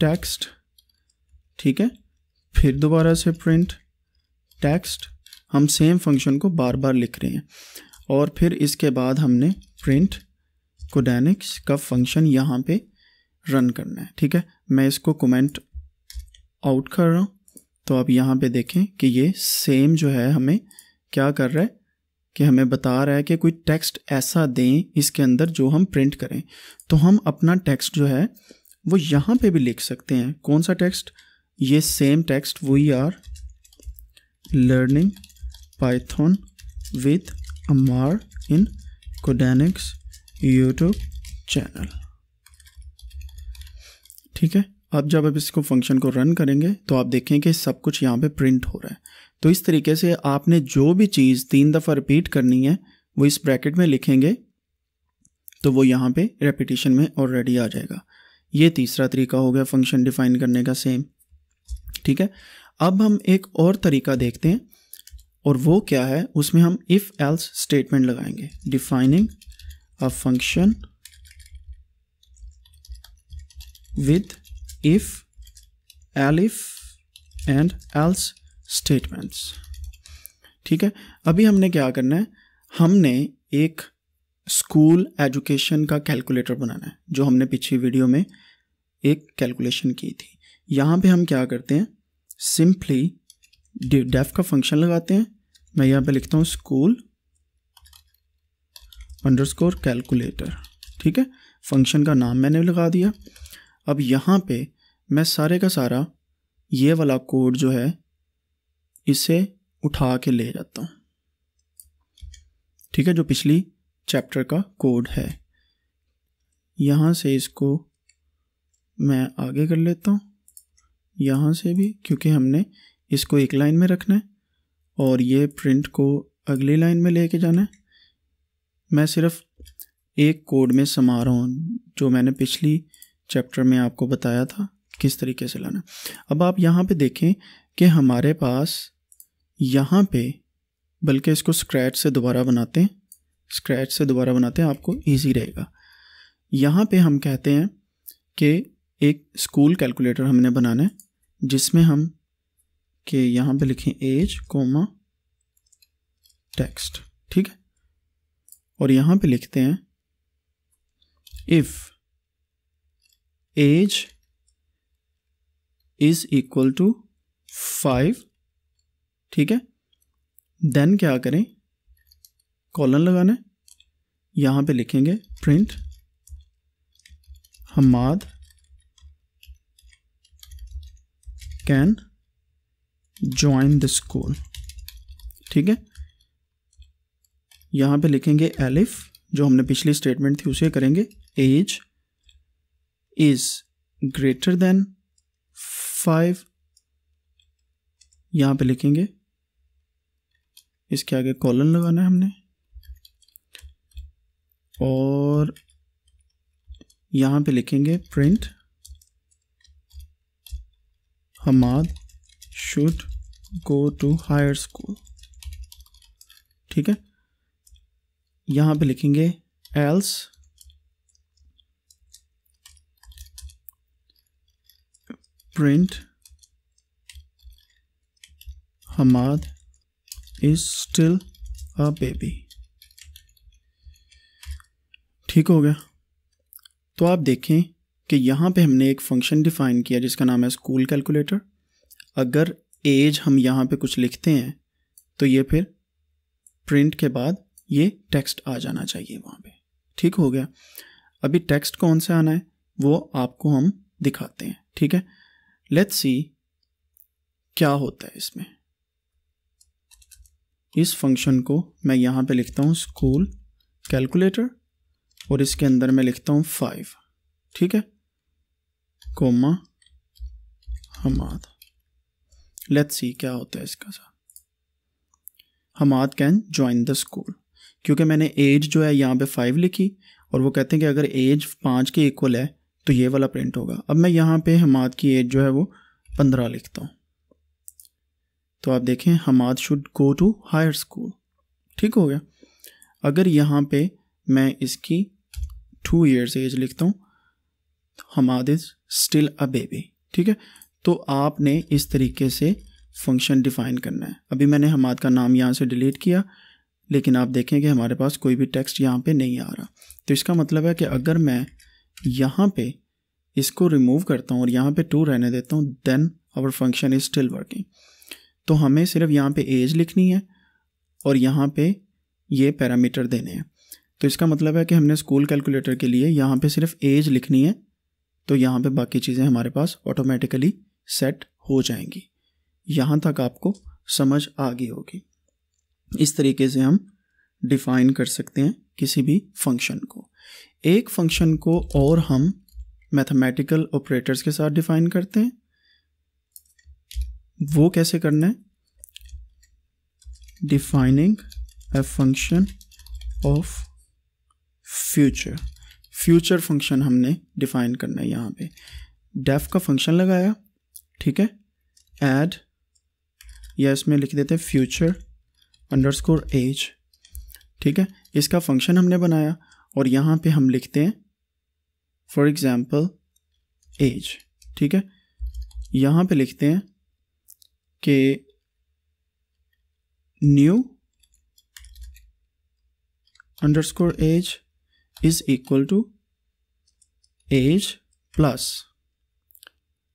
टेक्स्ट ठीक है? फिर दोबारा से प्रिंट टेक्स्ट हम सेम फ़ंक्शन को बार बार लिख रहे हैं। और फिर इसके बाद हमने प्रिंट कोडेनिक्स का फ़ंक्शन यहाँ पे रन करना है, ठीक है? मैं इसको कमेंट आउट कर रहा हूँ तो आप यहाँ पे देखें कि ये सेम जो है हमें क्या कर रहा है? कि हमें बता रहा है कि कोई टेक्स्ट ऐसा दें इसके अंदर जो हम प्रिंट करें। तो हम अपना टेक्स्ट जो है, वो यहाँ पे भी लिख सकते हैं। कौन सा टेक्स्ट? ये same text we are learning Python with Amar in Codenics YouTube channel ठीक है? अब जब आप इसको फ़ंक्शन को रन करेंगे तो आप देखें कि सब कुछ यहाँ पे प्रिंट हो रहा है। तो इस तरीके से आपने जो भी चीज़ तीन दफ़ा रिपीट करनी है, वो इस ब्रैकेट में लिखेंगे तो वो यहाँ पे रेपिटेशन में ऑलरेडी आ जाएगा। ये तीसरा तरीका हो गया फ़ंक्शन डिफाइन करने का सेम ठीक है? अब हम एक और तरीका देखते हैं, और वो क्या है, उसमें हम इफ़ एल्स स्टेटमेंट लगाएँगे। Defining a function with if elif and else statements ठीक है? अभी हमने क्या करना है? हमने एक स्कूल एजुकेशन का कैलकुलेटर बनाना है, जो हमने पिछली वीडियो में एक कैलकुलेशन की थी। यहाँ पे हम क्या करते हैं? सिंपली डेफ का फ़ंक्शन लगाते हैं। मैं यहाँ पे लिखता हूँ स्कूल अंडरस्कोर कैलकुलेटर ठीक है? फ़ंक्शन का नाम मैंने लगा दिया। अब यहाँ पे मैं सारे का सारा ये वाला कोड जो है इसे उठा के ले जाता हूँ। ठीक है, जो पिछली चैप्टर का कोड है। यहाँ से इसको मैं आगे कर लेता हूँ। यहाँ से भी, क्योंकि हमने इसको एक लाइन में रखना है और ये प्रिंट को अगली लाइन में लेके जाना है। मैं सिर्फ़ एक कोड में समा रहा हूँ, जो मैंने पिछली चैप्टर में आपको बताया था, किस तरीके से लाना। अब आप यहाँ पे देखें कि हमारे पास यहाँ पे, बल्कि इसको स्क्रैच से दोबारा बनाते हैं। स्क्रैच से दोबारा बनाते हैं, आपको इजी रहेगा। यहाँ पे हम कहते हैं कि एक स्कूल कैलकुलेटर हमने बनाना है, जिसमें हम कि यहाँ पे लिखें एज कोमा टेक्स्ट ठीक है? और यहाँ पे लिखते हैं if age is equal to five ठीक है? देन क्या करें? कॉलन लगाना है। यहाँ पे लिखेंगे print Hamad can join the school ठीक है? यहाँ पे लिखेंगे एलिफ जो हमने पिछली स्टेटमेंट थी, उसे करेंगे। Age is greater than five यहाँ पे लिखेंगे इसके आगे कॉलन लगाना है हमने। और यहाँ पे लिखेंगे print Hamad should go to higher school ठीक है? यहाँ पे लिखेंगे else print Hamad is still a baby ठीक हो गया। तो आप देखें कि यहाँ पे हमने एक फ़ंक्शन डिफाइन किया जिसका नाम है स्कूल कैलकुलेटर अगर एज हम यहाँ पे कुछ लिखते हैं तो ये फिर प्रिंट के बाद ये टेक्स्ट आ जाना चाहिए वहाँ पे। ठीक हो गया। अभी टेक्स्ट कौन सा आना है, वो आपको हम दिखाते हैं। ठीक है? लेट्स सी क्या होता है इसमें। इस फ़ंक्शन को मैं यहाँ पे लिखता हूँ स्कूल कैलकुलेटर और इसके अंदर मैं लिखता हूँ फाइव ठीक है? कोमा हमाद। लेट्स सी क्या होता है इसका सा Hamad can join the school क्योंकि मैंने एज जो है यहाँ पे फाइव लिखी और वो कहते हैं कि अगर एज पाँच के इक्वल है तो ये वाला प्रिंट होगा। अब मैं यहाँ पे हमाद की एज जो है वो पंद्रह लिखता हूँ। तो आप देखें Hamad should go to higher school ठीक हो गया? अगर यहाँ पे मैं इसकी टू ईयर्स एज लिखता हूँ Hamad is still a baby ठीक है? तो आपने इस तरीके से फ़ंक्शन डिफाइन करना है। अभी मैंने हमाद का नाम यहाँ से डिलीट किया, लेकिन आप देखें कि हमारे पास कोई भी टेक्स्ट यहाँ पे नहीं आ रहा। तो इसका मतलब है कि अगर मैं यहाँ पे इसको रिमूव करता हूँ और यहाँ पे टू रहने देता हूँ then our function is still working तो हमें सिर्फ़ यहाँ पे एज लिखनी है और यहाँ पे ये पैरामीटर देने हैं। तो इसका मतलब है कि हमने स्कूल कैलकुलेटर के लिए यहाँ पे सिर्फ़ एज लिखनी है तो यहाँ पे बाकी चीज़ें हमारे पास ऑटोमेटिकली सेट हो जाएँगी। यहाँ तक आपको समझ आ गई होगी। इस तरीके से हम डिफाइन कर सकते हैं किसी भी फ़ंक्शन को। एक फ़ंक्शन को और हम मैथमेटिकल ऑपरेटर्स के साथ डिफाइन करते हैं। वो कैसे करना है? Defining a function of future future function हमने डिफाइन करना है यहाँ पे। डेफ का फ़ंक्शन लगाया, ठीक है? एड या इसमें लिख देते हैं फ्यूचर अंडरस्कोर एज ठीक है? इसका फ़ंक्शन हमने बनाया, और यहाँ पे हम लिखते हैं फॉर एग्ज़ाम्पल एज ठीक है? यहाँ पे लिखते हैं कि new underscore age is equal to age plus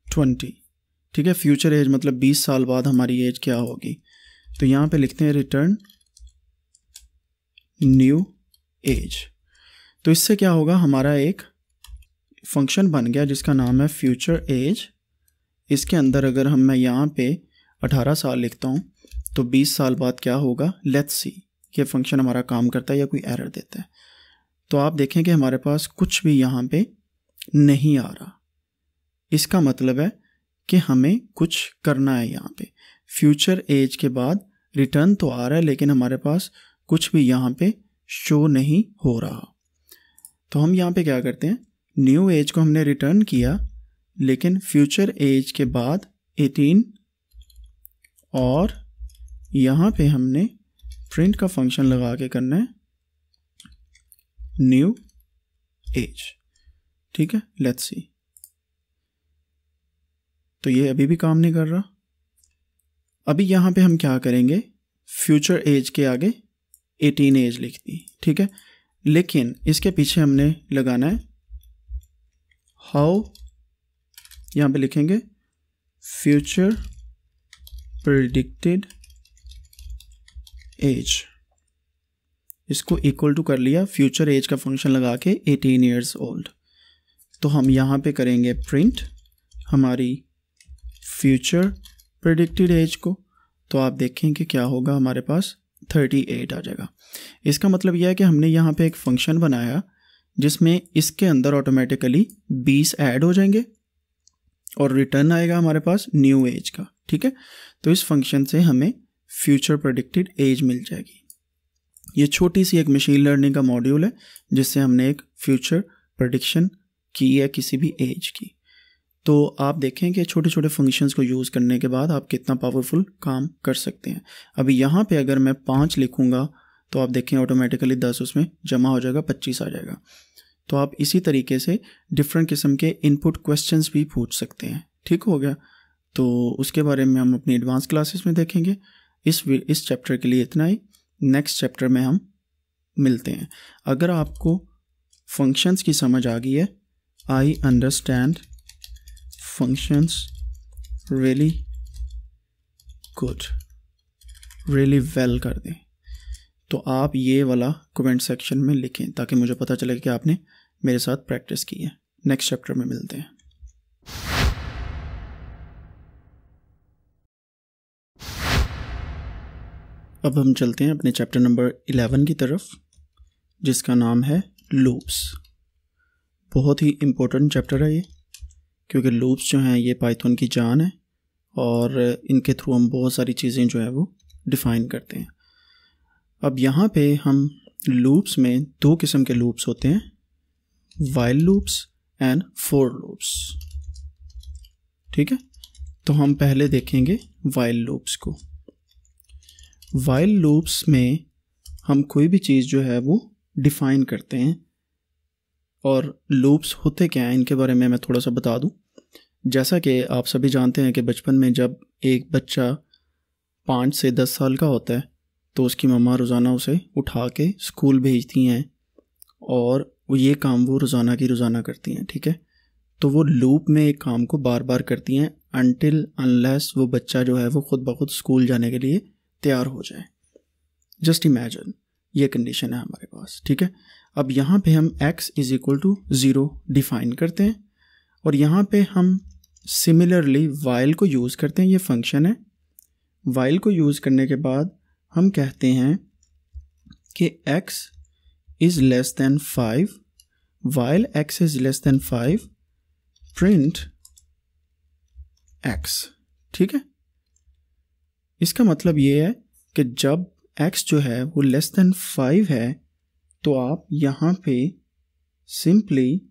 twenty ठीक है फ्यूचर एज मतलब बीस साल बाद हमारी एज क्या होगी? तो यहाँ पे लिखते हैं रिटर्न न्यू एज तो इससे क्या होगा, हमारा एक फ़ंक्शन बन गया जिसका नाम है फ्यूचर एज इसके अंदर अगर हम, मैं यहाँ पे अठारह साल लिखता हूँ तो बीस साल बाद क्या होगा? लेट्स सी ये फ़ंक्शन हमारा काम करता है या कोई एरर देता है? तो आप देखें कि हमारे पास कुछ भी यहाँ पे नहीं आ रहा। इसका मतलब है कि हमें कुछ करना है यहाँ पे। फ्यूचर एज के बाद रिटर्न तो आ रहा है, लेकिन हमारे पास कुछ भी यहाँ पे शो नहीं हो रहा। तो हम यहाँ पे क्या करते हैं? न्यू एज को हमने रिटर्न किया, लेकिन फ्यूचर एज के बाद 18 और यहाँ पे हमने प्रिंट का फ़ंक्शन लगा के करना है न्यू एज ठीक है? लेट्स सी तो ये अभी भी काम नहीं कर रहा। अभी यहाँ पे हम क्या करेंगे? फ्यूचर एज के आगे 18 एज लिख दी ठीक है? लेकिन इसके पीछे हमने लगाना है हाउ यहाँ पे लिखेंगे फ्यूचर प्रिडिक्टेड एज इसको इक्वल टू कर लिया फ्यूचर एज का फ़ंक्शन लगा के 18 ईयर्स ओल्ड तो हम यहाँ पे करेंगे प्रिंट हमारी फ्यूचर प्रिडिक्टेड एज को। तो आप देखें कि क्या होगा, हमारे पास 38 आ जाएगा। इसका मतलब यह है कि हमने यहाँ पे एक फ़ंक्शन बनाया, जिसमें इसके अंदर ऑटोमेटिकली 20 ऐड हो जाएँगे और रिटर्न आएगा हमारे पास न्यू एज का। ठीक है? तो इस फ़ंक्शन से हमें फ्यूचर प्रडिक्टेड एज मिल जाएगी। ये छोटी सी एक मशीन लर्निंग का मॉड्यूल है, जिससे हमने एक फ्यूचर प्रडिक्शन की है किसी भी एज की। तो आप देखें कि छोटे छोटे फ़ंक्शंस को यूज़ करने के बाद आप कितना पावरफुल काम कर सकते हैं। अभी यहाँ पे अगर मैं पाँच लिखूँगा तो आप देखें ऑटोमेटिकली दस उसमें जमा हो जाएगा, पच्चीस आ जाएगा। तो आप इसी तरीके से डिफरेंट किस्म के इनपुट क्वेश्चंस भी पूछ सकते हैं। ठीक हो गया? तो उसके बारे में हम अपनी एडवांस क्लासेस में देखेंगे। इस इस चैप्टर के लिए इतना ही। नेक्स्ट चैप्टर में हम मिलते हैं। अगर आपको फ़ंक्शंस की समझ आ गई है I understand functions really good really well कर दें। तो आप ये वाला कमेंट सेक्शन में लिखें ताकि मुझे पता चले कि आपने मेरे साथ प्रैक्टिस की है। नेक्स्ट चैप्टर में मिलते हैं। अब हम चलते हैं अपने चैप्टर नंबर इलेवन की तरफ़, जिसका नाम है लूप्स बहुत ही इम्पोर्टेंट चैप्टर है ये, क्योंकि लूप्स जो हैं ये पाइथन की जान है, और इनके थ्रू हम बहुत सारी चीज़ें जो है वो डिफ़ाइन करते हैं। अब यहाँ पे हम लूप्स में दो किस्म के लूप्स होते हैं while loops and for loops ठीक है? तो हम पहले देखेंगे वाइल लूप्स को। वाइल लूप्स में हम कोई भी चीज़ जो है वो डिफ़ाइन करते हैं। और लूप्स होते क्या हैं, इनके बारे में मैं थोड़ा सा बता दूँ। जैसा कि आप सभी जानते हैं कि बचपन में जब एक बच्चा पाँच से दस साल का होता है तो उसकी मम्मा रोज़ाना उसे उठा के स्कूल भेजती हैं और वो ये काम वो रोज़ाना की रोज़ाना करती हैं, ठीक है? तो वो लूप में एक काम को बार बार करती हैं अनटिल अनलेस वो बच्चा जो है वो खुद ब खुद स्कूल जाने के लिए तैयार हो जाए। जस्ट इमेजिन ये कंडीशन है हमारे पास, ठीक है? अब यहाँ पे हम x is equal to zero define करते हैं, और यहाँ पे हम सिमिलरली वाइल को यूज़ करते हैं, ये फ़ंक्शन है। वाइल को यूज़ करने के बाद हम कहते हैं कि x is less than five while x is less than five print x, ठीक है? इसका मतलब ये है कि जब x जो है वो लेस देन फाइव है तो आप यहाँ पे सिंपली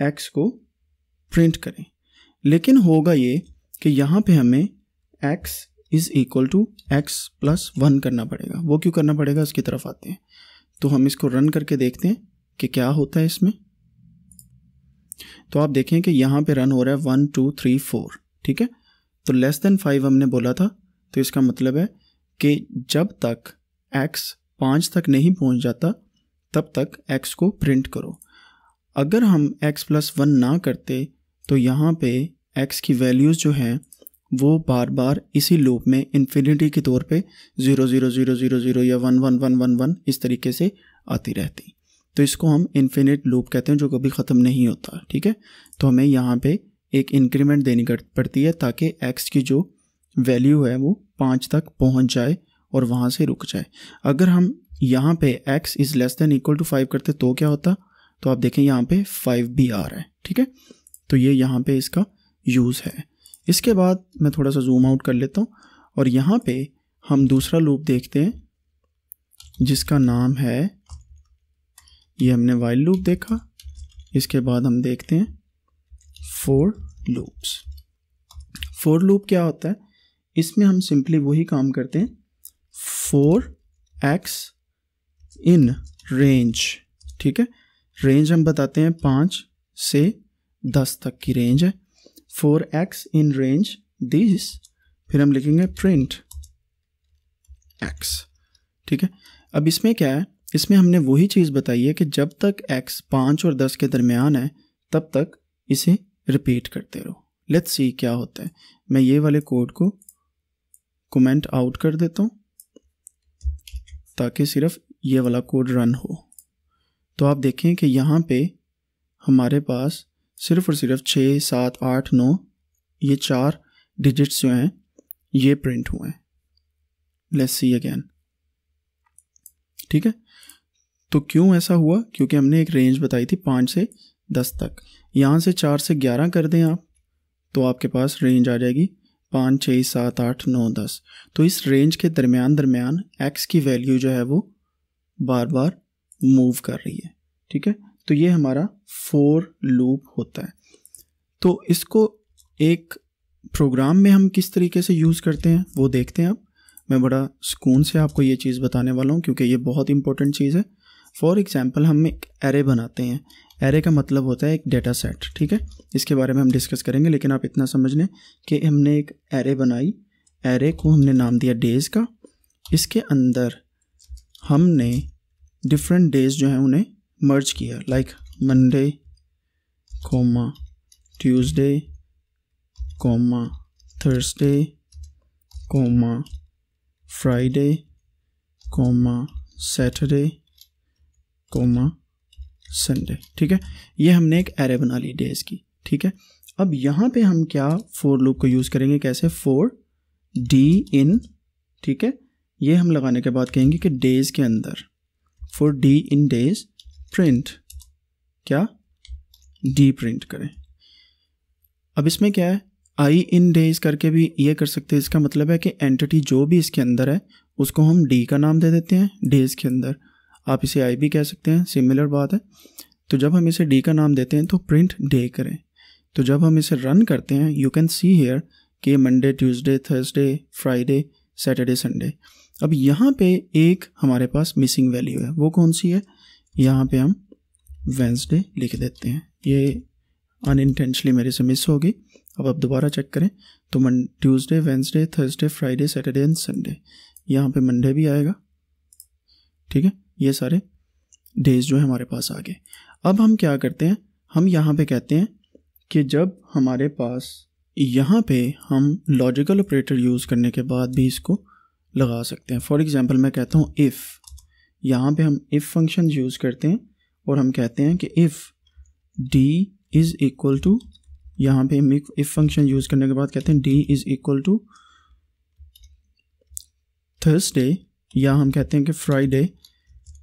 x को प्रिंट करें। लेकिन होगा ये कि यहाँ पे हमें x is equal to x plus one करना पड़ेगा। वो क्यों करना पड़ेगा, इसकी तरफ़ आते हैं। तो हम इसको रन करके देखते हैं कि क्या होता है इसमें। तो आप देखें कि यहाँ पे रन हो रहा है वन टू थ्री फोर ठीक है? तो लेस देन फाइव हमने बोला था तो इसका मतलब है कि जब तक एक्स पाँच तक नहीं पहुँच जाता, तब तक एक्स को प्रिंट करो। अगर हम एक्स प्लस वन ना करते तो यहाँ पे एक्स की वैल्यूज़ जो हैं, वो बार बार इसी लूप में इन्फिनिटी के तौर पे zero zero zero zero zero या one one one one one इस तरीके से आती रहती। तो इसको हम इन्फिनिट लूप कहते हैं, जो कभी ख़त्म नहीं होता, ठीक है? तो हमें यहाँ पे एक इंक्रीमेंट देनी पड़ती है ताकि एक्स की जो वैल्यू है वो पाँच तक पहुँच जाए और वहाँ से रुक जाए। अगर हम यहाँ पे x is less than equal to five करते तो क्या होता? तो आप देखें यहाँ पे फाइव भी आ रहा है, ठीक है? तो ये यहाँ पे इसका यूज़ है। इसके बाद मैं थोड़ा सा जूम आउट कर लेता हूँ और यहाँ पे हम दूसरा लूप देखते हैं, जिसका नाम है, ये हमने वाइल लूप देखा। इसके बाद हम देखते हैं फोर लूप्स फोर लूप क्या होता है? इसमें हम सिंपली वही काम करते हैं। फोर एक्स इन रेंज, ठीक है? रेंज हम बताते हैं पाँच से दस तक की रेंज है। For x in range, this, फिर हम लिखेंगे प्रिंट एक्स, ठीक है? अब इसमें क्या है? इसमें हमने वही चीज़ बताई है कि जब तक एक्स पाँच और दस के दरमियान है, तब तक इसे रिपीट करते रहो। लेट्स सी क्या होता है। मैं ये वाले कोड को कमेंट आउट कर देता हूँ, ताकि सिर्फ़ ये वाला कोड रन हो। तो आप देखें कि यहाँ पे हमारे पास सिर्फ़ और सिर्फ़ छः, सात, आठ, नौ, ये चार डिजिट्स जो हैं, ये प्रिंट हुए हैं। लेट्स सी अगेन ठीक है? तो क्यों ऐसा हुआ? क्योंकि हमने एक रेंज बताई थी पाँच से दस तक। यहाँ से चार से ग्यारह कर दें आप तो आपके पास रेंज आ जाएगी। पाँच छः सात, आठ, नौ, दस। तो इस रेंज के दरमियान दरमियान एक्स की वैल्यू जो है वो बार बार मूव कर रही है। ठीक है? तो ये हमारा फोर लूप होता है। तो इसको एक प्रोग्राम में हम किस तरीके से यूज़ करते हैं, वो देखते हैं आप। मैं बड़ा सुकून से आपको ये चीज़ बताने वाला हूँ, क्योंकि ये बहुत इंपॉर्टेंट चीज़ है। फॉर एग्ज़ाम्पल हम एक एरे बनाते हैं। एरे का मतलब होता है एक डेटा सेट ठीक है? इसके बारे में हम डिस्कस करेंगे, लेकिन आप इतना समझ लें कि हमने एक एरे बनाई। एरे को हमने नाम दिया डेज़ का। इसके अंदर हमने डिफरेंट डेज़ जो हैं उन्हें मर्ज किया like Monday comma Tuesday comma Thursday comma Friday comma Saturday comma Sunday ठीक है? ये हमने एक एरे बना ली डेज़ की, ठीक है? अब यहाँ पे हम क्या फोर लूप को यूज़ करेंगे? कैसे? फोर डी इन ठीक है? ये हम लगाने के बाद कहेंगे कि डेज़ के अंदर for d in days print क्या? डी प्रिंट करें। अब इसमें क्या है? आई इन डेज़ करके भी ये कर सकते हैं। इसका मतलब है कि एंटिटी जो भी इसके अंदर है, उसको हम डी का नाम दे देते हैं डेज़ के अंदर। आप इसे आई भी कह सकते हैं सिमिलर बात है। तो जब हम इसे डी का नाम देते हैं तो प्रिंट डे करें। तो जब हम इसे रन करते हैं यू कैन सी हेयर कि Monday Tuesday Thursday Friday Saturday Sunday अब यहाँ पे एक हमारे पास मिसिंग वैल्यू है। वो कौन सी है? यहाँ पे हम वेंसडे लिख देते हैं। ये अनइंटेंशली मेरे से मिस होगी। अब आप दोबारा चेक करें। तो Mon Tuesday Wednesday Thursday Friday Saturday and Sunday यहाँ पे मंडे भी आएगा। ठीक है? ये सारे डेज़ जो है हमारे पास आ गए। अब हम क्या करते हैं? हम यहाँ पे कहते हैं कि जब हमारे पास यहाँ पे हम लॉजिकल ऑपरेटर यूज़ करने के बाद भी इसको लगा सकते हैं। फॉर एग्ज़ाम्पल मैं कहता हूँ इफ़ यहाँ पे हम इफ़ फ़ंक्शन यूज़ करते हैं और हम कहते हैं कि if d is equal to यहाँ पे हम इफ़ फ़ंक्शन यूज़ करने के बाद कहते हैं d is equal to Thursday या हम कहते हैं कि Friday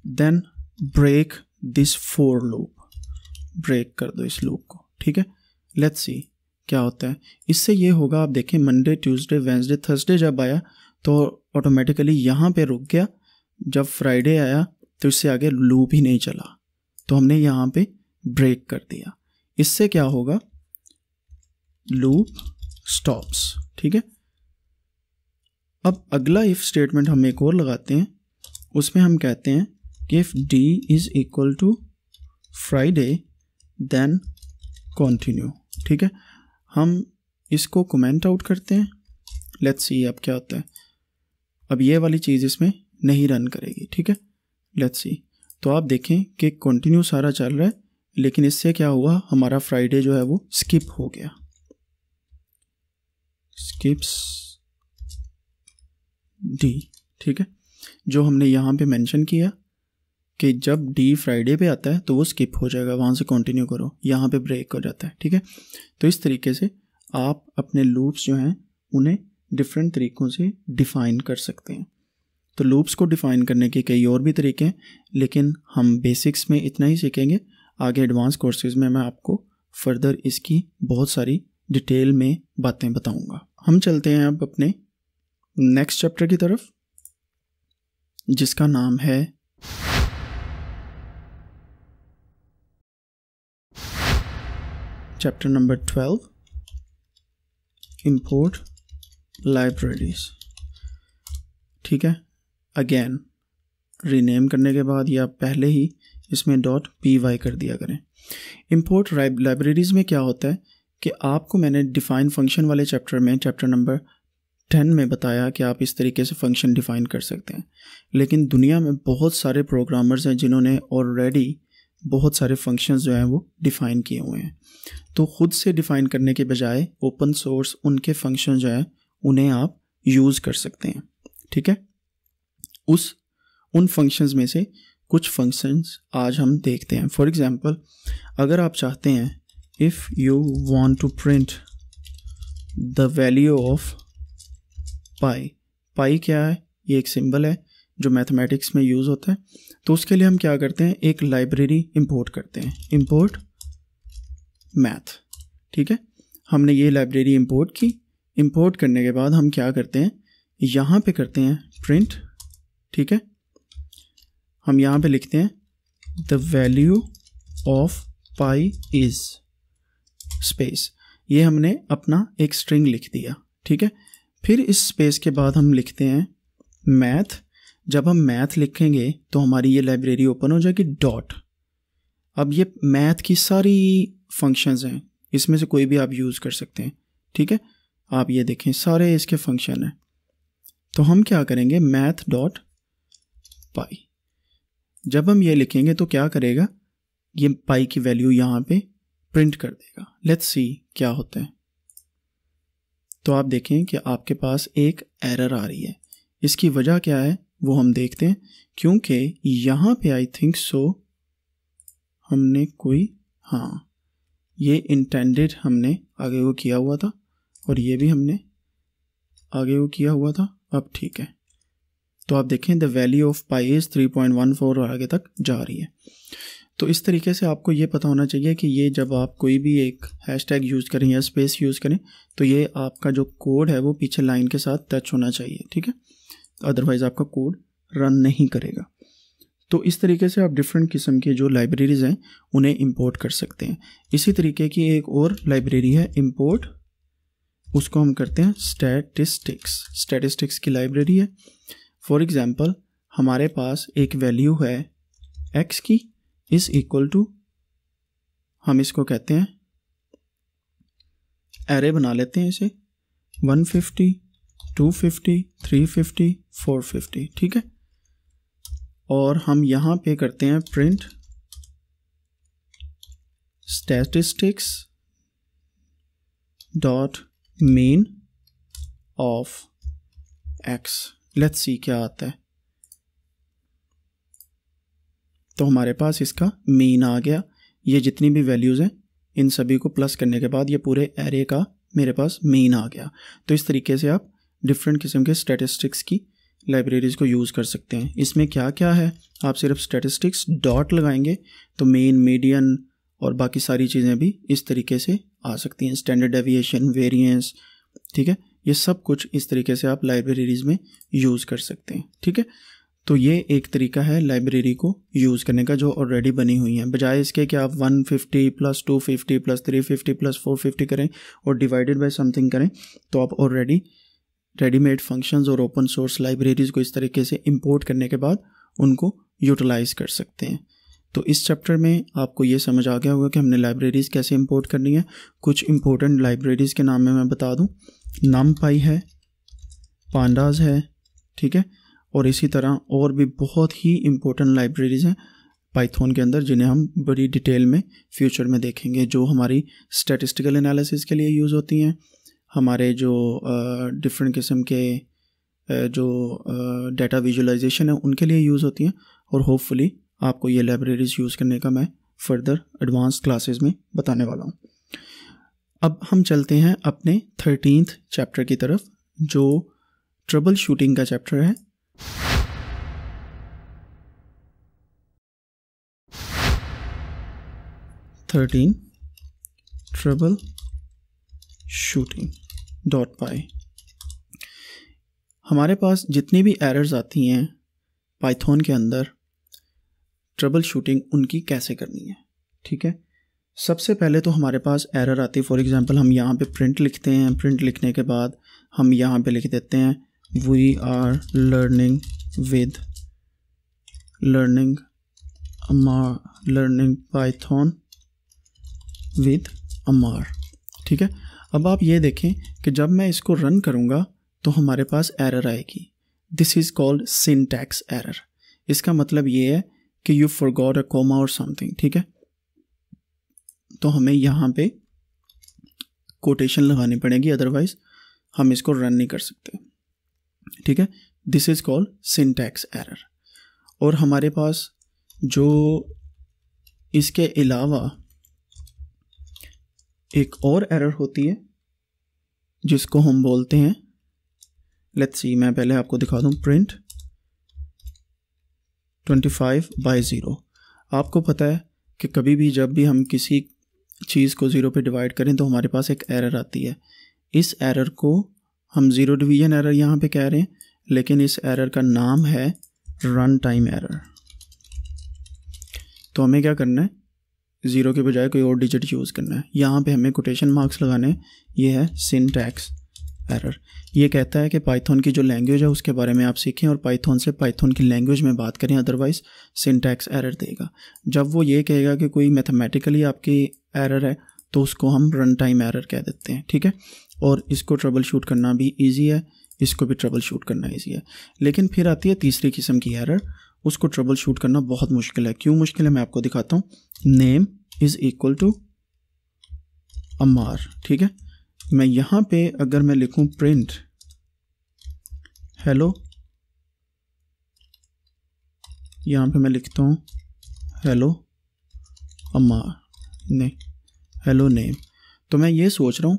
then break this for loop break कर दो इस लूप को, ठीक है? लेट्स सी क्या होता है। इससे ये होगा, आप देखें मंडे ट्यूसडे वेंसडे थर्सडे जब आया तो ऑटोमेटिकली यहाँ पे रुक गया। जब फ्राइडे आया तो इससे आगे लूप ही नहीं चला। तो हमने यहाँ पे ब्रेक कर दिया। इससे क्या होगा? लूप स्टॉप्स ठीक है? अब अगला इफ़ स्टेटमेंट हम एक और लगाते हैं। उसमें हम कहते हैं if d is equal to Friday then continue ठीक है? हम इसको कमेंट आउट करते हैं. लेट्स सी अब क्या होता है. अब ये वाली चीज़ इसमें नहीं रन करेगी, ठीक है? लेट्स सी तो आप देखें कि कंटिन्यू सारा चल रहा है, लेकिन इससे क्या हुआ? हमारा फ्राइडे जो है वो स्किप हो गया. स्किप्स डी ठीक है? जो हमने यहाँ पे मेंशन किया कि जब डी फ्राइडे पे आता है तो वो स्किप हो जाएगा, वहाँ से कंटिन्यू करो। यहाँ पे ब्रेक हो जाता है, ठीक है? तो इस तरीके से आप अपने लूप्स जो हैं, उन्हें डिफरेंट तरीक़ों से डिफ़ाइन कर सकते हैं। तो लूप्स को डिफ़ाइन करने के कई और भी तरीके हैं, लेकिन हम बेसिक्स में इतना ही सीखेंगे। आगे एडवांस कोर्सेज में मैं आपको फर्दर इसकी बहुत सारी डिटेल में बातें बताऊँगा। हम चलते हैं अब अपने नेक्स्ट चैप्टर की तरफ़, जिसका नाम है chapter number twelve import libraries ठीक है? अगेन रीनेम करने के बाद या पहले ही इसमें डॉट पी वाई कर दिया करें। इम्पोर्ट लाइब्रेरीज़ में क्या होता है कि आपको मैंने डिफ़ाइन फ़ंक्शन वाले चैप्टर में चैप्टर नंबर टेन में बताया कि आप इस तरीके से फ़ंक्शन डिफ़ाइन कर सकते हैं। लेकिन दुनिया में बहुत सारे प्रोग्रामर्स हैं जिन्होंने ऑलरेडी बहुत सारे फ़ंक्शंस जो हैं वो डिफ़ाइन किए हुए हैं। तो ख़ुद से डिफ़ाइन करने के बजाय ओपन सोर्स उनके फ़ंक्शन जो हैं, उन्हें आप यूज़ कर सकते हैं। ठीक है? उस, उन फ़ंक्शंस में से कुछ फ़ंक्शंस आज हम देखते हैं। फॉर एग्ज़ाम्पल अगर आप चाहते हैं if you want to print the value of pi pi क्या है? ये एक सिंबल है। जो मैथमेटिक्स में यूज़ होता है तो उसके लिए हम क्या करते हैं? एक लाइब्रेरी इंपोर्ट करते हैं। इंपोर्ट मैथ ठीक है? हमने ये लाइब्रेरी इंपोर्ट की। इंपोर्ट करने के बाद हम क्या करते हैं? यहाँ पे करते हैं प्रिंट ठीक है? हम यहाँ पे लिखते हैं the value of pi is space ये हमने अपना एक स्ट्रिंग लिख दिया, ठीक है? फिर इस स्पेस के बाद हम लिखते हैं मैथ जब हम मैथ लिखेंगे तो हमारी ये लाइब्रेरी ओपन हो जाएगी डॉट अब ये मैथ की सारी फ़ंक्शंस हैं। इसमें से कोई भी आप यूज़ कर सकते हैं। ठीक है? आप ये देखें, सारे इसके फ़ंक्शन हैं। तो हम क्या करेंगे? मैथ डॉट पाई जब हम ये लिखेंगे तो क्या करेगा? ये पाई की वैल्यू यहाँ पे प्रिंट कर देगा। लेट्स सी क्या होता है। तो आप देखें कि आपके पास एक एरर आ रही है। इसकी वजह क्या है? वो हम देखते हैं, क्योंकि यहाँ पे आई थिंक सो हमने कोई हाँ ये इंटेंडेड हमने आगे वो किया हुआ था और ये भी हमने आगे वो किया हुआ था। अब ठीक है। तो आप देखें the value of pi is three point one four और आगे तक जा रही है। तो इस तरीके से आपको ये पता होना चाहिए कि ये जब आप कोई भी एक हैश टैग यूज़ करें या स्पेस यूज़ करें तो ये आपका जो कोड है वो पीछे लाइन के साथ टच होना चाहिए, ठीक है? अदरवाइज़ आपका कोड रन नहीं करेगा। तो इस तरीके से आप डिफरेंट किस्म के जो लाइब्रेरीज़ हैं उन्हें इंपोर्ट कर सकते हैं। इसी तरीके की एक और लाइब्रेरी है इंपोर्ट उसको हम करते हैं स्टैटिस्टिक्स स्टैटिस्टिक्स की लाइब्रेरी है। फॉर एग्ज़ाम्पल हमारे पास एक वैल्यू है एक्स की। इज़ इक्वल टू हम इसको कहते हैं एरे बना लेते हैं इसे। 150, 250, 350, 450 ठीक है? और हम यहाँ पे करते हैं print statistics dot mean of x let's see क्या आता है। तो हमारे पास इसका मेन आ गया। ये जितनी भी वैल्यूज़ हैं इन सभी को प्लस करने के बाद ये पूरे एरे का मेरे पास मेन आ गया। तो इस तरीके से आप डिफरेंट किस्म के स्टैटिस्टिक्स की लाइब्रेरीज़ को यूज़ कर सकते हैं। इसमें क्या क्या है? आप सिर्फ़ स्टेटिस्टिक्स डॉट लगाएँगे तो मेन मीडियन और बाकी सारी चीज़ें भी इस तरीके से आ सकती हैं। स्टैंडर्ड एविएशन वेरिएंस ठीक है? ये सब कुछ इस तरीके से आप लाइब्रेरीज़ में यूज़ कर सकते हैं, ठीक है? तो ये एक तरीका है लाइब्रेरी को यूज़ करने का जो ऑलरेडी बनी हुई है। बजाय इसके कि आप 150 प्लस 250 प्लस 350 प्लस 450 करें और डिवाइडेड बाय समथिंग करें तो आप ऑलरेडी रेडीमेड फ़ंक्शंस और ओपन सोर्स लाइब्रेरीज़ को इस तरीके से इंपोर्ट करने के बाद उनको यूटिलाइज़ कर सकते हैं। तो इस चैप्टर में आपको ये समझ आ गया होगा कि हमने लाइब्रेरीज़ कैसे इंपोर्ट करनी है। कुछ इंपॉर्टेंट लाइब्रेरीज़ के नाम में मैं बता दूँ। नम पाई है पांडाज है, ठीक है? और इसी तरह और भी बहुत ही इम्पोर्टेंट लाइब्रेरीज़ हैं पाइथन के अंदर, जिन्हें हम बड़ी डिटेल में फ्यूचर में देखेंगे, जो हमारी स्टैटिस्टिकल एनालिसिस के लिए यूज़ होती हैं। हमारे जो डिफरेंट किस्म के जो डाटा विजुअलाइजेशन है, उनके लिए यूज़ होती हैं और होपफुली आपको ये लाइब्रेरीज़ यूज़ करने का मैं फर्दर एडवांस क्लासेस में बताने वाला हूँ। अब हम चलते हैं अपने थर्टीनथ चैप्टर की तरफ़, जो ट्रबल शूटिंग का चैप्टर है। Thirteen trouble shooting dot py हमारे पास जितनी भी एरर्स आती हैं पाइथन के अंदर ट्रबल शूटिंग उनकी कैसे करनी है? ठीक है? सबसे पहले तो हमारे पास एरर आती है। फॉर एग्ज़ाम्पल हम यहाँ पे प्रिंट लिखते हैं। प्रिंट लिखने के बाद हम यहाँ पे लिख देते हैं we are learning with learning Amar learning Python with Amar ठीक है? अब आप ये देखें कि जब मैं इसको रन करूँगा तो हमारे पास एरर आएगी। This is called syntax error इसका मतलब ये है कि you forgot a comma और समथिंग ठीक है? तो हमें यहाँ पे कोटेशन लगानी पड़ेगी अदरवाइज़ हम इसको रन नहीं कर सकते। ठीक है? This is called syntax error और हमारे पास जो इसके अलावा एक और एरर होती है, जिसको हम बोलते हैं। लेट्स सी मैं पहले आपको दिखा दूँ print twenty five by zero आपको पता है कि कभी भी जब भी हम किसी चीज़ को ज़ीरो पे डिवाइड करें तो हमारे पास एक एरर आती है। इस एरर को हम ज़ीरो डिवीज़न एरर यहाँ पे कह रहे हैं, लेकिन इस एरर का नाम है रन टाइम एरर तो हमें क्या करना है? ज़ीरो के बजाय कोई और डिजिट यूज़ करना है। यहाँ पे हमें कोटेशन मार्क्स लगाने ये है सिन टैक्स एरर ये कहता है कि पाइथन की जो लैंग्वेज है, उसके बारे में आप सीखें और पाइथन से पाइथन की लैंग्वेज में बात करें अदरवाइज़ सिंटैक्स एरर देगा। जब वो ये कहेगा कि कोई मैथमेटिकली आपकी एरर है तो उसको हम रन टाइम एरर कह देते हैं, ठीक है? और इसको ट्रबल शूट करना भी ईजी है, इसको भी ट्रबल शूट करना ईजी है। लेकिन फिर आती है तीसरी किस्म की एरर उसको ट्रबल शूट करना बहुत मुश्किल है। क्यों मुश्किल है? मैं आपको दिखाता हूँ। Name is equal to Amar ठीक है? मैं यहाँ पे अगर मैं लिखूँ प्रिंट हेलो यहाँ पे मैं लिखता हूँ हेलो अम्मा नहीं हेलो नेम तो मैं ये सोच रहा हूँ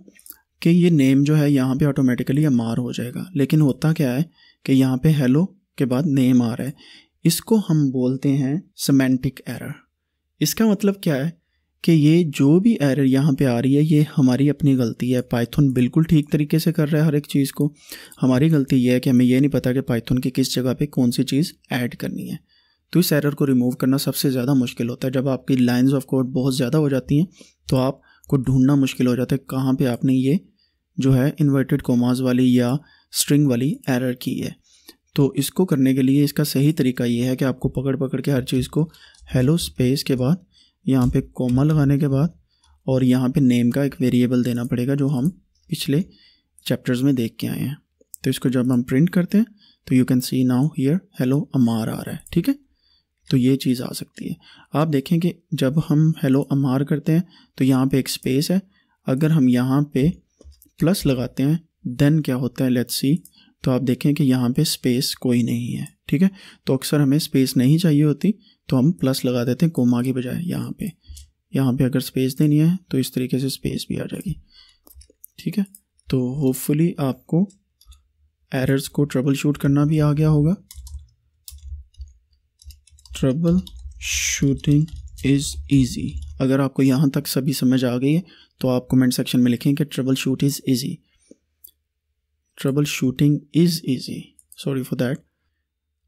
कि ये नेम जो है यहाँ पे ऑटोमेटिकली अमार हो जाएगा। लेकिन होता क्या है कि यहाँ पे हेलो के बाद नेम आ रहा है। इसको हम बोलते हैं समेंटिक एरर इसका मतलब क्या है? कि ये जो भी एरर यहाँ पे आ रही है, ये हमारी अपनी गलती है। पाइथन बिल्कुल ठीक तरीके से कर रहा है हर एक चीज़ को। हमारी गलती ये है कि हमें ये नहीं पता कि पाइथन की किस जगह पे कौन सी चीज़ ऐड करनी है। तो इस एरर को रिमूव करना सबसे ज़्यादा मुश्किल होता है। जब आपकी लाइन्स ऑफ़ कोड बहुत ज़्यादा हो जाती हैं तो आपको ढूंढना मुश्किल हो जाता है कहाँ पर आपने ये जो है इन्वर्टेड कोमाज वाली या स्ट्रिंग वाली एरर की है। तो इसको करने के लिए इसका सही तरीका ये है कि आपको पकड़ पकड़ के हर चीज़ को हेलो स्पेस के बाद, यहाँ पे कोमा लगाने के बाद और यहाँ पे नेम का एक वेरिएबल देना पड़ेगा जो हम पिछले चैप्टर्स में देख के आए हैं। तो इसको जब हम प्रिंट करते हैं तो you can see now here hello Amar आ रहा है, ठीक है? तो ये चीज़ आ सकती है। आप देखें कि जब हम हेलो अमार करते हैं तो यहाँ पे एक स्पेस है। अगर हम यहाँ पे प्लस लगाते हैं देन क्या होता है? लेट्स सी तो आप देखें कि यहाँ पे स्पेस कोई नहीं है, ठीक है? तो अक्सर हमें स्पेस नहीं चाहिए होती तो हम प्लस लगा देते हैं कोमा के बजाय यहाँ पे। यहाँ पे अगर स्पेस देनी है तो इस तरीके से स्पेस भी आ जाएगी, ठीक है? तो होपफुली आपको एरर्स को ट्रबल शूट करना भी आ गया होगा। ट्रबल शूटिंग इज़ ईजी अगर आपको यहाँ तक सभी समझ आ गई है तो आप कमेंट सेक्शन में लिखें कि trouble shoot is easy trouble shooting is easy sorry for that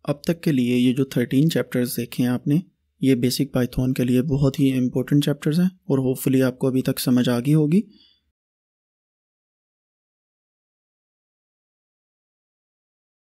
अब तक के लिए ये जो थर्टीन चैप्टर्स देखे हैं आपने, ये बेसिक पाइथन के लिए बहुत ही इंपॉर्टेंट चैप्टर्स हैं और होपफुली आपको अभी तक समझ आ गई होगी।